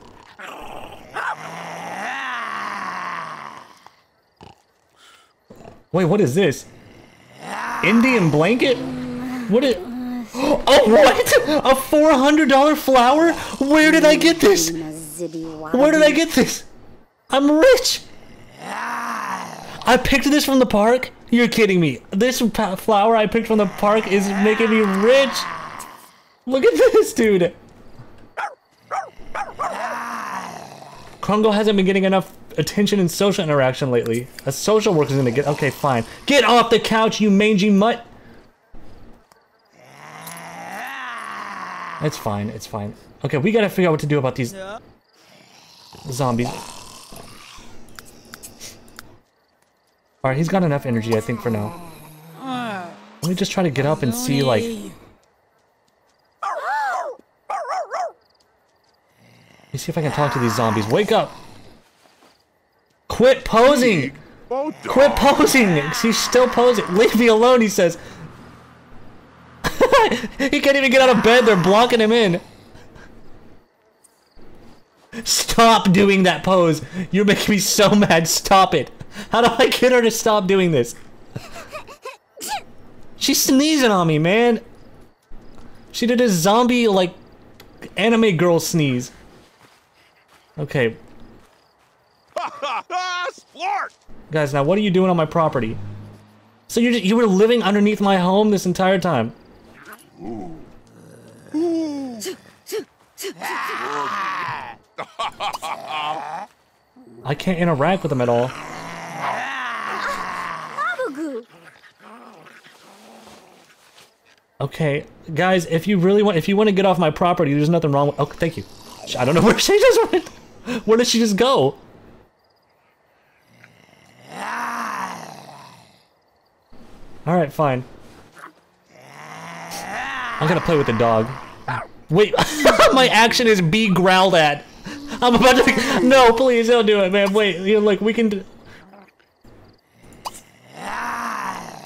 Wait, what is this? Indian blanket? What is... Oh, what? A $400 flower? Where did I get this? Where did I get this? I'm rich. I picked this from the park. You're kidding me. This flower I picked from the park is making me rich. Look at this, dude. Krungo hasn't been getting enough attention and social interaction lately. A social worker's gonna get. Okay, fine. Get off the couch, you mangy mutt. It's fine. It's fine. Okay, we gotta figure out what to do about these zombies. Alright, he's got enough energy, I think, for now. Let me just try to get up and see, like... Let me see if I can talk to these zombies. Wake up! Quit posing! Quit posing! He's still posing. Leave me alone, he says. he can't even get out of bed. They're blocking him in. Stop doing that pose. You're making me so mad. Stop it. How do I get her to stop doing this? She's sneezing on me, man. She did a zombie, like, anime girl sneeze. Okay, Guys, now what are you doing on my property? So you you were living underneath my home this entire time? I can't interact with them at all. Okay, guys, if you really want, if you want to get off my property, there's nothing wrong with. Oh, thank you. I don't know where she just went. Where did she just go? All right, fine. I'm gonna play with the dog. Wait, my action is be growled at. I'm about to. No, please don't do it, man. Wait, you know, look, we can. Do...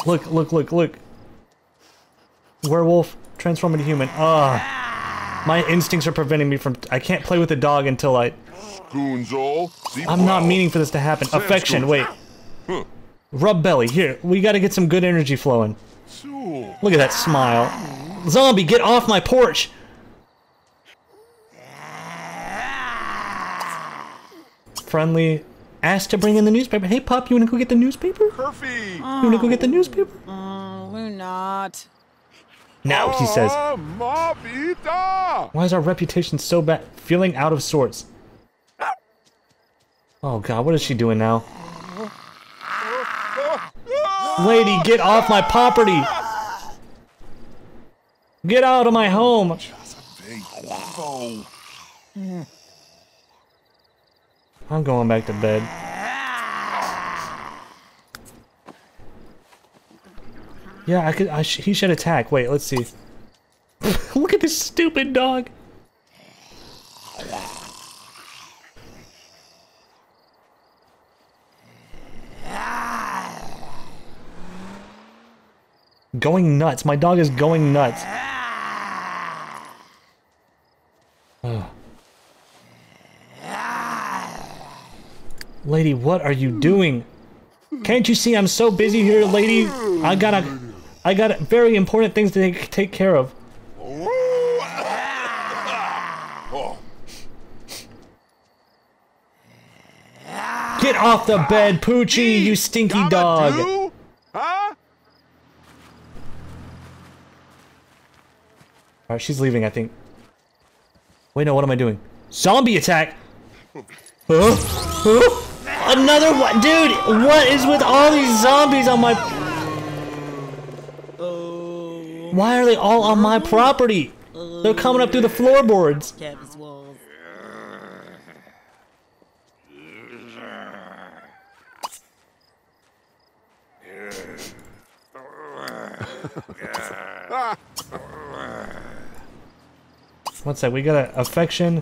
Look, look, look, look. Werewolf transform into human. Ah, my instincts are preventing me from. I can't play with the dog until I. I'm not meaning for this to happen. Affection. Wait. Rub belly. Here, we got to get some good energy flowing. Look at that smile. Zombie, get off my porch! Friendly. Asked to bring in the newspaper. Hey, pup, you wanna go get the newspaper? Murphy. You wanna go get the newspaper? We're not. Now, he says. Ah, Why is our reputation so bad? Feeling out of sorts. Oh god, what is she doing now? Lady, get off my property! Get out of my home! I'm going back to bed. Yeah, I could. I sh he should attack. Wait, let's see. Look at this stupid dog. Going nuts. My dog is going nuts. Lady, what are you doing? Can't you see I'm so busy here, lady? I got a, I got very important things to take, take care of. Get off the bed, Poochie, you stinky gotta dog. do? Huh? Alright, she's leaving, I think. Wait, no, what am I doing? Zombie attack! Huh? Huh? Another one! Dude, what is with all these zombies on my... Why are they all on my property? They're coming up through the floorboards. What's that? We got a affection.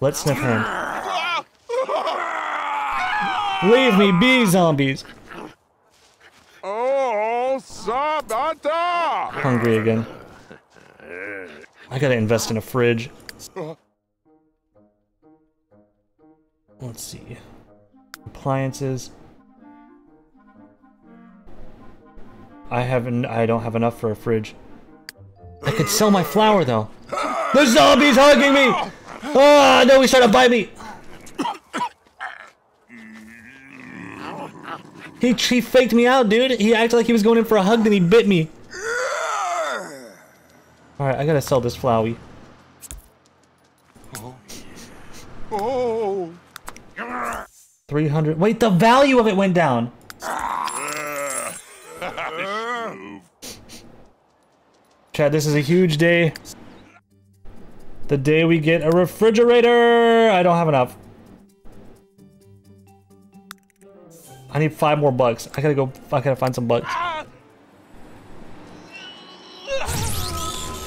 Let's sniff hand. Leave me be, zombies. Oh, Sabata. Hungry again. I gotta invest in a fridge. Let's see. Appliances. I haven't. I don't have enough for a fridge. I could sell my flower though. The zombie's hugging me. Ah, no, he's trying to bite me. He, he faked me out, dude. He acted like he was going in for a hug, then he bit me. Alright, I gotta sell this flowy. Oh. 300. Wait, the value of it went down. Chad, this is a huge day. The day we get a refrigerator. I don't have enough. I need five more bucks. I gotta go. I gotta find some bucks.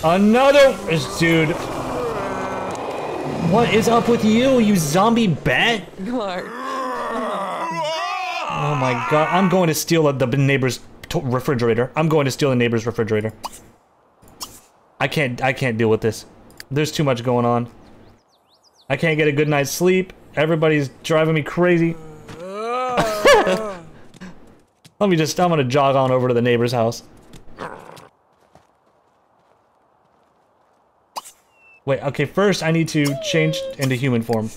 Another dude. What is up with you, you zombie bat? Clark. Oh my god, I'm going to steal the neighbor's refrigerator. I'm going to steal the neighbor's refrigerator. I can't, I can't deal with this. There's too much going on. I can't get a good night's sleep. Everybody's driving me crazy. Let me just, I'm gonna jog on over to the neighbor's house. Wait, okay, first I need to change into human form.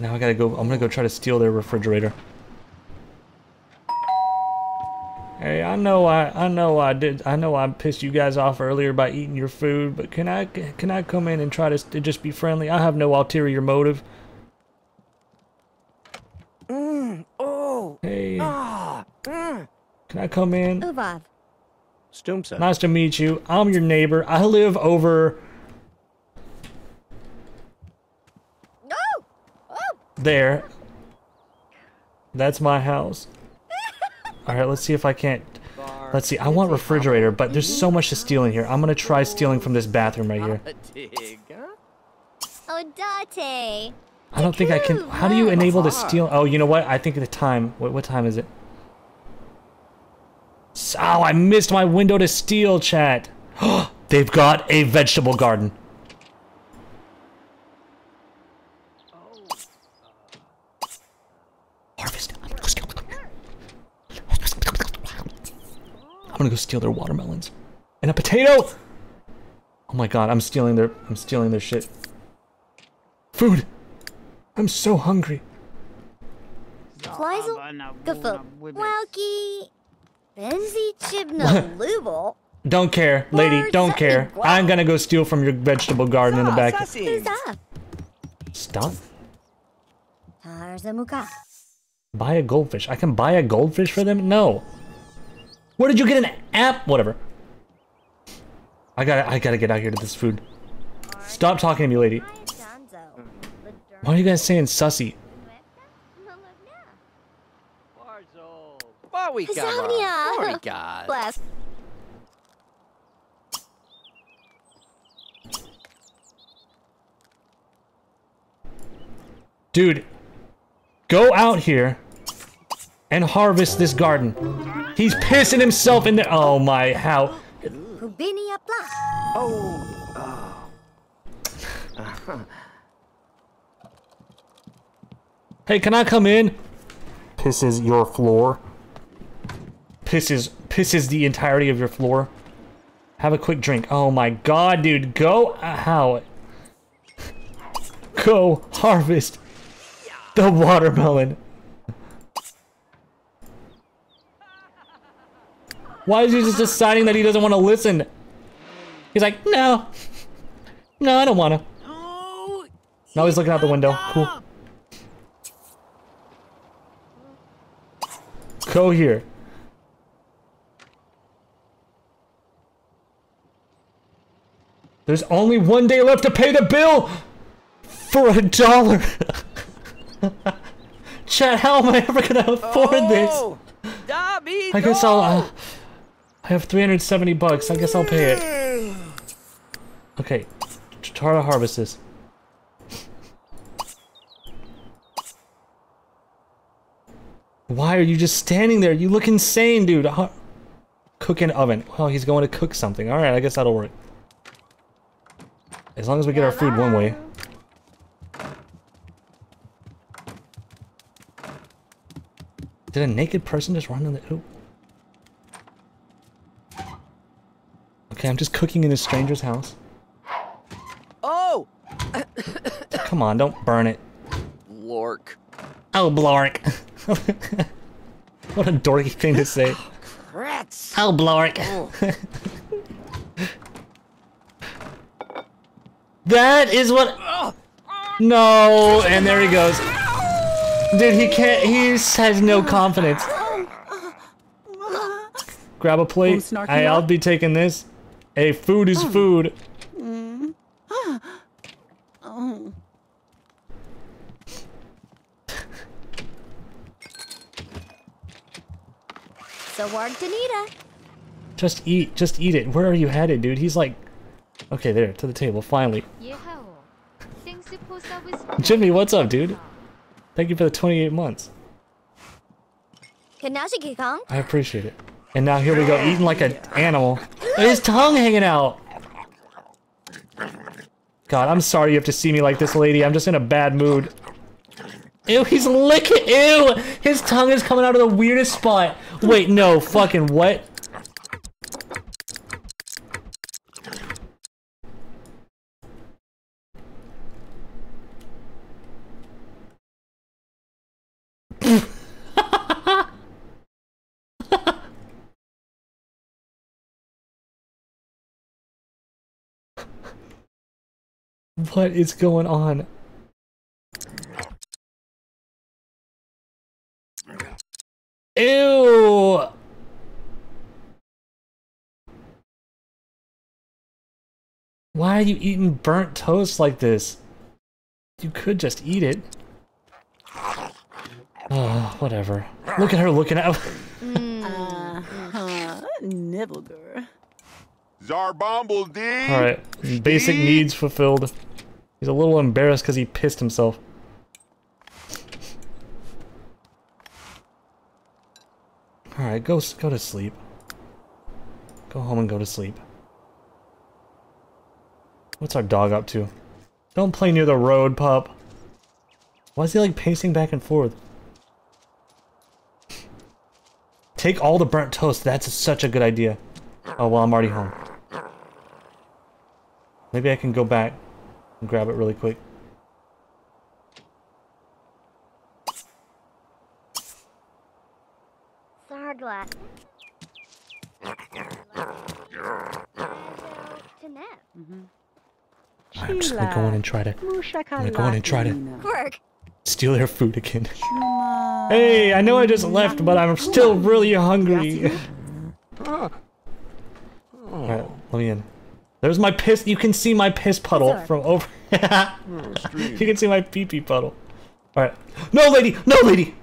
Now I gotta go, I'm gonna go try to steal their refrigerator. Hey, I know I, I know I did, I know I pissed you guys off earlier by eating your food, but can I, can I come in and try to, to just be friendly? I have no ulterior motive. Oh, Hey, ah, mm. can I come in? Uvav. Stumsa. Nice to meet you. I'm your neighbor. I live over No! Oh! there. That's my house. Alright, let's see if I can't... Let's see, I want refrigerator, but there's so much to steal in here. I'm gonna try stealing from this bathroom right here. Oh, a dig. I don't think I can... How do you enable to steal... Oh, you know what? I think the time... What, what time is it? S- Oh, I missed my window to steal, chat. They've got a vegetable garden. Harvest. I'm gonna go steal. I'm gonna go steal their watermelons. And a potato! Oh my god, I'm stealing their... I'm stealing their shit. Food! I'm so hungry. Fliesel. Gafo. Welky. Benzi Chibna Lubel. Don't care, lady, don't care. I'm gonna go steal from your vegetable garden in the back. Who's? Stop. Buy a goldfish. I can buy a goldfish for them? No. Where did you get an app? Whatever. I gotta, I gotta get out here to this food. Stop talking to me, lady. Why are you guys saying sussy? Barzo. What we got? Kazavnia. What we got? Bless. Dude, go out here and harvest this garden. He's pissing himself in there. Oh my, how? Oh. Hey, can I come in? Pisses your floor. Pisses pisses the entirety of your floor. Have a quick drink. Oh my god, dude. Go how? Go harvest the watermelon. Why is he just deciding that he doesn't want to listen? He's like, no. No, I don't want to. Now he's looking out the window. Cool. Go here. There's only one day left to pay the bill for a dollar. Chat, how am I ever gonna afford this? Oh, Dobby, I guess I'll. Uh, I have 370 bucks. I guess I'll pay it. Okay, to harvest this. Why are you just standing there? You look insane, dude. Har- cook an oven. Oh, he's going to cook something. All right, I guess that'll work. As long as we get our food one way. Did a naked person just run in the... Ooh. Okay, I'm just cooking in a stranger's house. Oh, Come on, don't burn it. Lork. Oh, Blork. what a dorky thing to say. Rats. Oh, oh Blork. Oh. that is what... No, and there he goes. Dude, he can't... He has no confidence. Grab a plate. Hey, I'll be taking this. Hey, food is food. Mm. So word Danita. Just eat, just eat it. Where are you headed, dude? He's like, okay, there, to the table, finally. Jimmy, what's up, dude? Thank you for the 28 months. I appreciate it. And now here we go, eating like an animal. His tongue hanging out. God, I'm sorry you have to see me like this, lady. I'm just in a bad mood. Ew, he's licking. Ew, his tongue is coming out of the weirdest spot. Wait, no, fucking what? What is going on? Ew! Why are you eating burnt toast like this? You could just eat it. Oh, whatever. Look at her looking at. Uh-huh. Nibblegur. Zarbomble D. Alright, basic needs fulfilled. He's a little embarrassed because he pissed himself. Alright, go, go to sleep. Go home and go to sleep. What's our dog up to? Don't play near the road, pup. Why is he like pacing back and forth? Take all the burnt toast. That's such a good idea. Oh, well, I'm already home. Maybe I can go back grab it really quick. Sardla. To nap. I'm just gonna go in and try to I'm gonna go in and try to Quirk. steal their food again. hey, I know I just left, but I'm still really hungry. Alright, let me in. There's my piss. You can see my piss puddle Sorry. from over. you can see my pee pee puddle. Alright. No, lady! No, lady!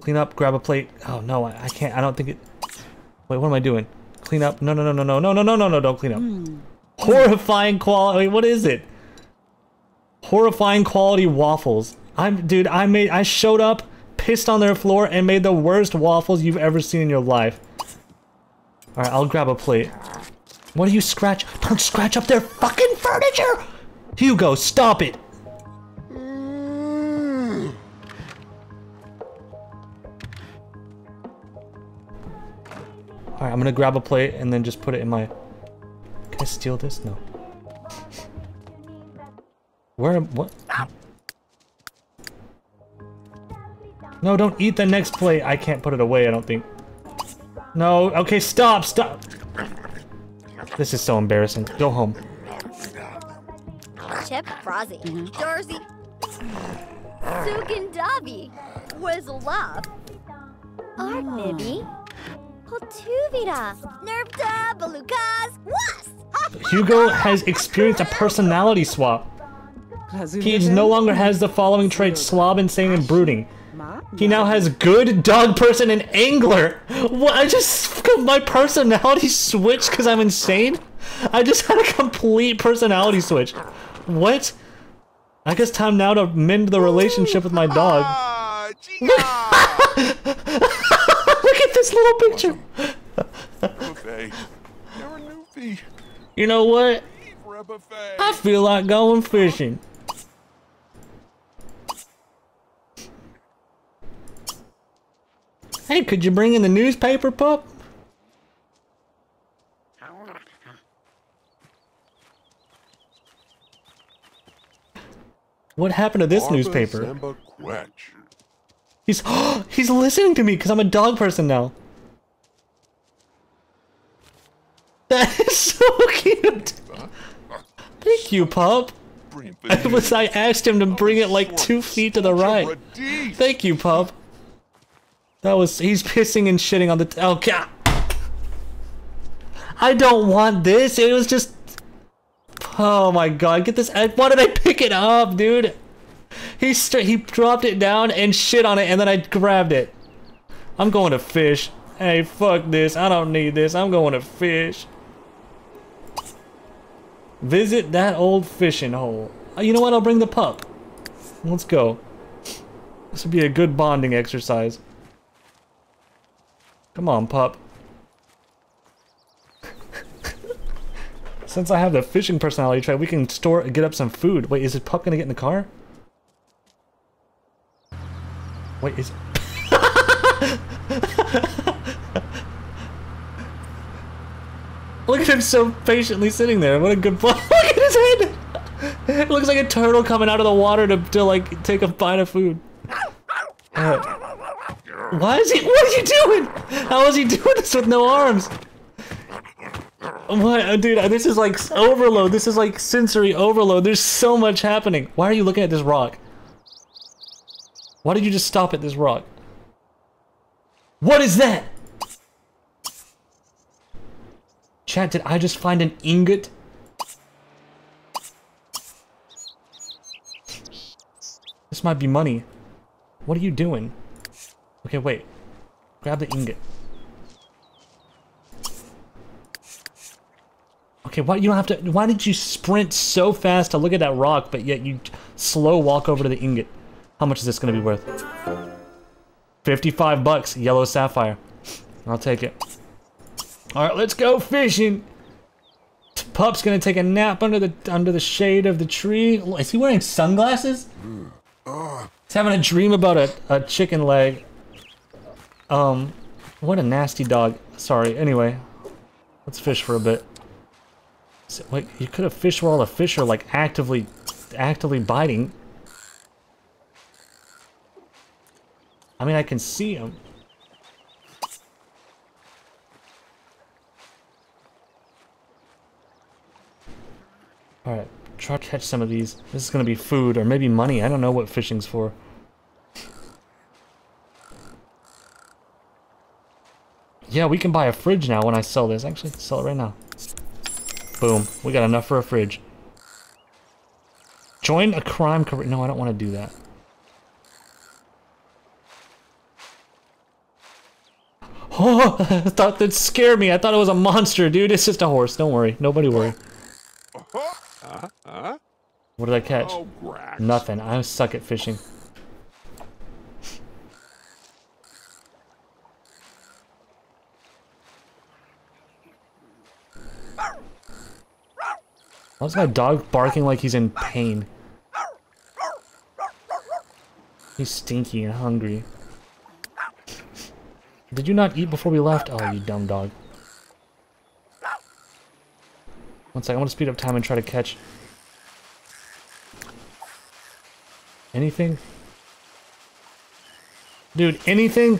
Clean up, grab a plate. Oh, no, I, I can't. I don't think it. Wait, what am I doing? Clean up. No, no, no, no, no, no, no, no, no, no, don't clean up. Horrifying quality. What is it? Horrifying quality waffles. I'm, dude, I made, I showed up, pissed on their floor, and made the worst waffles you've ever seen in your life. Alright, I'll grab a plate. What do you scratch? Don't scratch up their fucking furniture! Hugo, stop it! Alright, I'm gonna grab a plate and then just put it in my... Can I steal this? No. Where am... what? Ah. No, don't eat the next plate. I can't put it away, I don't think. No, okay, stop, stop! This is so embarrassing. Go home. Chip Frozzy. Dorsey. Sukin Davi. Wizlov. Art ah. Nibby. Potuvira. Nerpta Belukas. Was. Hugo has experienced a personality swap. He no longer has the following traits slob, insane, and brooding. He now has good, dog person, and angler. What? I just my personality switched because I'm insane. I just had a complete personality switch. What? I guess time now to mend the relationship with my dog. Ah, chica. Look at this little picture. buffet. You're a newfie. You know what? For a buffet. I feel like going fishing. Hey, could you bring in the newspaper, pup? What happened to this Barba newspaper? He's he's listening to me because I'm a dog person now. That is so cute. Thank you, pup. I was I asked him to bring it like two feet to the right. Thank you, pup. That was he's pissing and shitting on the oh god. I don't want this. It was just Oh my god, get this why did I pick it up, dude? He st- he dropped it down and shit on it and then I grabbed it. I'm going to fish. Hey, fuck this. I don't need this. I'm going to fish. Visit that old fishing hole. Uh, You know what? I'll bring the pup. Let's go. This would be a good bonding exercise. Come on, pup. Since I have the fishing personality trait, we can store get up some food. Wait, is it pup gonna get in the car? Wait, is Look at him so patiently sitting there. What a good boy. Look at his head. It looks like a turtle coming out of the water to, to like take a bite of food. Uh, why is he? What is he doing? How is he doing this with no arms? What, uh, dude? This is like overload. This is like sensory overload. There's so much happening. Why are you looking at this rock? Why did you just stop at this rock? What is that? Chat, did I just find an ingot? This might be money. What are you doing? Okay, wait. Grab the ingot. Okay, why you don't have to why did you sprint so fast to look at that rock, but yet you slow walk over to the ingot? How much is this gonna be worth? 55 bucks, yellow sapphire. I'll take it. Alright, let's go fishing. Pup's gonna take a nap under the under the shade of the tree. Is he wearing sunglasses? Hmm. He's having a dream about a, a chicken leg. Um, what a nasty dog. Sorry, anyway. Let's fish for a bit. So, wait, you could have fished all the fish are like actively, actively biting. I mean, I can see them. Alright, try to catch some of these. This is gonna be food, or maybe money. I don't know what fishing's for. Yeah, we can buy a fridge now when I sell this. Actually, sell it right now. Boom. We got enough for a fridge. Join a crime career. No, I don't want to do that. Oh, I thought that scared me. I thought it was a monster, dude. It's just a horse. Don't worry. Nobody worry. Uh-huh. Uh-huh. What did I catch? Oh, Nothing. I suck at fishing. Why's my dog barking like he's in pain? He's stinky and hungry. Did you not eat before we left? Oh, you dumb dog. One sec, I want to speed up time and try to catch anything. Dude, anything?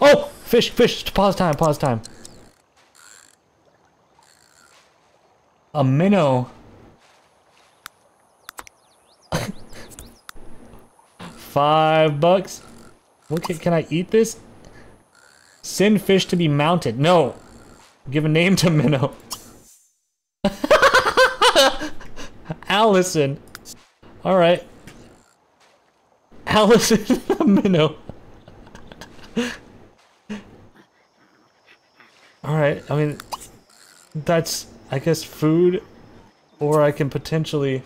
Oh, fish, fish. Pause time, pause time. A minnow. Five bucks. Okay, can I eat this? Send fish to be mounted. No. Give a name to minnow. Allison. All right. Allison minnow. All right. I mean, that's I guess food, or I can potentially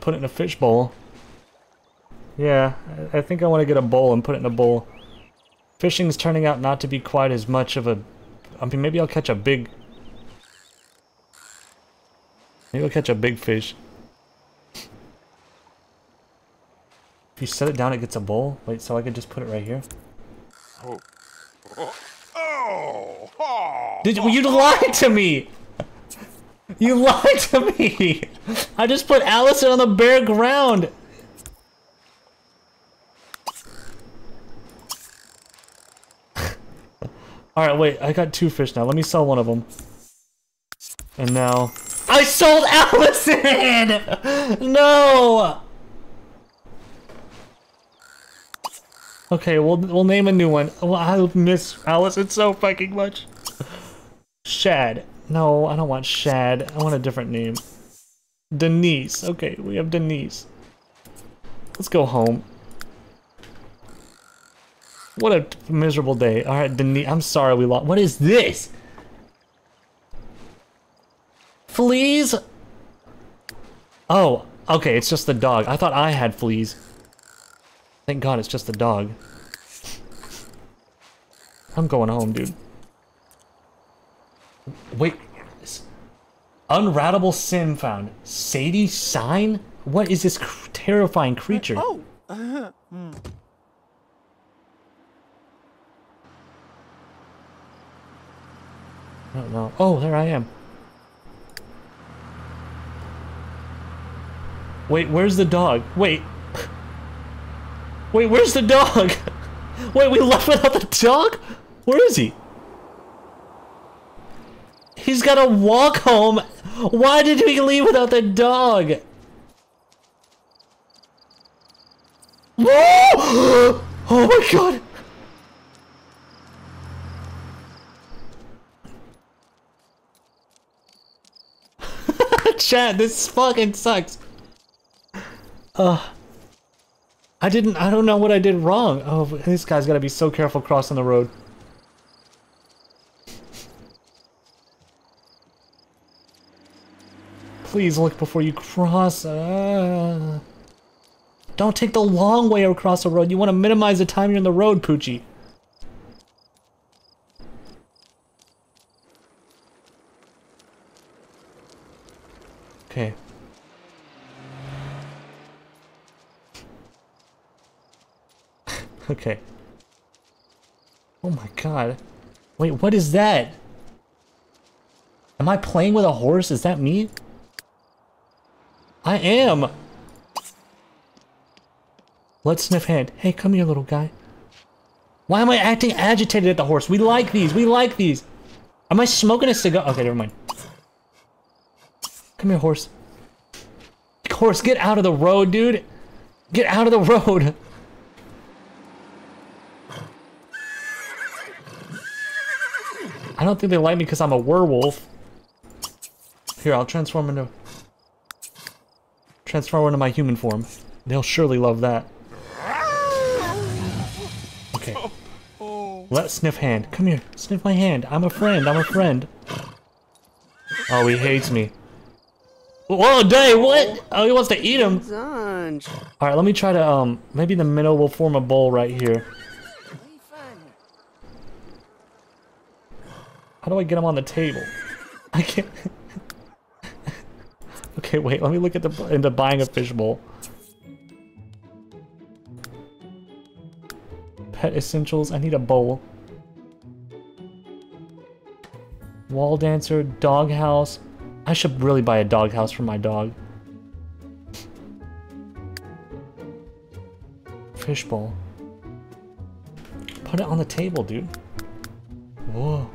put it in a fish bowl. Yeah, I think I want to get a bowl and put it in a bowl. Fishing's turning out not to be quite as much of a... I mean, maybe I'll catch a big... Maybe I'll catch a big fish. If you set it down, it gets a bowl? Wait, so I could just put it right here? Oh. oh. Did you, you lied to me! You lied to me! I just put Allison on the bare ground! Alright, wait, I got two fish now. Let me sell one of them. And now... I sold Allison! no! Okay, we'll, we'll name a new one. Oh, I miss Allison so fucking much. Shad. No, I don't want Shad. I want a different name. Denise. Okay, we have Denise. Let's go home. What a miserable day. All right, Denise. I'm sorry we lost. What is this? Fleas? Oh, okay. It's just the dog. I thought I had fleas. Thank God it's just the dog. I'm going home, dude. Wait. Unratable sim found. Sadie sign? What is this terrifying creature? Oh. Uh. Don't know. Oh, there I am. Wait, where's the dog? Wait. Wait, where's the dog? Wait, we left without the dog? Where is he? He's gotta walk home. Why did we leave without the dog? Whoa! Oh! oh my god! Chat, this fucking sucks. Uh, I didn't, I don't know what I did wrong. Oh, this guy's gotta be so careful crossing the road. Please look before you cross. Uh, don't take the long way across the road. You want to minimize the time you're in the road, Poochie. Okay. okay. Oh my god. Wait, what is that? Am I playing with a horse? Is that me? I am! Let's sniff hand. Hey, come here, little guy. Why am I acting agitated at the horse? We like these. We like these. Am I smoking a cigar? Okay, never mind. Come here, horse. Horse, get out of the road, dude. Get out of the road. I don't think they like me because I'm a werewolf. Here, I'll transform into... Transform into my human form. They'll surely love that. Okay. Let sniff hand. Come here. Sniff my hand. I'm a friend. I'm a friend. Oh, he hates me. Whoa, dang, what? Oh, he wants to eat him. Alright, let me try to, um, maybe the minnow will form a bowl right here. How do I get him on the table? I can't. okay, wait, let me look at the, into buying a fishbowl. Pet essentials, I need a bowl. Wall dancer, doghouse. I should really buy a doghouse for my dog. Fishbowl. Put it on the table, dude. Whoa.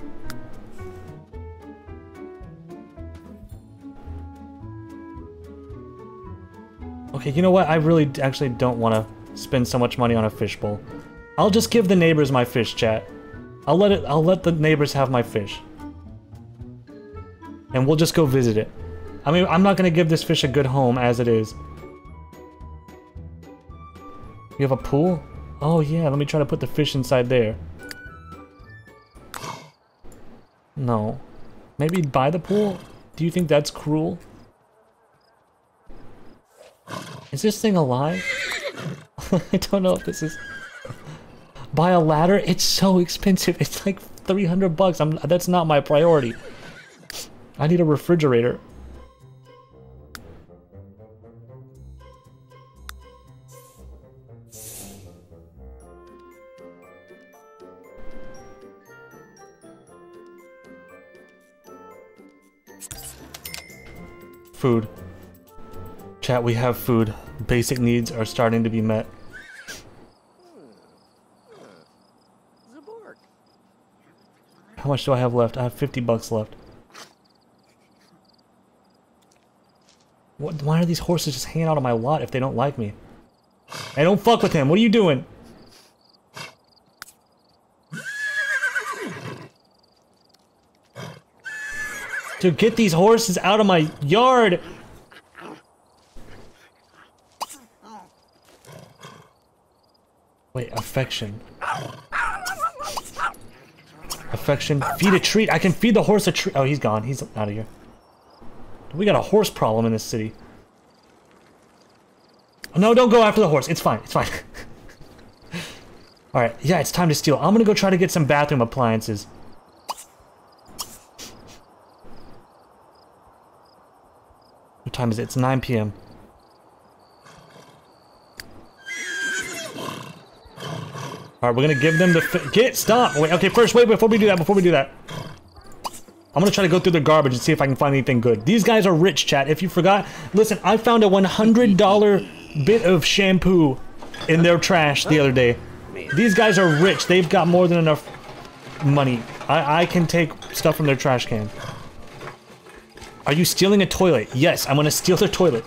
Okay, you know what? I really actually don't want to spend so much money on a fishbowl. I'll just give the neighbors my fish, chat. I'll let it. I'll let the neighbors have my fish, and we'll just go visit it. I mean, I'm not gonna give this fish a good home as it is. You have a pool? Oh yeah, let me try to put the fish inside there. No. Maybe buy the pool? Do you think that's cruel? Is this thing alive? I don't know if this is... Buy a ladder? It's so expensive. It's like 300 bucks. I'm, that's not my priority. I need a refrigerator. Food. Chat, we have food. Basic needs are starting to be met. How much do I have left? I have 50 bucks left. What, why are these horses just hanging out on my lot if they don't like me? Hey, don't fuck with him. What are you doing? To get these horses out of my yard! Wait, affection. Affection. Feed a treat. I can feed the horse a treat. Oh, he's gone. He's out of here. We got a horse problem in this city. No, don't go after the horse. It's fine. It's fine. Alright, yeah, it's time to steal. I'm gonna go try to get some bathroom appliances. What time is it? It's 9 p.m. Alright, we're gonna give them the get stop. Wait, okay, first wait before we do that. Before we do that, I'm gonna try to go through the garbage and see if I can find anything good. These guys are rich, chat. If you forgot, listen, I found a $100 bit of shampoo in their trash the other day. These guys are rich. They've got more than enough money. I I can take stuff from their trash can. Are you stealing a toilet? Yes, I'm gonna steal their toilet.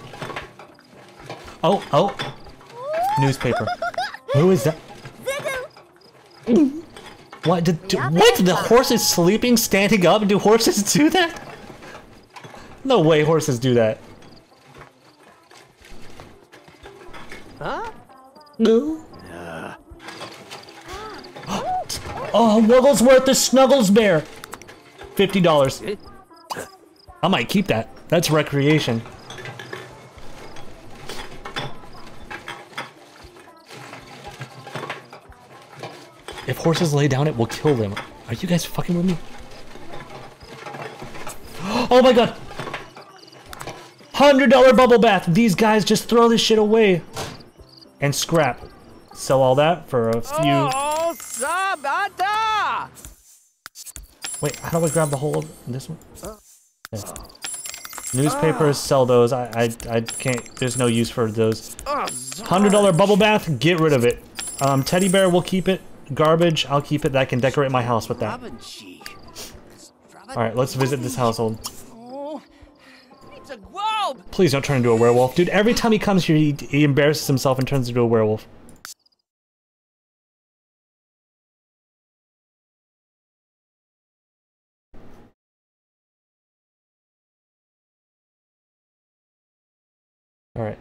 Oh, oh. Newspaper. Who is that? What did do, what? The horse is sleeping, standing up. Do horses do that? No way, horses do that. Huh? No. Oh, Wigglesworth the Snuggles Bear. Fifty dollars. I might keep that. That's recreation. If horses lay down, it will kill them. Are you guys fucking with me? Oh my god! Hundred dollar bubble bath. These guys just throw this shit away and scrap. Sell all that for a few. Oh, Sabata! Wait, how do I grab the whole of this one? Yeah. Newspapers, sell those. I, I, I can't. There's no use for those. Hundred dollar bubble bath. Get rid of it. Um, teddy bear, we'll keep it. Garbage, I'll keep it. I can decorate my house with that. All right, let's visit this household. Please don't turn into a werewolf, dude. Every time he comes here, he, he embarrasses himself and turns into a werewolf. All right.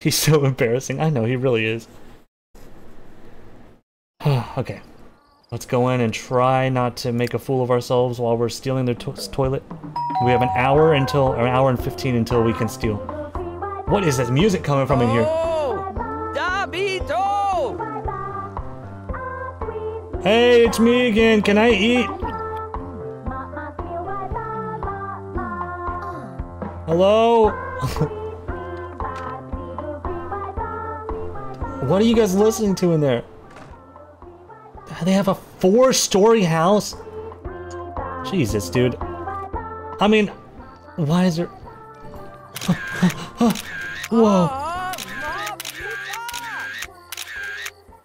He's so embarrassing. I know he really is. okay. Let's go in and try not to make a fool of ourselves while we're stealing their to toilet. We have an hour until, or an hour and 15 until we can steal. What is this music coming from in here? Hey, it's me again. Can I eat? Hello? what are you guys listening to in there? They have a four-story house? Jesus, dude. I mean, why is there... Whoa.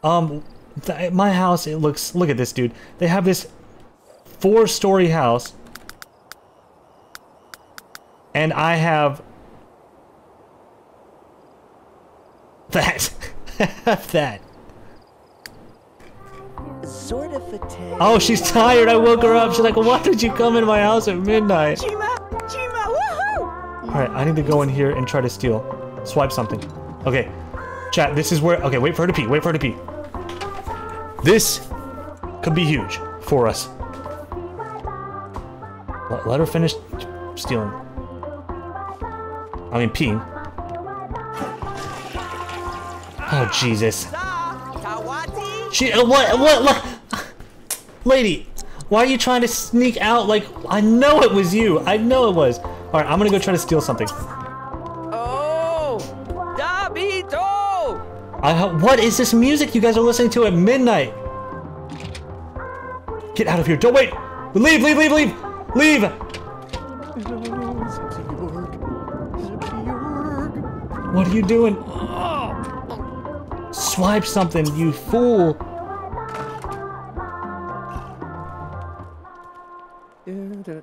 Um, my house, it looks... Look at this, dude. They have this four-story house. And I have... That. that. Sort of fatigued. Oh, she's tired. I woke her up. She's like, why did you come in my house at midnight? Chima! Chima! Woohoo! Alright, I need to go in here and try to steal. Swipe something. Okay. Chat, this is where... Okay, wait for her to pee. Wait for her to pee. This could be huge for us. Let, let her finish stealing. I mean, peeing. Oh, Jesus. Tawati? She... Uh, what? What? What? Lady, why are you trying to sneak out? Like, I know it was you. I know it was. Alright, I'm gonna go try to steal something. Oh, Dabito! I, what is this music you guys are listening to at midnight? Get out of here. Don't wait. Leave, leave, leave, leave. Leave. What are you doing? Swipe something, you fool.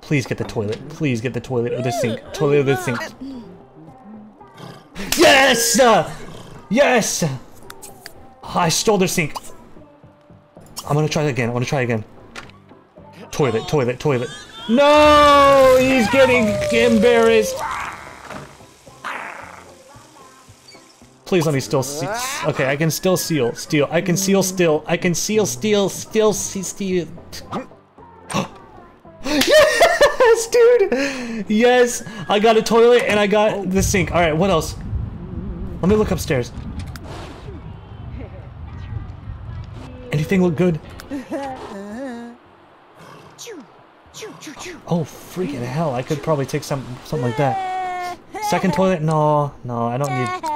Please get the toilet. Please get the toilet or the sink. Toilet or the sink. Yes! Yes! I stole their sink. I'm gonna try again. I'm gonna try again. Toilet, toilet, toilet. No! He's getting embarrassed. Please let me still see. Okay, I can still seal. Steal. I can seal still. I can seal, steal, still, see, steal. yes, dude! Yes! I got a toilet and I got the sink. Alright, what else? Let me look upstairs. Anything look good? Oh, freaking hell. I could probably take some something like that. Second toilet? No, no, I don't need...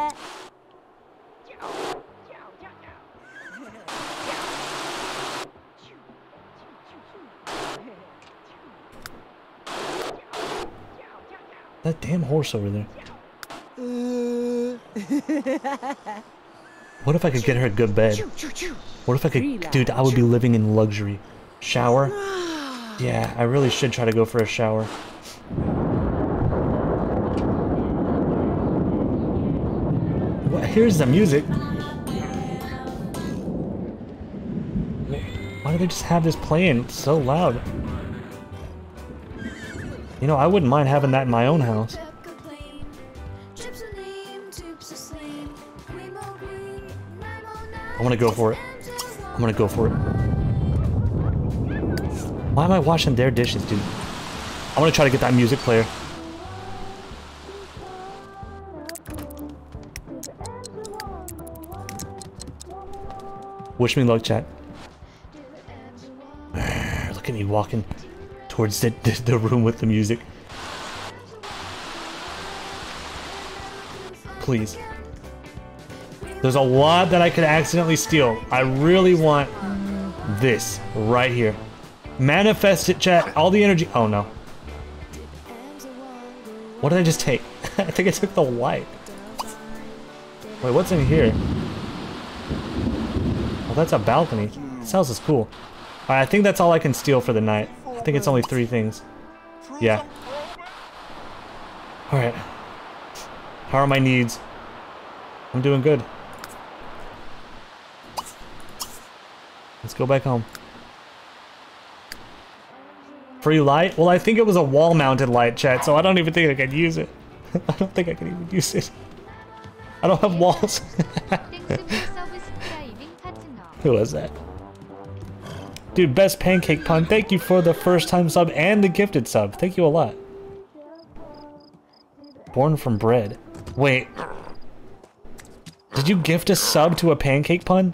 damn horse over there. What if I could get her a good bed? What if I could... Dude, I would be living in luxury. Shower? Yeah, I really should try to go for a shower. What? Here's the music. Why do they just have this playing so loud? You know, I wouldn't mind having that in my own house. I'm gonna go for it. I'm gonna go for it. Why am I washing their dishes, dude? I want to try to get that music player. Wish me luck, chat. Look at me walking towards the, the, the room with the music. Please. There's a lot that I could accidentally steal. I really want this right here. Manifest it, chat. All the energy. Oh, no. What did I just take? I think I took the white. Wait, what's in here? Oh, that's a balcony. This house is cool. I think that's all I can steal for the night think it's only three things. Yeah. Alright. How are my needs? I'm doing good. Let's go back home. Free light? Well, I think it was a wall-mounted light, chat, so I don't even think I can use it. I don't think I can even use it. I don't have walls. Who was that? Dude, best pancake pun. Thank you for the first time sub and the gifted sub. Thank you a lot. Born from bread. Wait. Did you gift a sub to a pancake pun?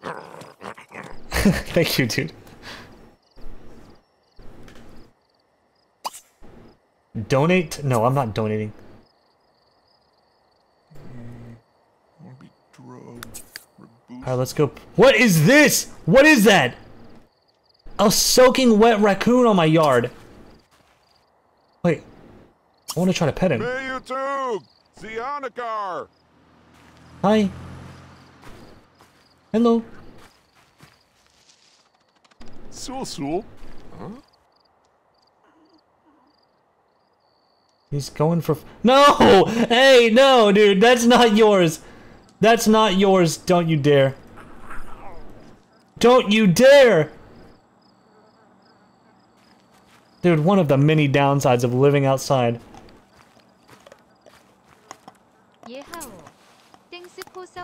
Thank you, dude. Donate? No, I'm not donating. Wanna be drugged, Alright, let's go. What is this? What is that? A soaking wet raccoon on my yard. Wait. I want to try to pet him. Hey, you! Hi. Hello. Sul Sul. He's going for. No! Hey, no, dude, that's not yours. That's not yours. Don't you dare. Don't you dare! Dude, one of the many downsides of living outside.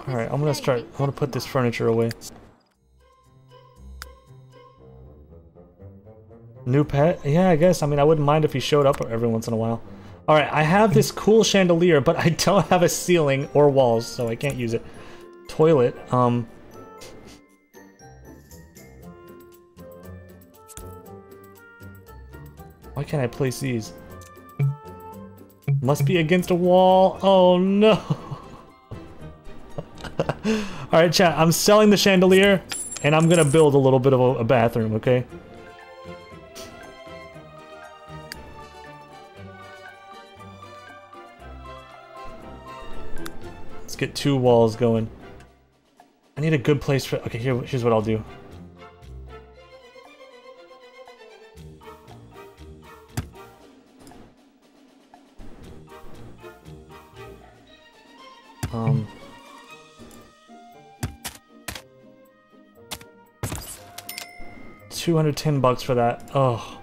Alright, I'm gonna start, I'm gonna put this furniture away. New pet? Yeah, I guess. I mean, I wouldn't mind if he showed up every once in a while. Alright, I have this cool chandelier, but I don't have a ceiling or walls, so I can't use it. Toilet, um... Why can't I place these? Must be against a wall. Oh no! Alright, chat, I'm selling the chandelier, and I'm gonna build a little bit of a, a bathroom, okay? Let's get two walls going. I need a good place for... Okay, here, here's what I'll do. Um... Two hundred ten bucks for that. Oh,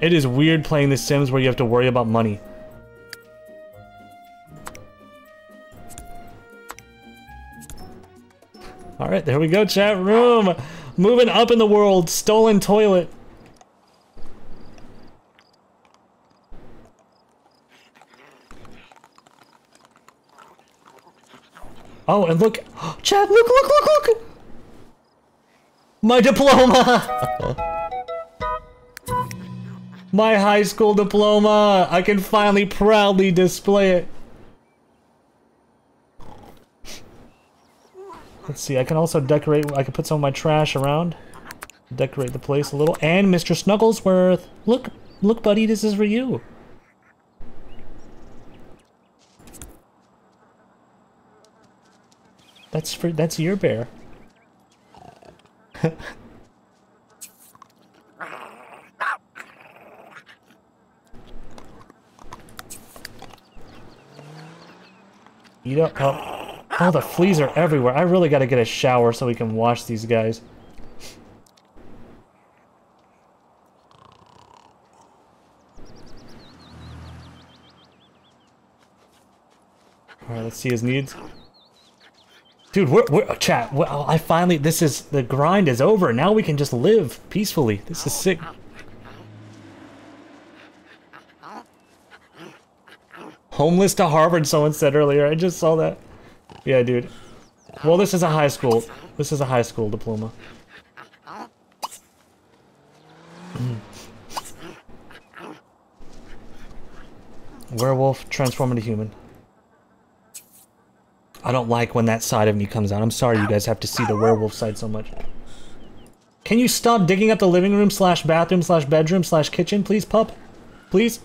it is weird playing The Sims where you have to worry about money. All right, there we go, chat room. Moving up in the world, stolen toilet. Oh, and look, Chad, look, look, look, look. My diploma. My high school diploma. I can finally proudly display it. Let's see, I can also decorate, I can put some of my trash around. Decorate the place a little. And Mr. Snugglesworth! Look, look buddy, this is for you. That's for, that's your bear. Eat up. Oh. oh, the fleas are everywhere. I really gotta get a shower so we can wash these guys. Alright, let's see his needs. Dude, we're, we're oh, chat. Well, I finally. This is the grind is over. Now we can just live peacefully. This is sick. Homeless to Harvard, someone said earlier. I just saw that. Yeah, dude. Well, this is a high school. This is a high school diploma. Werewolf, transform into human. I don't like when that side of me comes out. I'm sorry you guys have to see the werewolf side so much. Can you stop digging up the living room slash bathroom slash bedroom slash kitchen, please, pup? Please?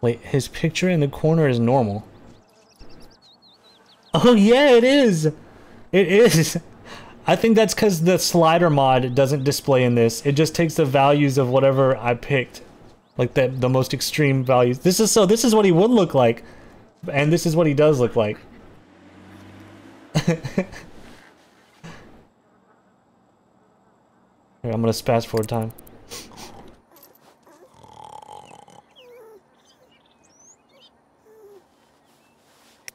Wait, his picture in the corner is normal. Oh yeah, it is! It is! I think that's because the slider mod doesn't display in this. It just takes the values of whatever I picked. Like the, the most extreme values. This is so, this is what he would look like. And this is what he does look like. Here, I'm gonna fast forward time.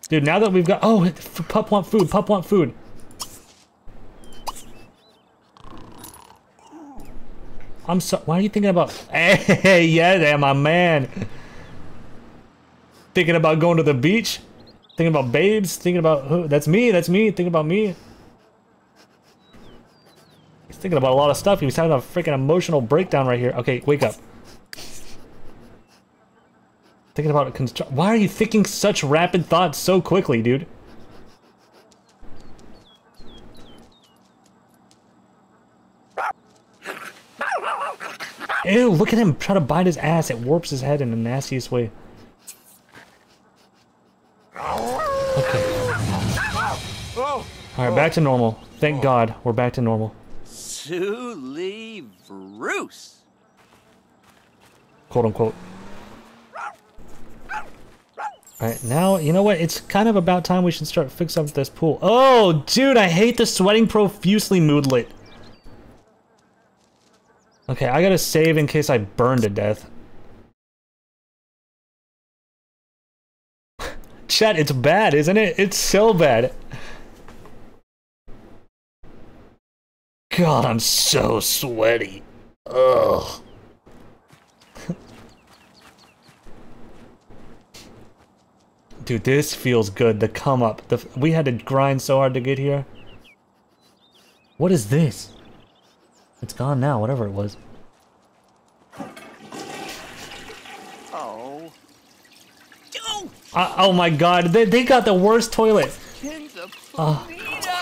Dude, now that we've got... Oh, pup want food. Pup want food. I'm so... Why are you thinking about... Hey, yeah, there, my man. Thinking about going to the beach? Thinking about babes? Thinking about... Who? That's me. That's me. Thinking about me. He's thinking about a lot of stuff. He was having a freaking emotional breakdown right here. Okay, wake up. Thinking about. Why are you thinking such rapid thoughts so quickly, dude? Ew, look at him try to bite his ass. It warps his head in the nastiest way. Okay. Alright, back to normal. Thank God, we're back to normal. Sully Bruce. Quote unquote. Alright, now, you know what? It's kind of about time we should start fixing up this pool. Oh, dude, I hate the sweating profusely moodlet. Okay, I gotta save in case I burn to death. Chat, it's bad, isn't it? It's so bad. God, I'm so sweaty. Ugh. Dude, this feels good. The come up. The, we had to grind so hard to get here. What is this? It's gone now, whatever it was. Oh. Uh, oh my god, they, they got the worst toilet. Uh,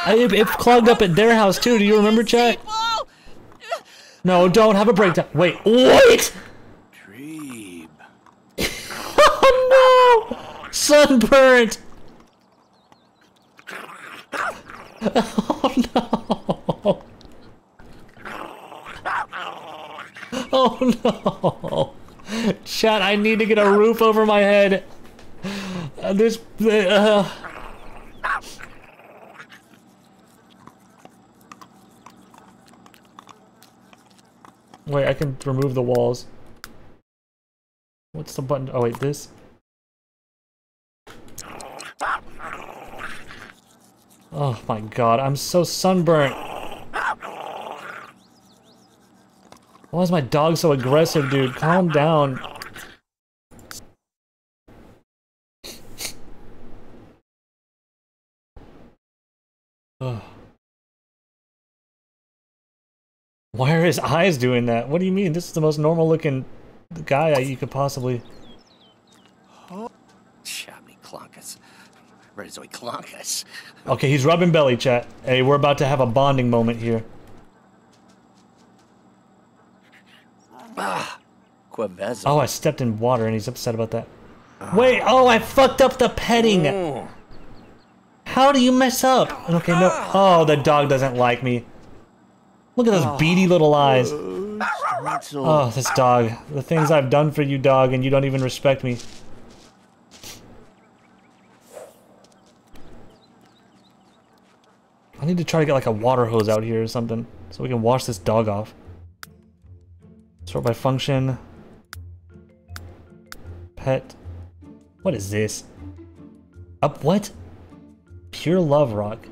it, it clogged up at their house too. Do you remember, chat? No, don't have a breakdown. Wait, wait! Oh no! Sunburnt! Oh no! Oh no! Chat, I need to get a roof over my head. Uh, this. Uh, Wait, I can remove the walls. What's the button? Oh wait, this? Oh my god, I'm so sunburnt. Why is my dog so aggressive, dude? Calm down. Why are his eyes doing that? What do you mean? This is the most normal looking guy you could possibly... Chubby clunkus. Rezoy clunkus. Okay, he's rubbing belly, chat. Hey, we're about to have a bonding moment here. Ah. Quevezo. Oh, I stepped in water and he's upset about that. Wait, oh, I fucked up the petting! Mm. How do you mess up? Okay, no. Oh, the dog doesn't like me. Look at those beady little eyes. Oh, this dog. The things I've done for you, dog, and you don't even respect me. I need to try to get like a water hose out here or something so we can wash this dog off. Sort by function. Pet. What is this? Up what? Pure love rock.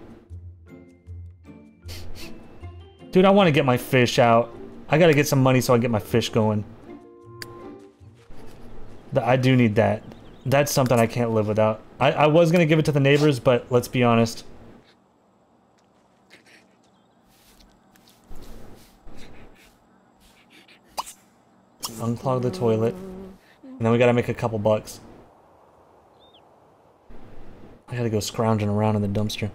Dude, I want to get my fish out. I gotta get some money so I get my fish going. I do need that. That's something I can't live without. I, I was gonna give it to the neighbors, but let's be honest. Unclog the toilet. And then we gotta make a couple bucks. I gotta go scrounging around in the dumpster.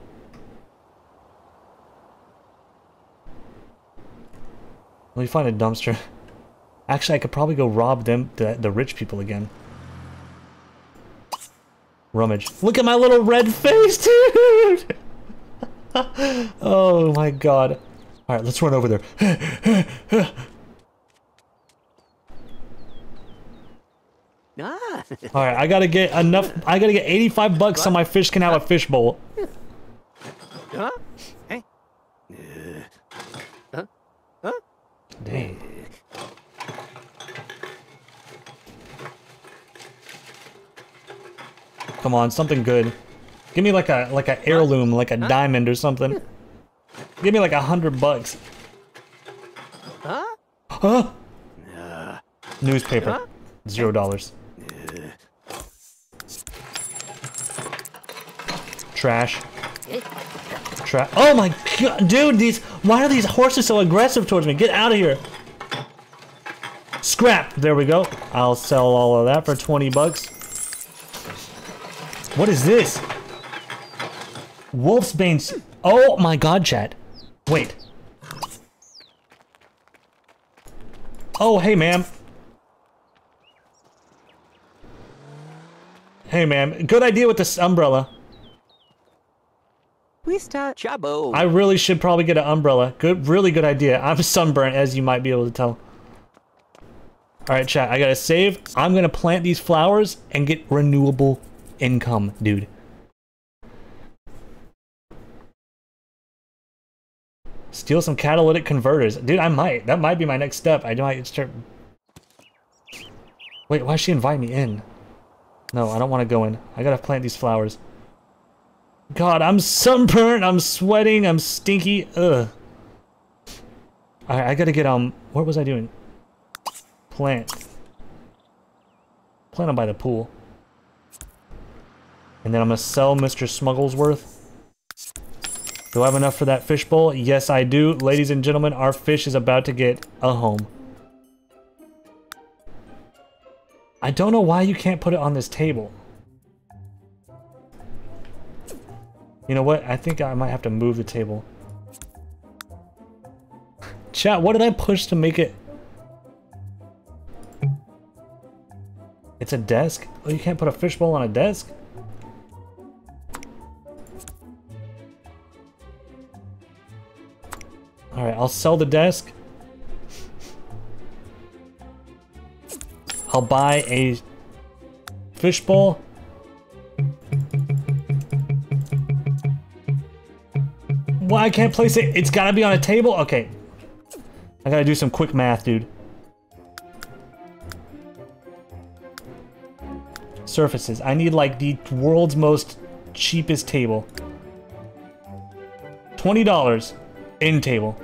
Let me find a dumpster. Actually, I could probably go rob them, the, the rich people again. Rummage. Look at my little red face, dude! oh my god. Alright, let's run over there. Ah. Alright, I gotta get enough. I gotta get 85 bucks so my fish can have a fish bowl. huh? Hey. Huh? Huh? Dang. Come on, something good. Give me like a like a heirloom, like a diamond or something. Give me like a hundred bucks. Huh? Huh? Uh, Newspaper. Zero dollars. Trash. Trash. Oh my god, dude, these. Why are these horses so aggressive towards me? Get out of here. Scrap. There we go. I'll sell all of that for 20 bucks. What is this? Wolfsbane. s- Oh my god, chat. Wait. Oh, hey, ma'am. Hey, ma'am. Good idea with this umbrella. We start. Chabo. I really should probably get an umbrella. Good, really good idea. I'm sunburnt, as you might be able to tell. All right, chat. I gotta save. I'm gonna plant these flowers and get renewable income, dude. Steal some catalytic converters, dude. I might. That might be my next step. I might start. Wait, why is she invite me in? No, I don't want to go in. I gotta plant these flowers. God, I'm sunburnt, I'm sweating, I'm stinky. Ugh. Alright, I gotta get, um, what was I doing? Plant. Plant them by the pool. And then I'm gonna sell Mr. Smugglesworth. Do I have enough for that fishbowl? Yes, I do. Ladies and gentlemen, our fish is about to get a home. I don't know why you can't put it on this table. You know what? I think I might have to move the table. Chat, what did I push to make it? It's a desk? Oh, you can't put a fishbowl on a desk? Alright, I'll sell the desk. I'll buy a fishbowl. Why I can't place it? It's gotta be on a table? Okay. I gotta do some quick math, dude. Surfaces. I need like the world's most cheapest table. $20 in table.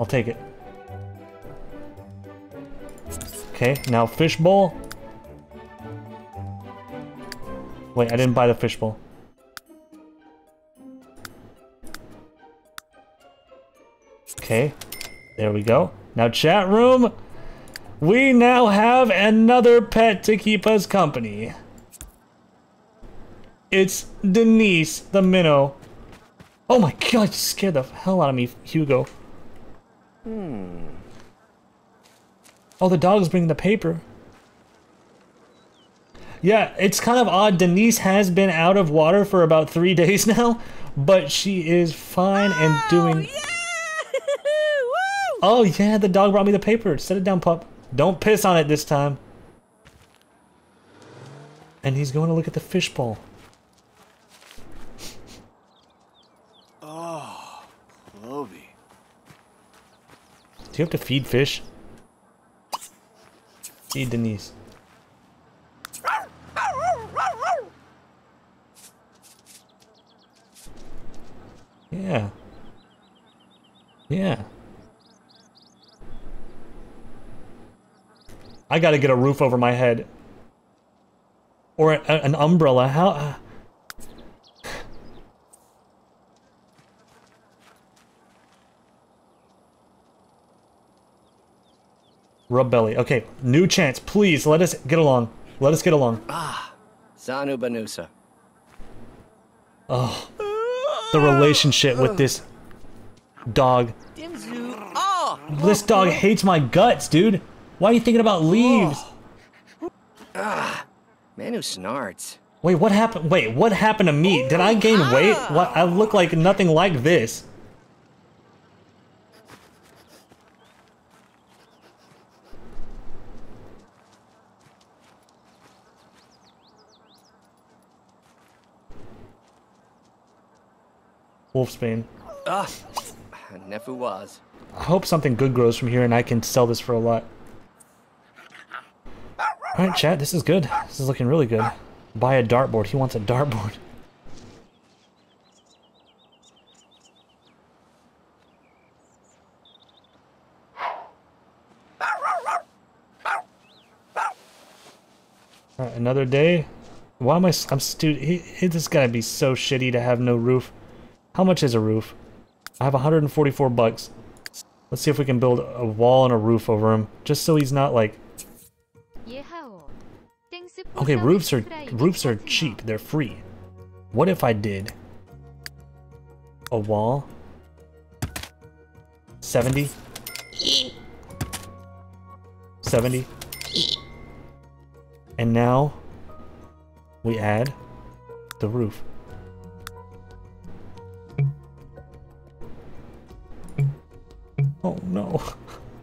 I'll take it. Okay, now fishbowl. Wait, I didn't buy the fishbowl. Okay, there we go. Now chat room, we now have another pet to keep us company. It's Denise the minnow. Oh my god, you scared the hell out of me, Hugo. Hmm. Oh, the dog's bringing the paper. Yeah, it's kind of odd. Denise has been out of water for about three days now, but she is fine and doing. Oh yeah, the dog brought me the paper. Set it down, pup. Don't piss on it this time. And he's going to look at the fishbowl. Oh, Clovey. Do you have to feed fish? Feed Denise. Yeah. Yeah. I gotta get a roof over my head. Or a, an umbrella. How... Uh... Rub belly. Okay, new chance. Please, let us get along. Let us get along. Sanu Banusa. Oh. The relationship with this dog. Dimzu. Oh! This dog hates my guts, dude. Why are you thinking about leaves? Ah, Man who snarts. Wait, what happened? Wait, what happened to me? Did I gain weight? What? I look like nothing like this. Wolfsbane. Ah! Nefu was. I hope something good grows from here and I can sell this for a lot. Alright, chat, this is good. This is looking really good. Buy a dartboard. He wants a dartboard. Another day. Why am I... I'm. He, he, this is gonna be so shitty to have no roof. How much is a roof? I have 144 bucks. Let's see if we can build a wall and a roof over him. Just so he's not like... Okay, roofs are roofs are cheap. They're free. What if I did a wall? 70? 70? And now we add the roof. Oh no.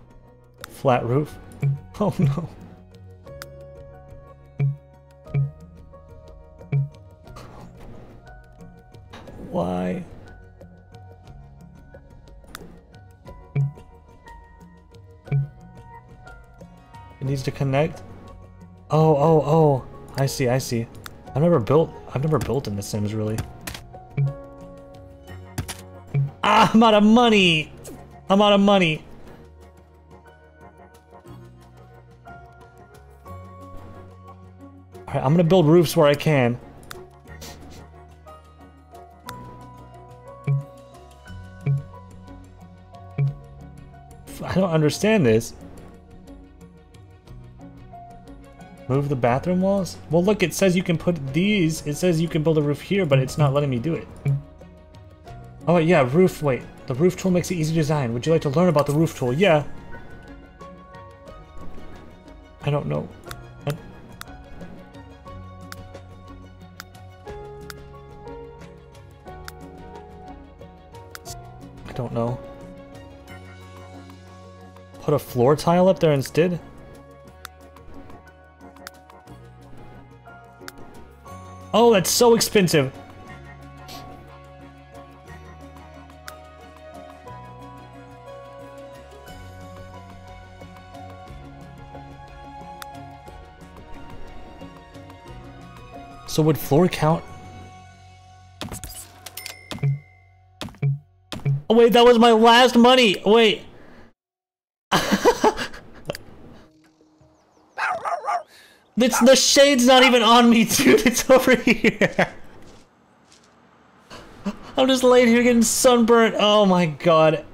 Flat roof. Oh no. Why? It needs to connect. Oh, oh, oh. I see, I see. I've never built I've never built in The Sims really. Ah, I'm out of money! I'm out of money. Alright, I'm gonna build roofs where I can. Don't understand this. Move the bathroom walls? Well, look, it says you can put these. It says you can build a roof here, but it's not letting me do it. Oh, yeah, roof. Wait, the roof tool makes it easy to design. Would you like to learn about the roof tool? Yeah. I don't know. I- I don't know. Put a floor tile up there instead? Oh, that's so expensive. So would floor count? Oh wait, that was my last money! Wait. It's the shade's not even on me, dude. It's over here. I'm just laying here getting sunburnt. Oh my god.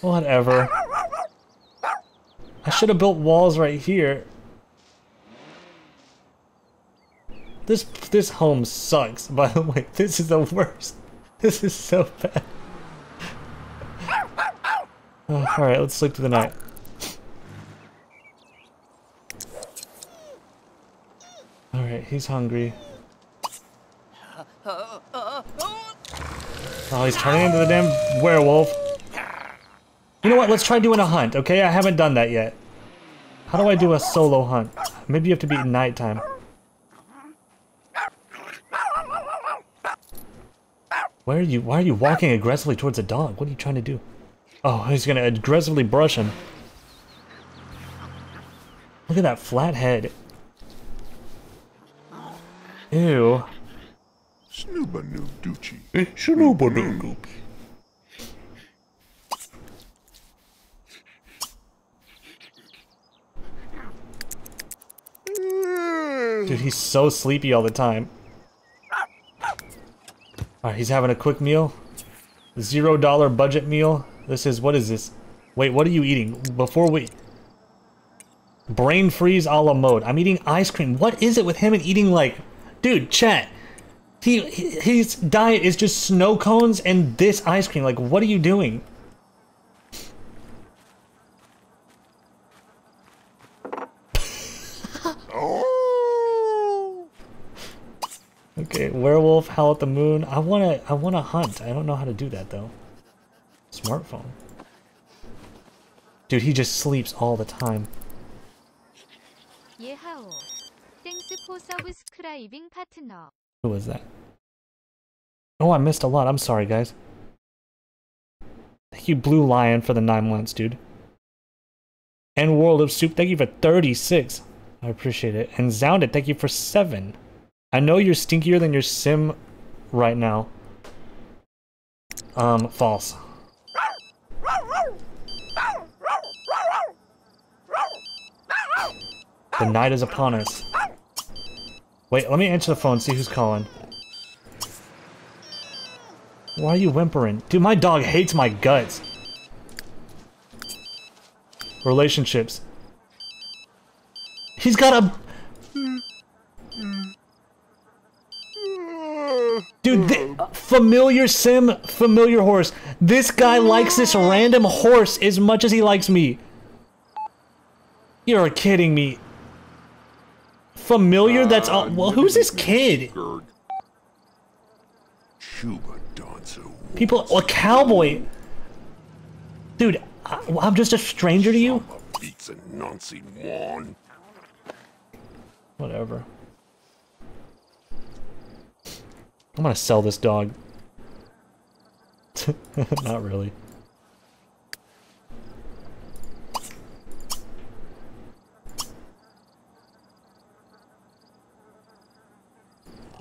Whatever. I should have built walls right here. This this home sucks, by the way. This is the worst. This is so bad. Oh, Alright, let's sleep through the night. He's hungry. Oh, he's turning into the damn werewolf. You know what? Let's try doing a hunt, okay? I haven't done that yet. How do I do a solo hunt? Maybe you have to be at nighttime. Where are you? Why are you walking aggressively towards a dog? What are you trying to do? Oh, he's gonna aggressively brush him. Look at that flat head. Ew. Snoobanoo Doochie. Eh, Dude, he's so sleepy all the time. Alright, he's having a quick meal. Zero dollar budget meal. This is, what is this? Wait, what are you eating? Before we... Brain freeze a la mode. I'm eating ice cream. What is it with him and eating like... Dude, chat. He, he His diet is just snow cones and this ice cream. Like, what are you doing? Okay, werewolf, howl at the moon. I wanna, I wanna hunt. I don't know how to do that though. Smartphone. Dude, he just sleeps all the time. 예 Who was that? Oh, I missed a lot. I'm sorry, guys. Thank you, Blue Lion, for the nine months, dude. And World of Soup, thank you for 36. I appreciate it. And Zounded, thank you for seven. I know you're stinkier than your sim right now. Um, false. The night is upon us. Wait, let me answer the phone, see who's calling. Why are you whimpering? Dude, my dog hates my guts. Relationships. He's got a... Dude, familiar sim, familiar horse. This guy likes this random horse as much as he likes me. You're kidding me. Familiar? That's all. Well, who's this kid? Gurg. Chuba dancer. People, a cowboy. Dude, I, I'm just a stranger to you. Beats a Nancy Wan. Whatever. I'm gonna sell this dog. Not really.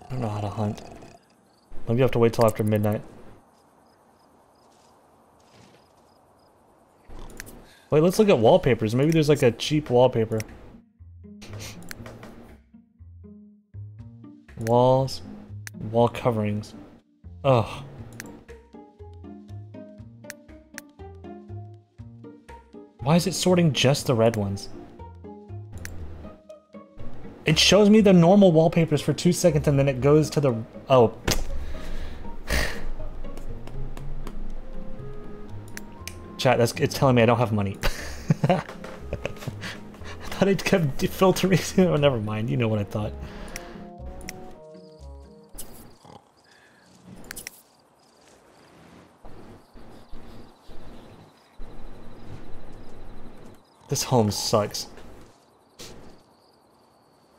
I don't know how to hunt. Maybe you have to wait till after midnight. Wait, let's look at wallpapers. Maybe there's like a cheap wallpaper. Walls. Wall coverings. Ugh. Why is it sorting just the red ones? It shows me the normal wallpapers for two seconds and then it goes to the... Oh. Chat, that's, it's telling me I don't have money. I thought it kept filtering. oh, never mind. You know what I thought. This home sucks.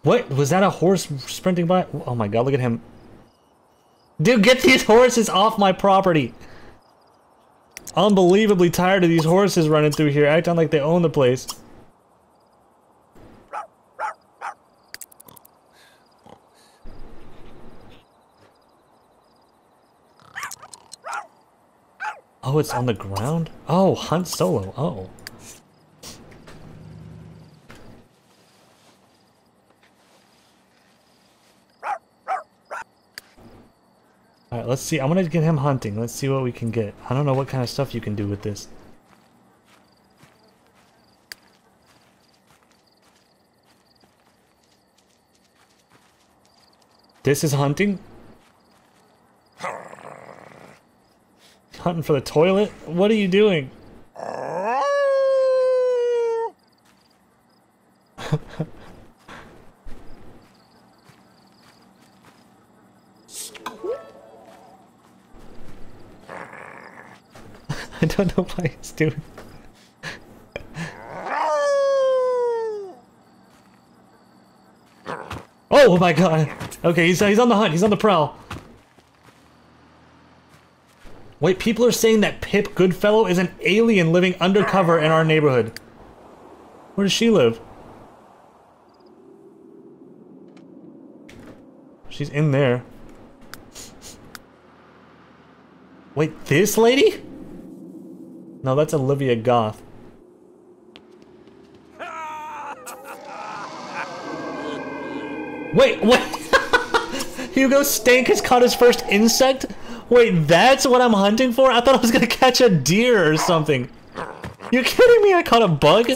What? Was that a horse sprinting by? Oh my god, look at him. Dude, get these horses off my property! Unbelievably tired of these horses running through here, acting like they own the place. Oh, it's on the ground? Oh, hunt solo. Oh. Let's see. I'm gonna get him hunting. Let's see what we can get. I don't know what kind of stuff you can do with this. This is hunting? Hunting for the toilet? What are you doing? I don't know why he's doing. Oh my god! Okay, he's, he's on the hunt, he's on the prowl. Wait, people are saying that Pip Goodfellow is an alien living undercover in our neighborhood. Where does she live? She's in there. Wait, this lady? No, that's Olivia Goth. Wait, wait! Hugo Stank has caught his first insect? Wait, that's what I'm hunting for? I thought I was gonna catch a deer or something. You're kidding me? I caught a bug?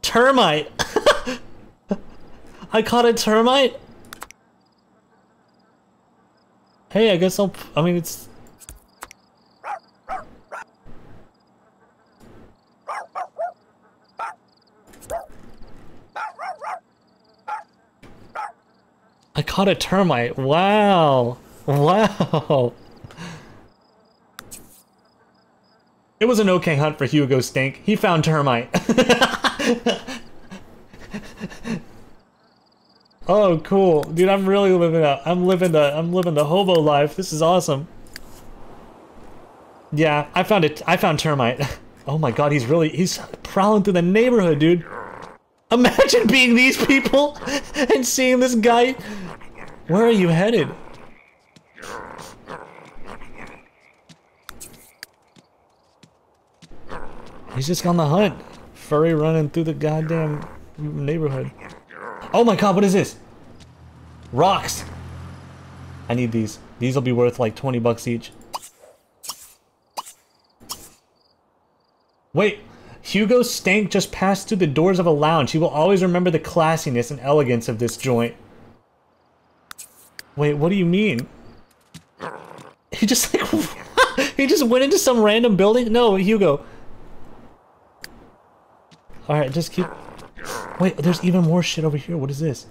Termite! I caught a termite? Hey, I guess I'll... I mean, it's... I caught a termite. Wow. Wow. It was an okay hunt for Hugo Stink. He found termite. oh, cool. Dude, I'm really living up. I'm living the I'm living the hobo life. This is awesome. Yeah, I found it. I found termite. Oh my god, he's really he's prowling through the neighborhood, dude. Imagine being these people and seeing this guy. Where are you headed? He's just on the hunt. Furry running through the goddamn neighborhood. Oh my god, what is this? Rocks! I need these. These will be worth like 20 bucks each. Wait, Hugo Stank just passed through the doors of a lounge. He will always remember the classiness and elegance of this joint. Wait, what do you mean? He just like he just went into some random building? No, Hugo. Alright, just keep Wait, there's even more shit over here. What is this?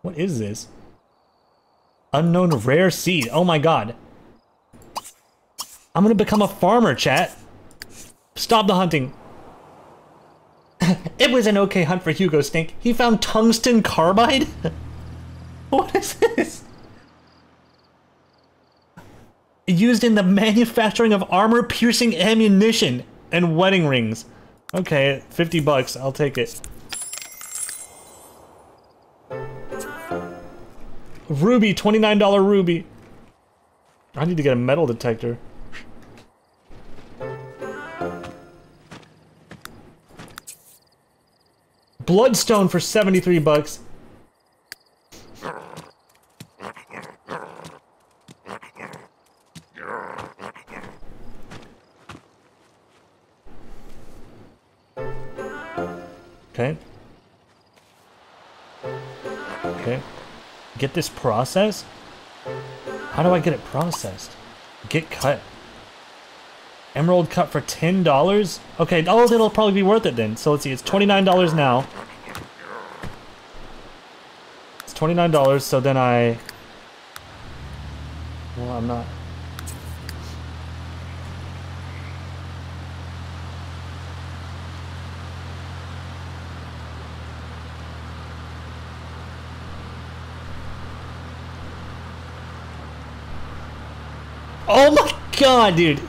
What is this? Unknown rare seed. Oh my god. I'm gonna become a farmer, chat. Stop the hunting. it was an okay hunt for Hugo Stink. He found tungsten carbide? what is this? Used in the manufacturing of armor-piercing ammunition and wedding rings. Okay, 50 bucks. I'll take it. Ruby, $29 ruby. I need to get a metal detector. Bloodstone for 73 bucks. Okay. Okay. Get this processed? How do I get it processed? Get cut. Emerald cut for $10? Okay, oh, it'll probably be worth it then. So let's see, it's $29 now. It's $29, so then I... Well, I'm not... Oh my god, dude!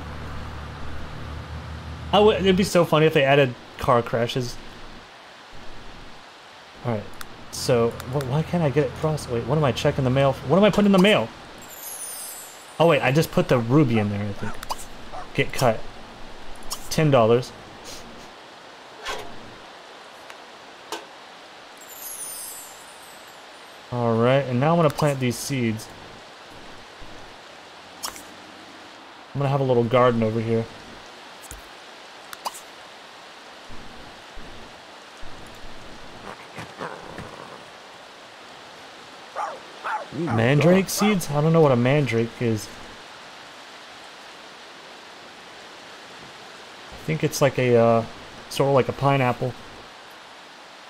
I would, it'd be so funny if they added car crashes. Alright, so wh why can't I get it processed? Wait, what am I checking the mail? What am I putting in the mail? Oh wait, I just put the ruby in there, I think. Get cut. Ten dollars. Alright, and now I'm gonna plant these seeds. I'm gonna have a little garden over here. Mandrake seeds? I don't know what a mandrake is. I think it's like a, uh, sort of like a pineapple.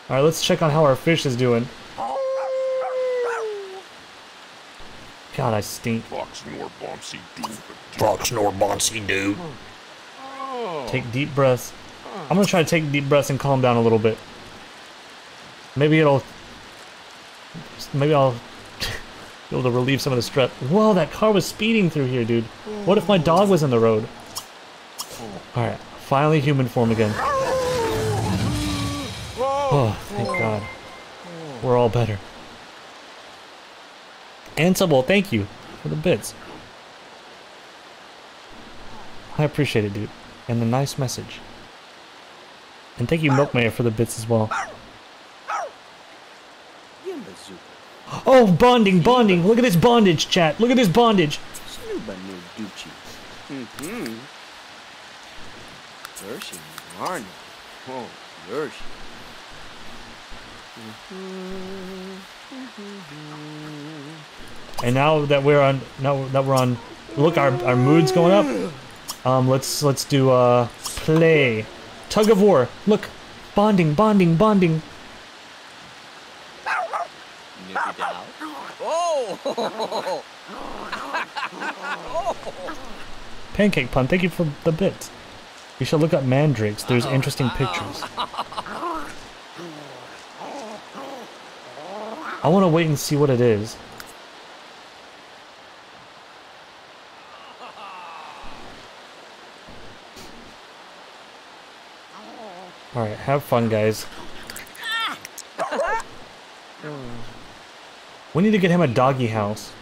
Alright, let's check on how our fish is doing. God, I stink. Fox nor bombsy do. Fox nor Bonsi do. Take deep breaths. I'm gonna try to take deep breaths and calm down a little bit. Maybe it'll... Maybe I'll be able to relieve some of the stress. Whoa, that car was speeding through here, dude. What if my dog was in the road? Alright, finally human form again. Oh, thank God. We're all better. Ansible, thank you for the bits. I appreciate it, dude. And the nice message. And thank you, Milkmayer, for the bits as well. Oh, bonding, bonding. Look at this bondage, chat. Look at this bondage. Snuba nu duchi. Mm-hmm. Oh. And now that we're on, now that we're on, look, our our mood's going up. Um, let's let's do uh play, tug of war. Look, bonding, bonding, bonding. Oh! Pancake pun. Thank you for the bit. You should look up mandrakes. There's interesting pictures. I want to wait and see what it is. Alright, have fun, guys. We need to get him a doggy house.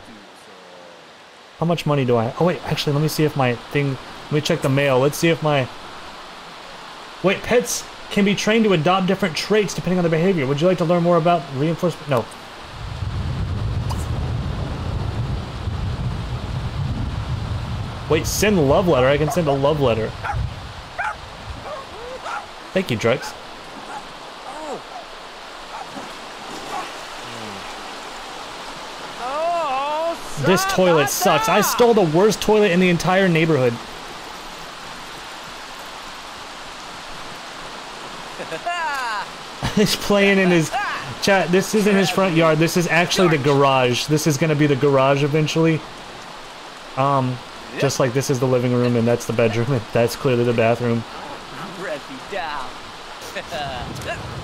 How much money do I... Oh, wait, actually, let me see if my thing... Let me check the mail. Let's see if my... Wait, pets can be trained to adopt different traits depending on their behavior. Would you like to learn more about reinforcement? No. Wait, send love letter. I can send a love letter. Thank you, Drex. This toilet sucks. I stole the worst toilet in the entire neighborhood. He's playing in his chat. This isn't his front yard. This is actually the garage. This is gonna be the garage eventually. Um, just like this is the living room and that's the bedroom that's clearly the bathroom.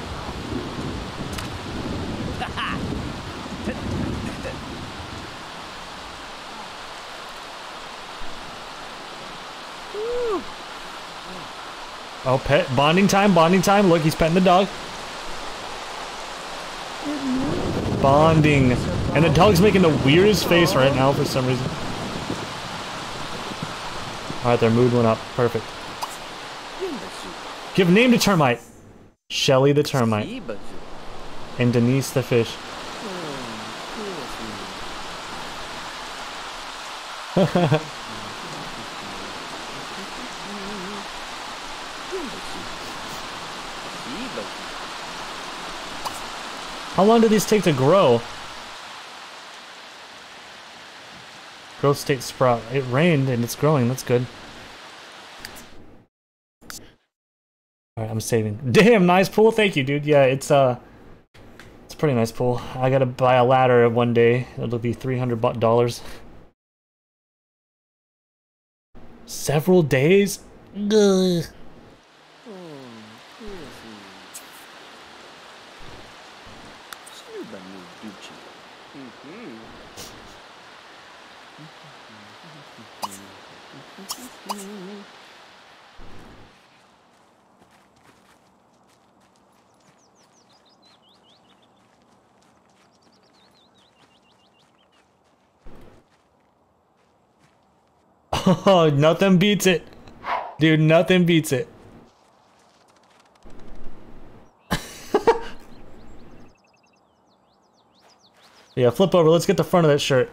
Oh, pet bonding time, bonding time. Look, he's petting the dog. Bonding. And the dog's making the weirdest face right now for some reason. Alright, their mood went up. Perfect. Give name to termite. Shelly the termite. And Denise the fish. How long do these take to grow? Growth state sprout. It rained and it's growing. That's good. Alright, I'm saving. Damn, nice pool. Thank you, dude. Yeah, it's uh, it's a pretty nice pool. I gotta buy a ladder one day. It'll be three hundred dollars. Several days. Ugh. Oh, nothing beats it. Dude, nothing beats it. yeah, flip over. Let's get the front of that shirt.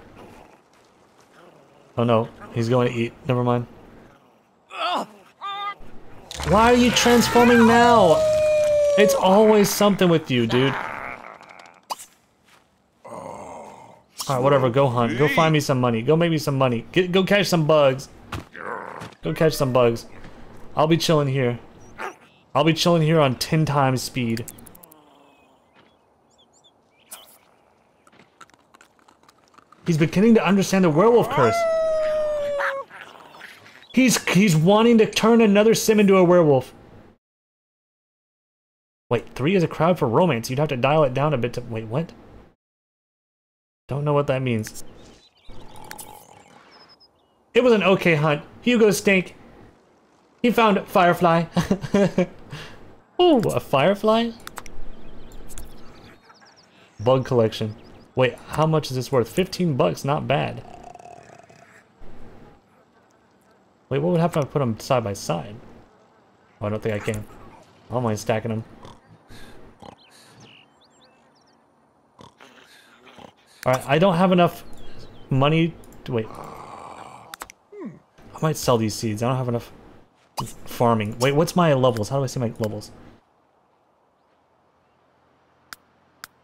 Oh no, he's going to eat. Never mind. Why are you transforming now? It's always something with you, dude. Alright, whatever. Go hunt. Go find me some money. Go make me some money. Get, go catch some bugs. Go catch some bugs. I'll be chilling here. I'll be chilling here on 10 times speed. He's beginning to understand the werewolf curse. He's he's wanting to turn another sim into a werewolf. Wait, three is a crowd for romance. You'd have to dial it down a bit to wait, what? Don't know what that means. It was an okay hunt. Hugo stink. He found firefly. oh, a firefly? Bug collection. Wait, how much is this worth? 15 bucks, not bad. Wait, what would happen if I put them side by side? Oh, I don't think I can. I don't mind stacking them. Alright, I don't have enough money to wait. I might sell these seeds. I don't have enough farming. Wait, what's my levels? How do I see my levels?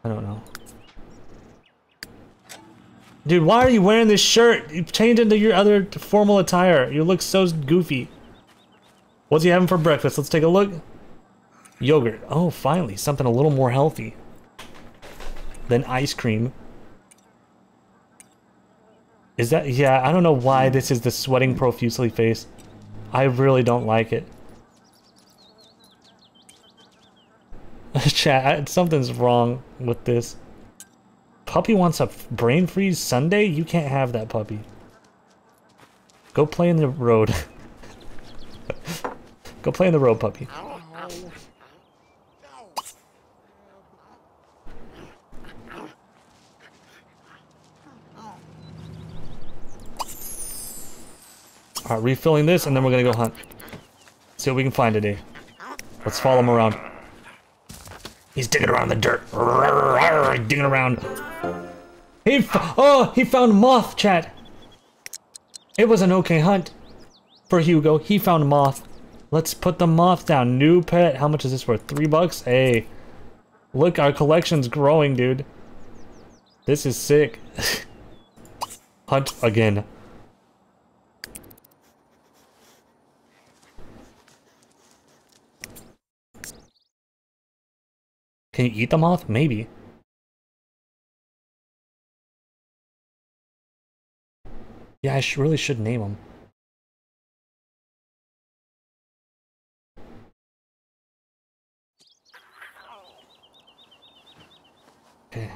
I don't know. Dude, why are you wearing this shirt? You changed into your other formal attire. You look so goofy. What's he having for breakfast? Let's take a look. Yogurt. Oh, finally, something a little more healthy than ice cream. Is that... Yeah, I don't know why this is the sweating profusely face. I really don't like it. Chat, something's wrong with this. Puppy wants a brain freeze Sunday? You can't have that puppy. Go play in the road. Go play in the road, puppy. Alright, refilling this, and then we're gonna go hunt. See what we can find today. Let's follow him around. He's digging around the dirt. Digging around. He oh, he found moth, chat. It was an okay hunt for Hugo. He found moth. Let's put the moth down. New pet. How much is this worth? Three bucks? Hey. Look, our collection's growing, dude. This is sick. hunt again. Can you eat the moth? Maybe. Yeah, I sh really should name him. Okay. Eh.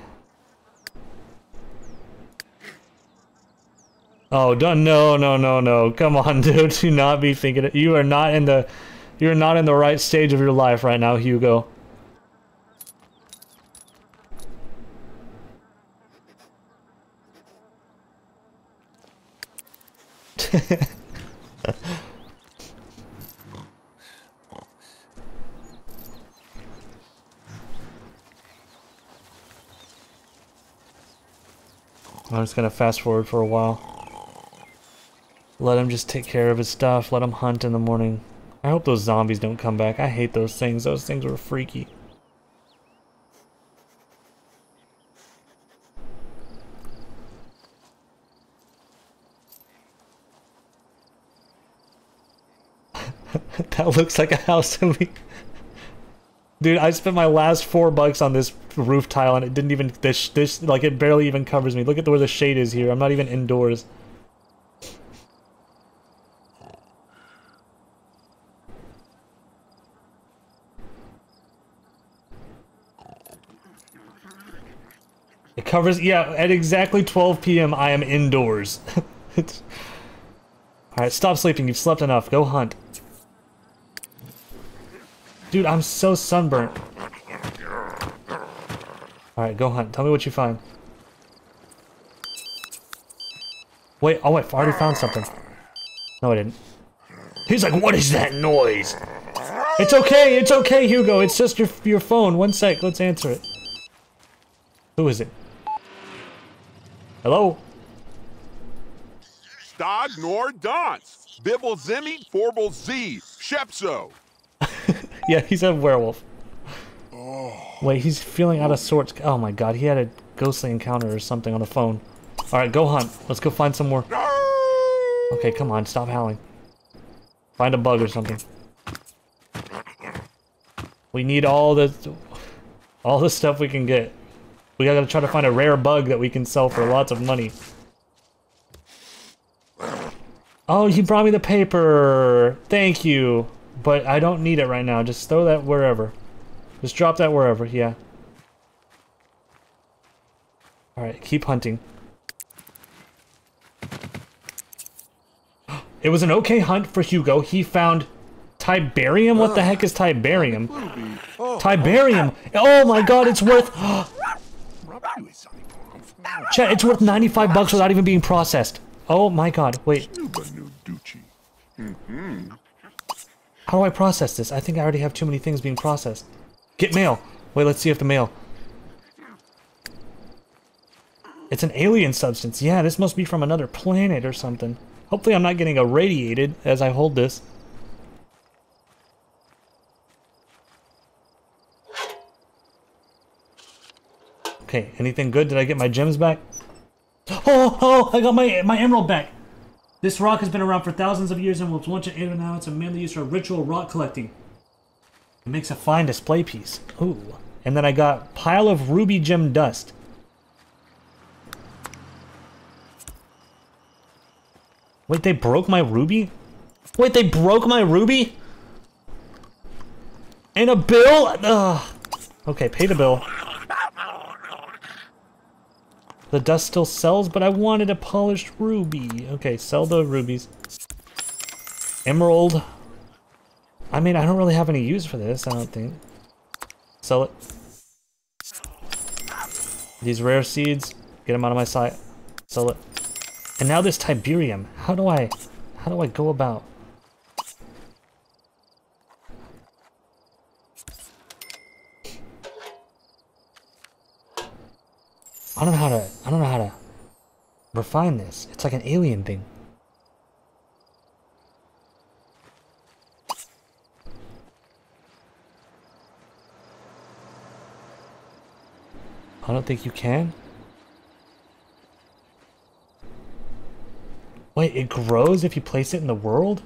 Oh, don't, no, no, no, no. Come on, dude. Do not be thinking it. You are not in the, you're not in the right stage of your life right now, Hugo. I'm just gonna fast forward for a while. Let him just take care of his stuff. Let him hunt in the morning. I hope those zombies don't come back. I hate those things. Those things were freaky. that looks like a house to me. Dude, I spent my last four bucks on this roof tile and it didn't even, this, this, like it barely even covers me. Look at where the shade is here. I'm not even indoors. It covers, yeah, at exactly 12 p.m. I am indoors. Alright, stop sleeping. You've slept enough. Go hunt. Dude, I'm so sunburnt. Alright, go hunt. Tell me what you find. Wait, oh, wait, I've already found something. No, I didn't. He's like, what is that noise? It's okay, it's okay, Hugo. It's just your your phone. One sec, let's answer it. Who is it? Hello? Stog nor dance. Bibble zimmy, forble z. Shepso. Yeah, he's a werewolf. Oh. Wait, he's feeling out of sorts. Oh my god, he had a ghostly encounter or something on the phone. Alright, go hunt. Let's go find some more. Okay, come on, stop howling. Find a bug or something. We need all the all the stuff we can get. We gotta try to find a rare bug that we can sell for lots of money. Oh, you brought me the paper. Thank you. But I don't need it right now. Just throw that wherever. Just drop that wherever, yeah. Alright, keep hunting. It was an okay hunt for Hugo. He found Tiberium? What the heck is Tiberium? Tiberium! Oh my god, it's worth... Chat, it's worth 95 bucks without even being processed. Oh my god, wait. How do I process this? I think I already have too many things being processed. Get mail. Wait, let's see if the mail. It's an alien substance. Yeah, this must be from another planet or something. Hopefully I'm not getting irradiated as I hold this. Okay, anything good? Did I get my gems back? Oh, oh, I got my my emerald back. This rock has been around for thousands of years and was once an and now it's a mainly used for ritual rock collecting. It makes a fine display piece. Ooh. And then I got pile of ruby gem dust. Wait, they broke my ruby? Wait, they broke my ruby? And a bill? Ugh. Okay, pay the bill. The dust still sells, but I wanted a polished ruby. Okay, sell the rubies. Emerald. I mean, I don't really have any use for this, I don't think. Sell it. These rare seeds, get them out of my sight. Sell it. And now this Tiberium. How do I, how do I go about? I don't know how to, I don't know how to refine this. It's like an alien thing. I don't think you can. Wait, it grows if you place it in the world?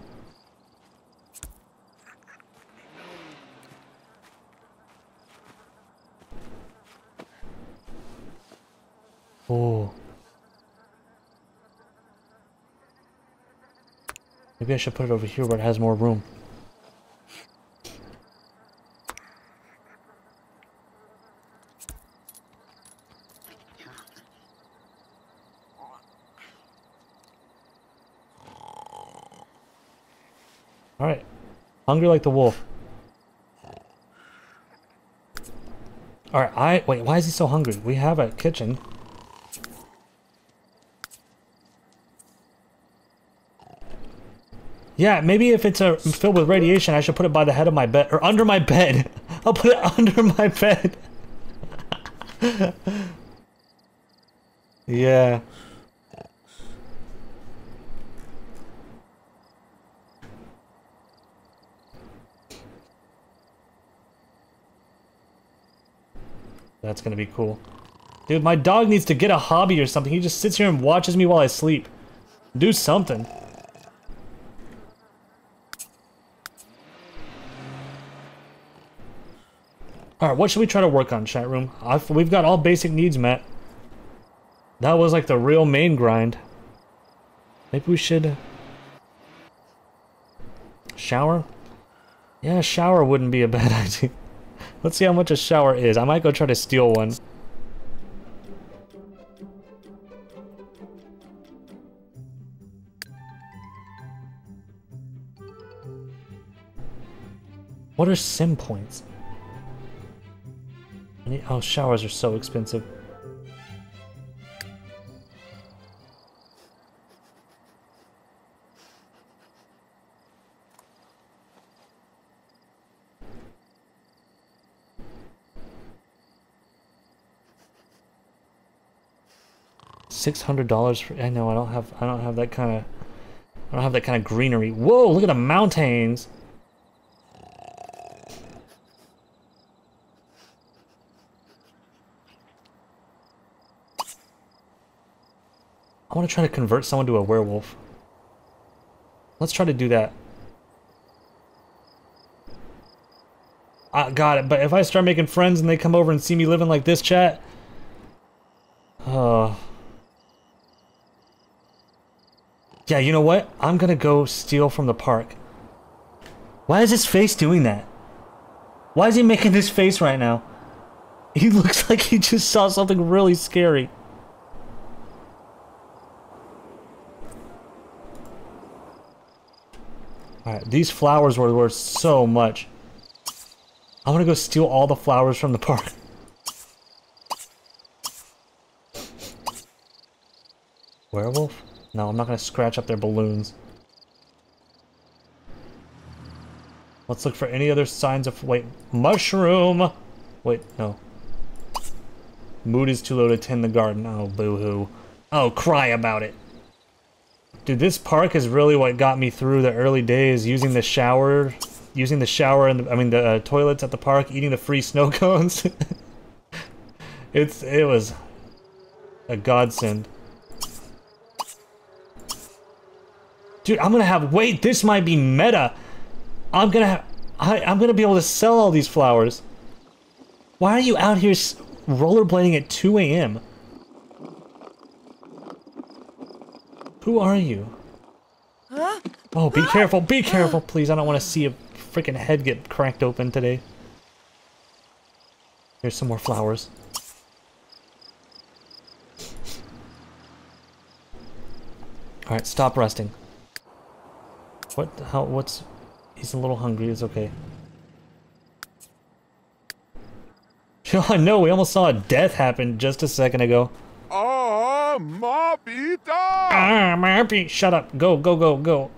Oh. Maybe I should put it over here where it has more room. Alright. Hungry like the wolf. Alright, I- wait, why is he so hungry? We have a kitchen. Yeah, maybe if it's a filled with radiation, I should put it by the head of my bed or under my bed. I'll put it under my bed. yeah. That's gonna be cool. Dude, my dog needs to get a hobby or something. He just sits here and watches me while I sleep. Do something. Alright, what should we try to work on, chat room? I've, we've got all basic needs met. That was like the real main grind. Maybe we should... Uh, shower? Yeah, shower wouldn't be a bad idea. Let's see how much a shower is. I might go try to steal one. What are sim points? Oh, showers are so expensive. Six hundred dollars for. I know I don't have. I don't have that kind of. I don't have that kind of greenery. Whoa! Look at the mountains. I want to try to convert someone to a werewolf. Let's try to do that. I got it, but if I start making friends and they come over and see me living like this, chat. Oh. Yeah, you know what? I'm gonna go steal from the park. Why is his face doing that? Why is he making this face right now? He looks like he just saw something really scary. Alright, these flowers were worth so much. I'm gonna go steal all the flowers from the park. Werewolf? No, I'm not gonna scratch up their balloons. Let's look for any other signs of- wait, mushroom! Wait, no. Mood is too low to tend the garden. Oh, boo-hoo. Oh, cry about it. Dude, this park is really what got me through the early days, using the shower, using the shower and the, I mean the uh, toilets at the park, eating the free snow cones. it's it was a godsend. Dude, I'm gonna have wait. This might be meta. I'm gonna have. I, I'm gonna be able to sell all these flowers. Why are you out here rollerblading at 2 a.m.? Who are you? Huh? Oh, be careful, be careful, please. I don't want to see a freaking head get cracked open today. Here's some more flowers. Alright, stop resting. What the hell? What's... He's a little hungry, it's okay. Oh no, we almost saw a death happen just a second ago. Oh, Ah, Mapita! Ah, Marpy, shut up. Go, go, go, go.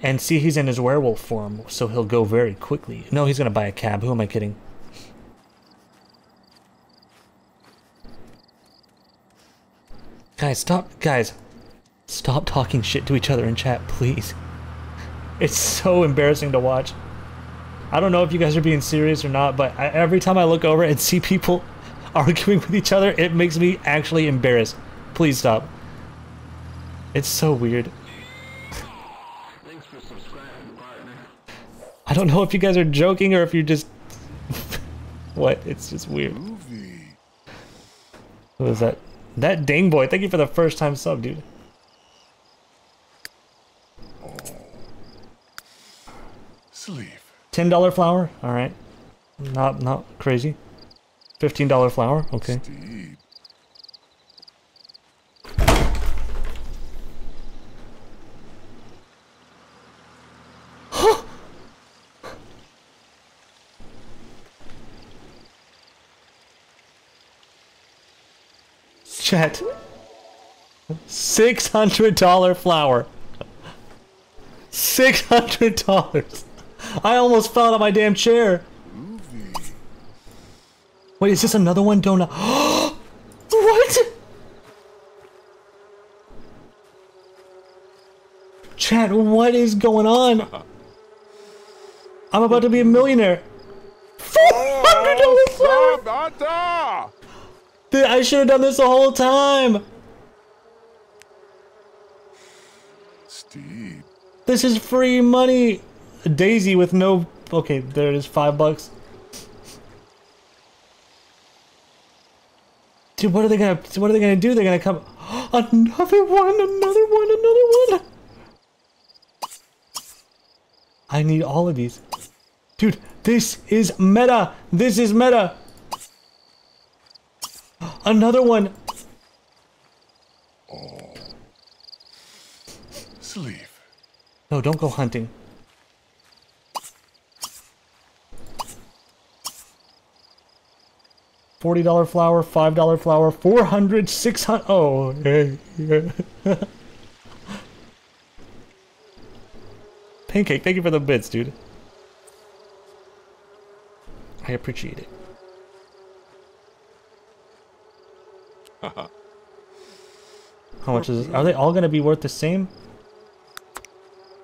And see, he's in his werewolf form, so he'll go very quickly. No, he's gonna buy a cab. Who am I kidding? Guys, stop. Guys, stop talking shit to each other in chat, please. It's so embarrassing to watch. I don't know if you guys are being serious or not, but I, every time I look over and see people arguing with each other, it makes me actually embarrassed. Please stop. It's so weird. I don't know if you guys are joking or if you're just... what? It's just weird. What was that? That dang boy, thank you for the first time sub, dude. Sleep. Ten dollar flower, all right. Not not crazy. Fifteen dollar flower, okay. Chat. Six hundred dollar flower. Six hundred dollars. I almost fell out of my damn chair. Wait, is this another one? Donut. what? Chat, what is going on? I'm about to be a millionaire. Oh, Four hundred dollar flower. Sabata! Dude, I should have done this the whole time. Steve. This is free money. Daisy with no. Okay, there it is. Five bucks. Dude, what are they gonna? What are they gonna do? They're gonna come. Another one. Another one. Another one. I need all of these. Dude, this is meta. This is meta. Another one. Oh. Sleep. No, don't go hunting. Forty dollar flower, five dollar flower, four hundred, six hundred. Oh, hey, yeah. Pancake, thank you for the bits, dude. I appreciate it. How much is? Are they all gonna be worth the same?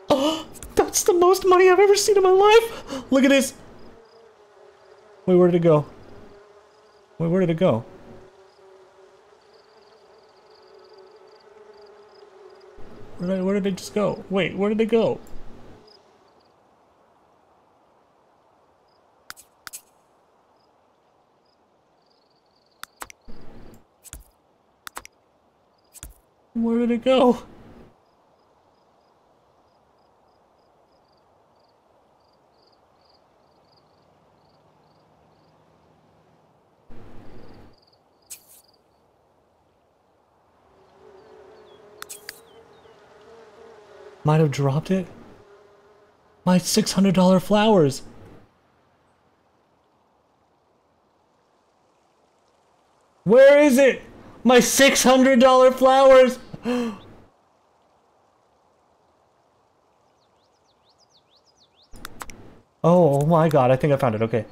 Oh, that's the most money I've ever seen in my life. Look at this. Wait, where did it go? Wait, where did it go? Where did, I, where did it just go? Wait, where did it go? Where did it go? Might have dropped it. My $600 flowers. Where is it? My $600 flowers! Oh my god, I think I found it, okay.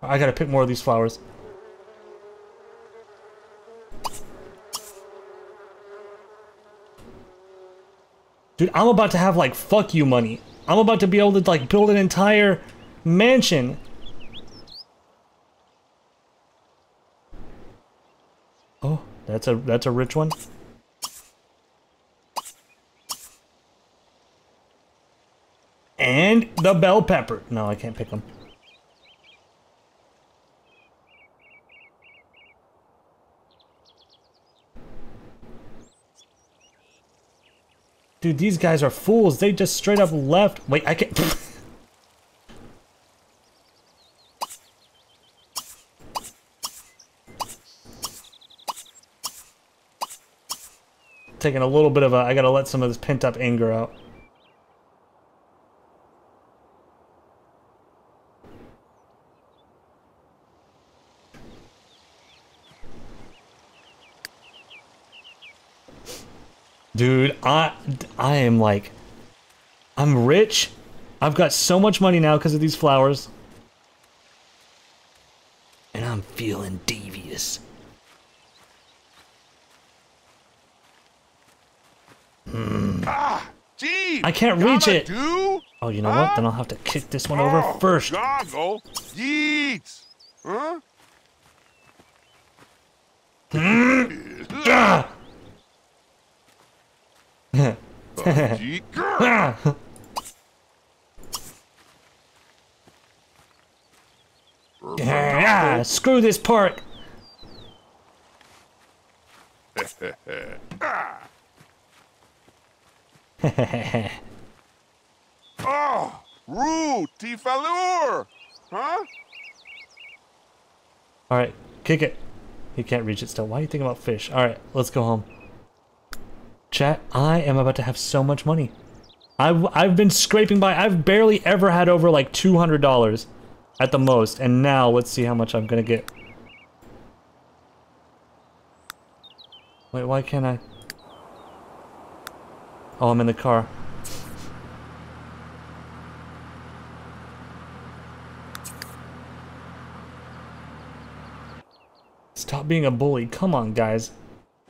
I gotta pick more of these flowers. Dude, I'm about to have like fuck you money. I'm about to be able to like build an entire mansion. Oh, that's a that's a rich one. And the bell pepper. No, I can't pick them. Dude, these guys are fools. They just straight up left. Wait, I can't. Taking a little bit of a. I gotta let some of this pent up anger out. Dude, I I am like I'm rich. I've got so much money now because of these flowers. And I'm feeling devious. Ah, gee. I can't reach it. Do? Oh, you know what? Then I'll have to kick this one over Oh, first. Goggle. Yeets. Huh? Ah! Ah, screw this park. oh, Roo, Tifalur. Huh? All right, kick it. He can't reach it still. Why are you thinking about fish? All right, let's go home. Chat, I am about to have so much money. I've, I've been scraping by. I've barely ever had over like $200 at the most. And now let's see how much I'm going to get. Wait, why can't I? Oh, I'm in the car. Stop being a bully. Come on, guys.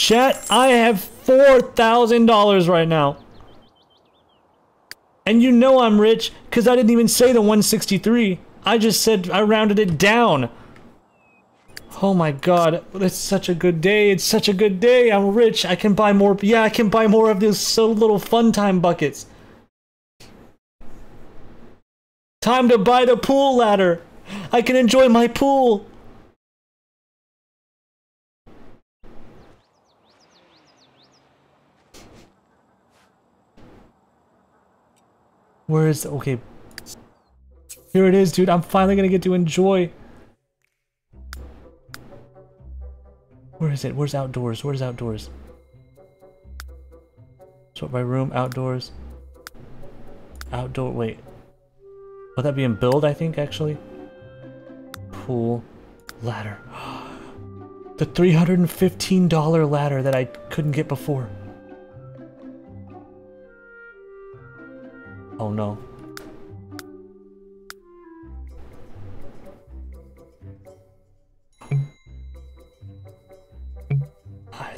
Chat, I have four thousand dollars right now. And you know I'm rich, because I didn't even say the 163. I just said I rounded it down. Oh my god, it's such a good day. It's such a good day. I'm rich. I can buy more. Yeah, I can buy more of those so little fun time buckets. Time to buy the pool ladder. I can enjoy my pool. Where is okay? Here it is, dude. I'm finally gonna get to enjoy. Where is it? Where's outdoors? Where's outdoors? Sort by room, outdoors. Outdoor, wait. Would that be in build, I think, actually? Pool, ladder. The $315 ladder that I couldn't get before. Oh no.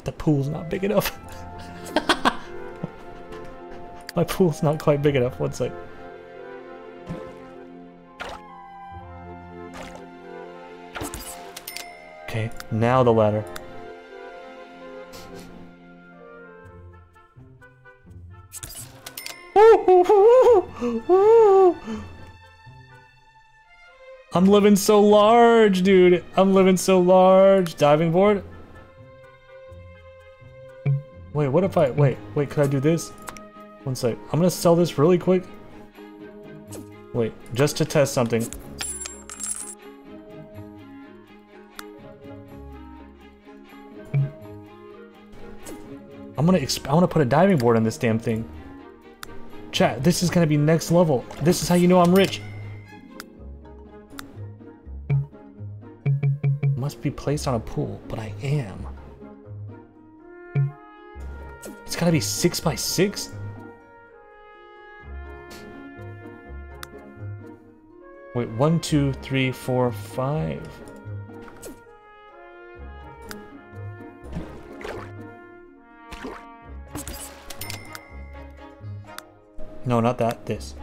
The pool's not big enough. My pool's not quite big enough. One sec. Okay, now the ladder. I'm living so large, dude. I'm living so large. Diving board? Wait, what if I... Wait, wait, could I do this? One sec. I'm gonna sell this really quick. Wait, just to test something. I'm gonna exp I wanna put a diving board on this damn thing. Chat, this is gonna be next level. This is how you know I'm rich. Must be placed on a pool, but I am. It's gotta be six by six? Wait, one, two, three, four, five. No, not that, this.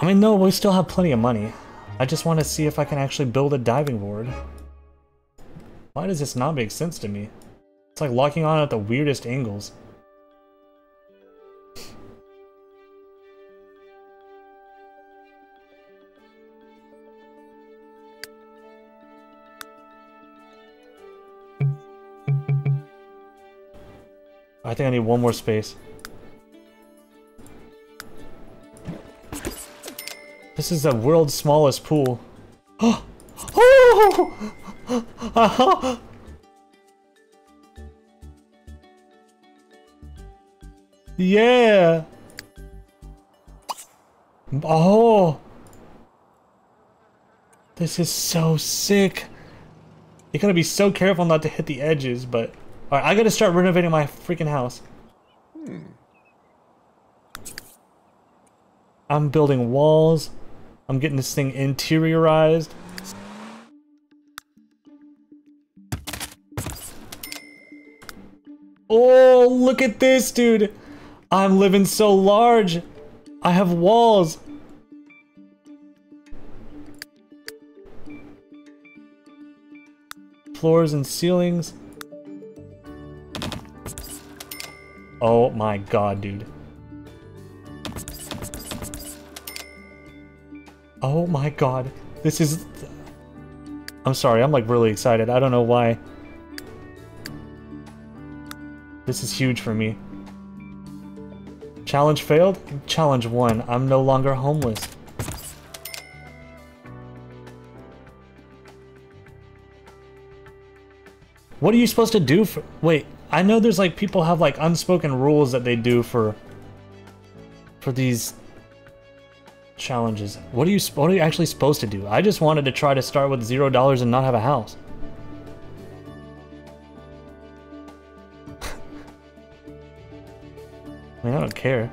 I mean, no, we still have plenty of money. I just want to see if I can actually build a diving board. Why does this not make sense to me? It's like locking on at the weirdest angles. Think I need one more space. This is the world's smallest pool. Oh! Oh! Yeah! Oh! This is so sick. You gotta be so careful not to hit the edges, but... Alright, I gotta start renovating my freaking house. Hmm. I'm building walls. I'm getting this thing interiorized. Oh, look at this, dude. I'm living so large. I have walls. Floors and ceilings. Oh my god, dude. Oh my god. This is... I'm sorry, I'm like really excited. I don't know why. This is huge for me. Challenge failed? Challenge won. I'm no longer homeless. What are you supposed to do for- wait, I know there's like people have like unspoken rules that they do for for these challenges. What are you what are you actually supposed to do? I just wanted to try to start with zero dollars and not have a house. I mean, I don't care.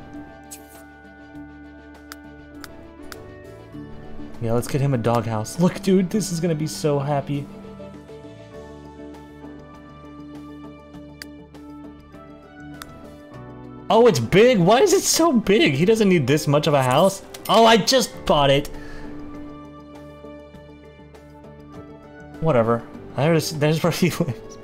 Yeah, let's get him a doghouse. Look, dude, this is gonna be so happy. Oh, it's big? Why is it so big? He doesn't need this much of a house. Oh, I just bought it. Whatever. There's, there's where he lives.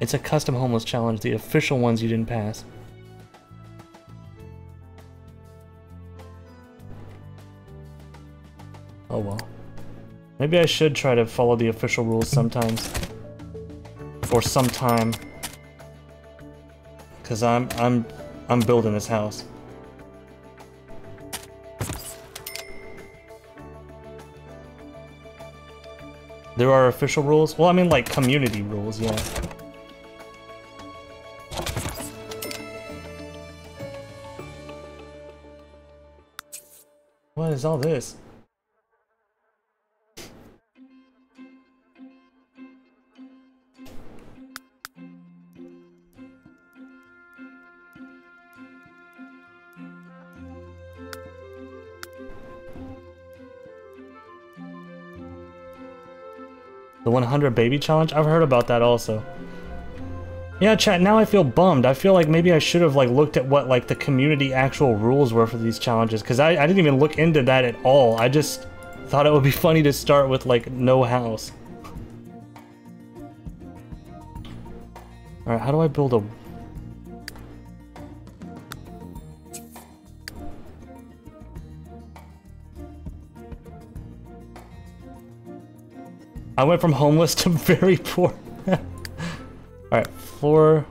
It's a custom homeless challenge. The official ones you didn't pass. Oh well. Maybe I should try to follow the official rules sometimes. For some time. Cause I'm I'm I'm building this house. There are official rules? Well, I mean like community rules, yeah. What is all this? 100 baby challenge? I've heard about that also. Yeah, chat, now I feel bummed. I feel like maybe I should have like looked at what like the community actual rules were for these challenges because I, I didn't even look into that at all. I just thought it would be funny to start with like no house. Alright, how do I build a... I went from homeless to very poor. Alright, floor.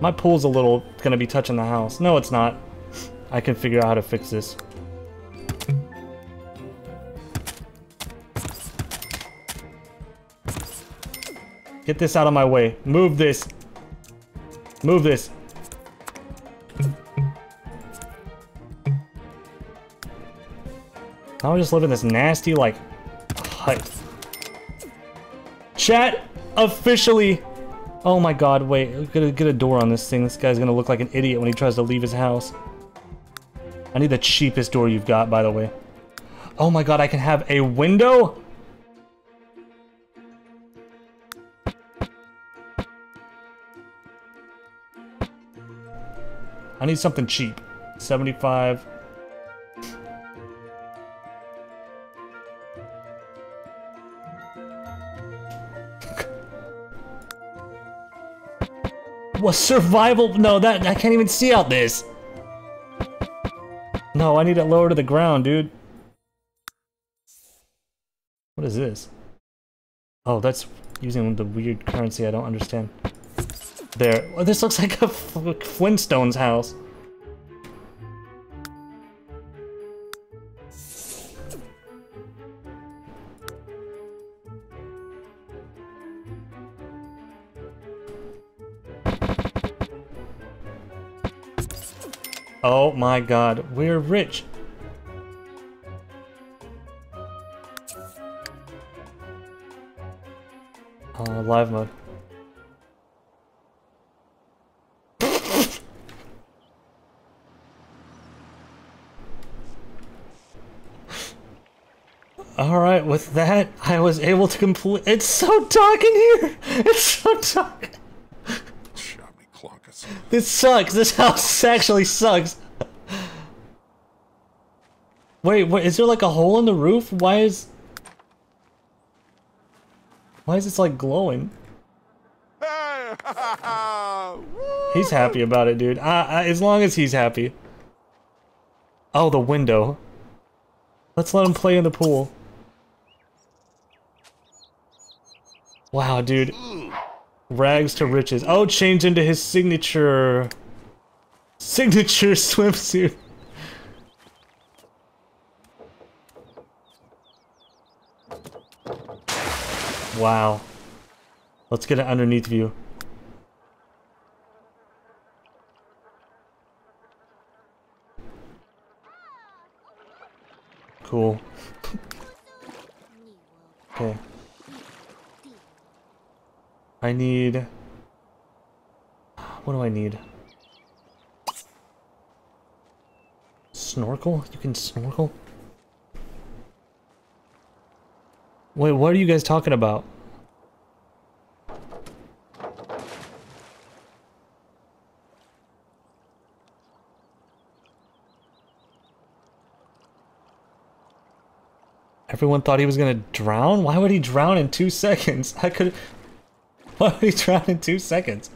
My pool's a little gonna be touching the house. No, it's not. I can figure out how to fix this. Get this out of my way. Move this. Move this. Now I just live in this nasty, like, hut. Chat, officially. Oh my god, wait. Get a, get a door on this thing. This guy's gonna look like an idiot when he tries to leave his house. I need the cheapest door you've got, by the way. Oh my god, I can have a window? I need something cheap. 75. What survival? No, that I can't even see out this. No, I need it lower to the ground, dude. What is this? Oh, that's using the weird currency I don't understand. There. Oh, this looks like a Flintstones house. Oh my god, we're rich. Uh, live mode. Alright, with that, I was able to complete- It's so dark in here! It's so dark! This sucks. This house actually sucks. Wait, wait, is there like a hole in the roof? Why is... Why is this like glowing? He's happy about it, dude. Uh, uh, as long as he's happy. Oh, the window. Let's let him play in the pool. Wow, dude. Rags to riches. Oh, change into his signature... Signature swimsuit. Wow. Let's get an underneath view. Cool. okay. I need... What do I need? Snorkel? You can snorkel? Wait, what are you guys talking about? Everyone thought he was gonna drown? Why would he drown in two seconds? I could... Why drown in two seconds?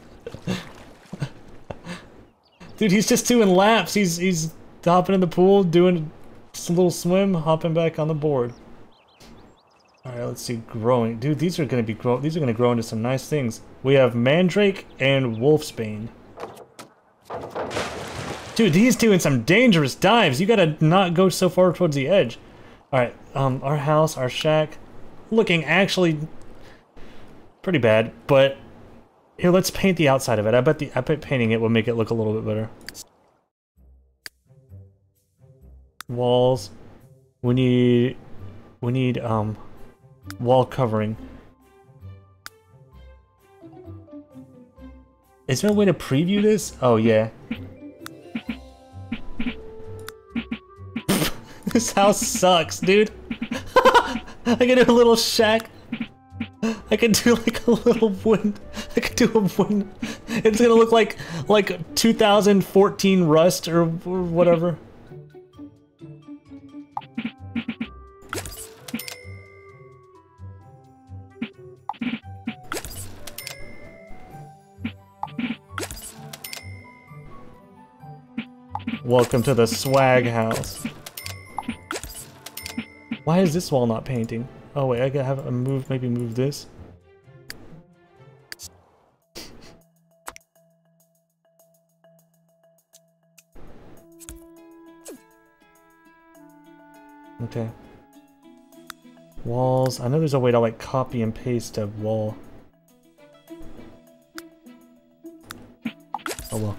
Dude, he's just doing laps. He's he's hopping in the pool, doing a little swim, hopping back on the board. Alright, let's see. Growing. Dude, these are gonna be grow these are gonna grow into some nice things. We have Mandrake and Wolfsbane. Dude, these doing some dangerous dives. You gotta not go so far towards the edge. Alright, um, our house, our shack, looking actually pretty bad, but here, let's paint the outside of it. I bet the I bet painting it will make it look a little bit better. Walls. We need we need um wall covering. Is there a way to preview this? Oh yeah. this house sucks, dude. I do a little shack. I could do like a little wooden. I could do a wooden. It's gonna look like like 2014 Rust or, or whatever. Welcome to the swag house. Why is this wall not painting? Oh wait, I gotta have a move, maybe move this. Okay. Walls. I know there's a way to like copy and paste a wall. Oh well.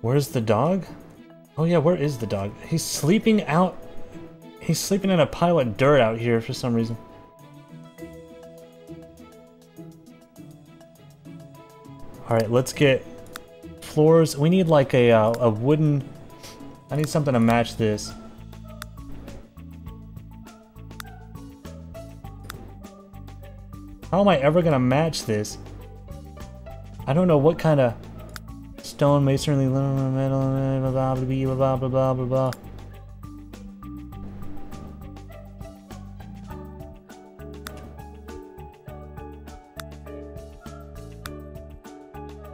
Where's the dog? Oh yeah, where is the dog? He's sleeping out. He's sleeping in a pile of dirt out here for some reason. Alright, let's get floors. We need like a, uh, a wooden... I need something to match this. How am I ever gonna match this? I don't know what kind of stone, masonry, metal, blah blah blah blah blah blah blah blah.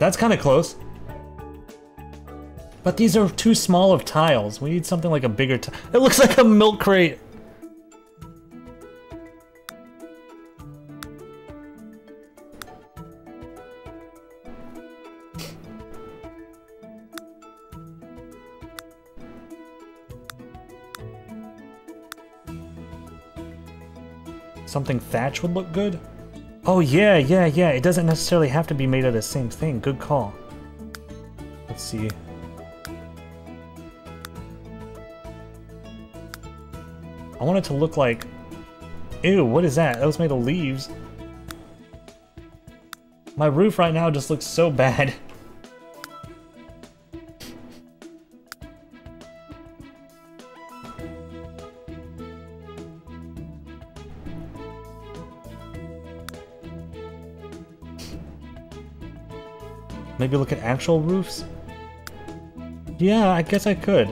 That's kind of close. But these are too small of tiles. We need something like a bigger tile. It looks like a milk crate. Something thatch would look good? Oh yeah, yeah, yeah. It doesn't necessarily have to be made of the same thing. Good call. Let's see. I want it to look like... Ew, what is that? That was made of leaves. My roof right now just looks so bad. Maybe look at actual roofs? Yeah, I guess I could.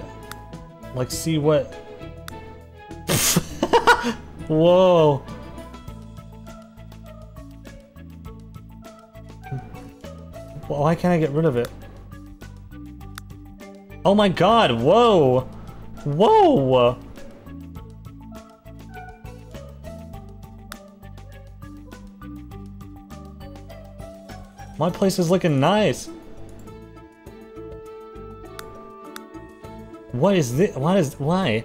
Like, see what... Whoa! Why can't I get rid of it? Oh my god, whoa! Whoa! My place is looking nice. What is this? What is why?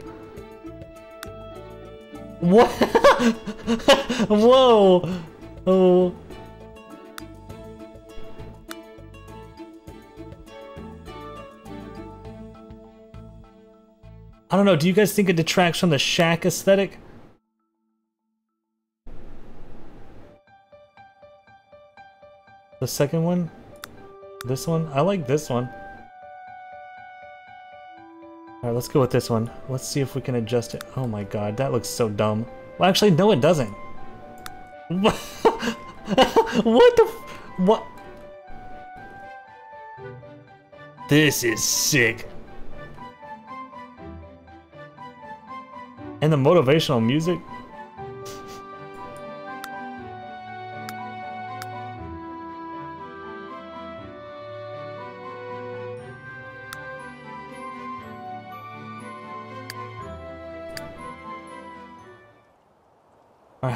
What? Whoa! Oh. I don't know, do you guys think it detracts from the shack aesthetic? The second one? This one? I like this one. Alright, let's go with this one. Let's see if we can adjust it. Oh my god, that looks so dumb. Well, actually, no it doesn't. what the What? This is sick. And the motivational music?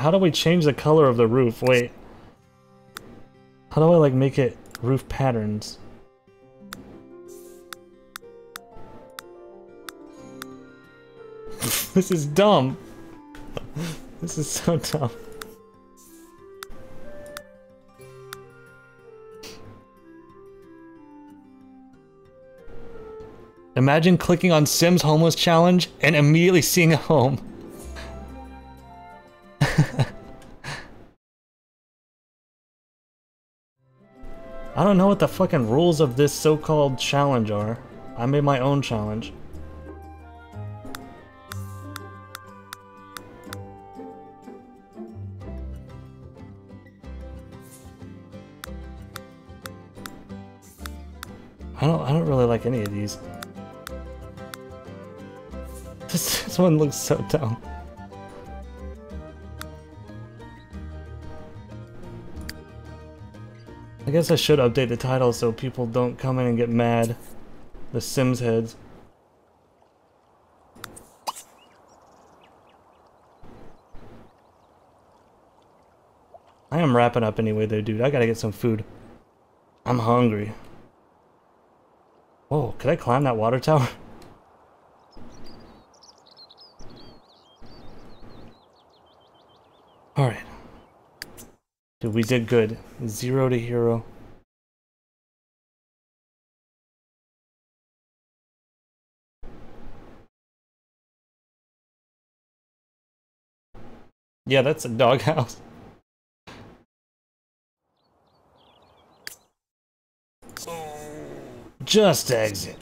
How do we change the color of the roof? Wait. How do I like make it roof patterns? this is dumb. this is so dumb. Imagine clicking on Sims Homeless Challenge and immediately seeing a home. I don't know what the fucking rules of this so-called challenge are. I made my own challenge. I don't I don't really like any of these. This, this one looks so dumb. I guess I should update the title so people don't come in and get mad. The Sims heads. I am wrapping up anyway though, dude. I gotta get some food. I'm hungry. Whoa, could I climb that water tower? Alright. Dude, we did good. Zero to hero. Yeah, that's a doghouse. Just exit.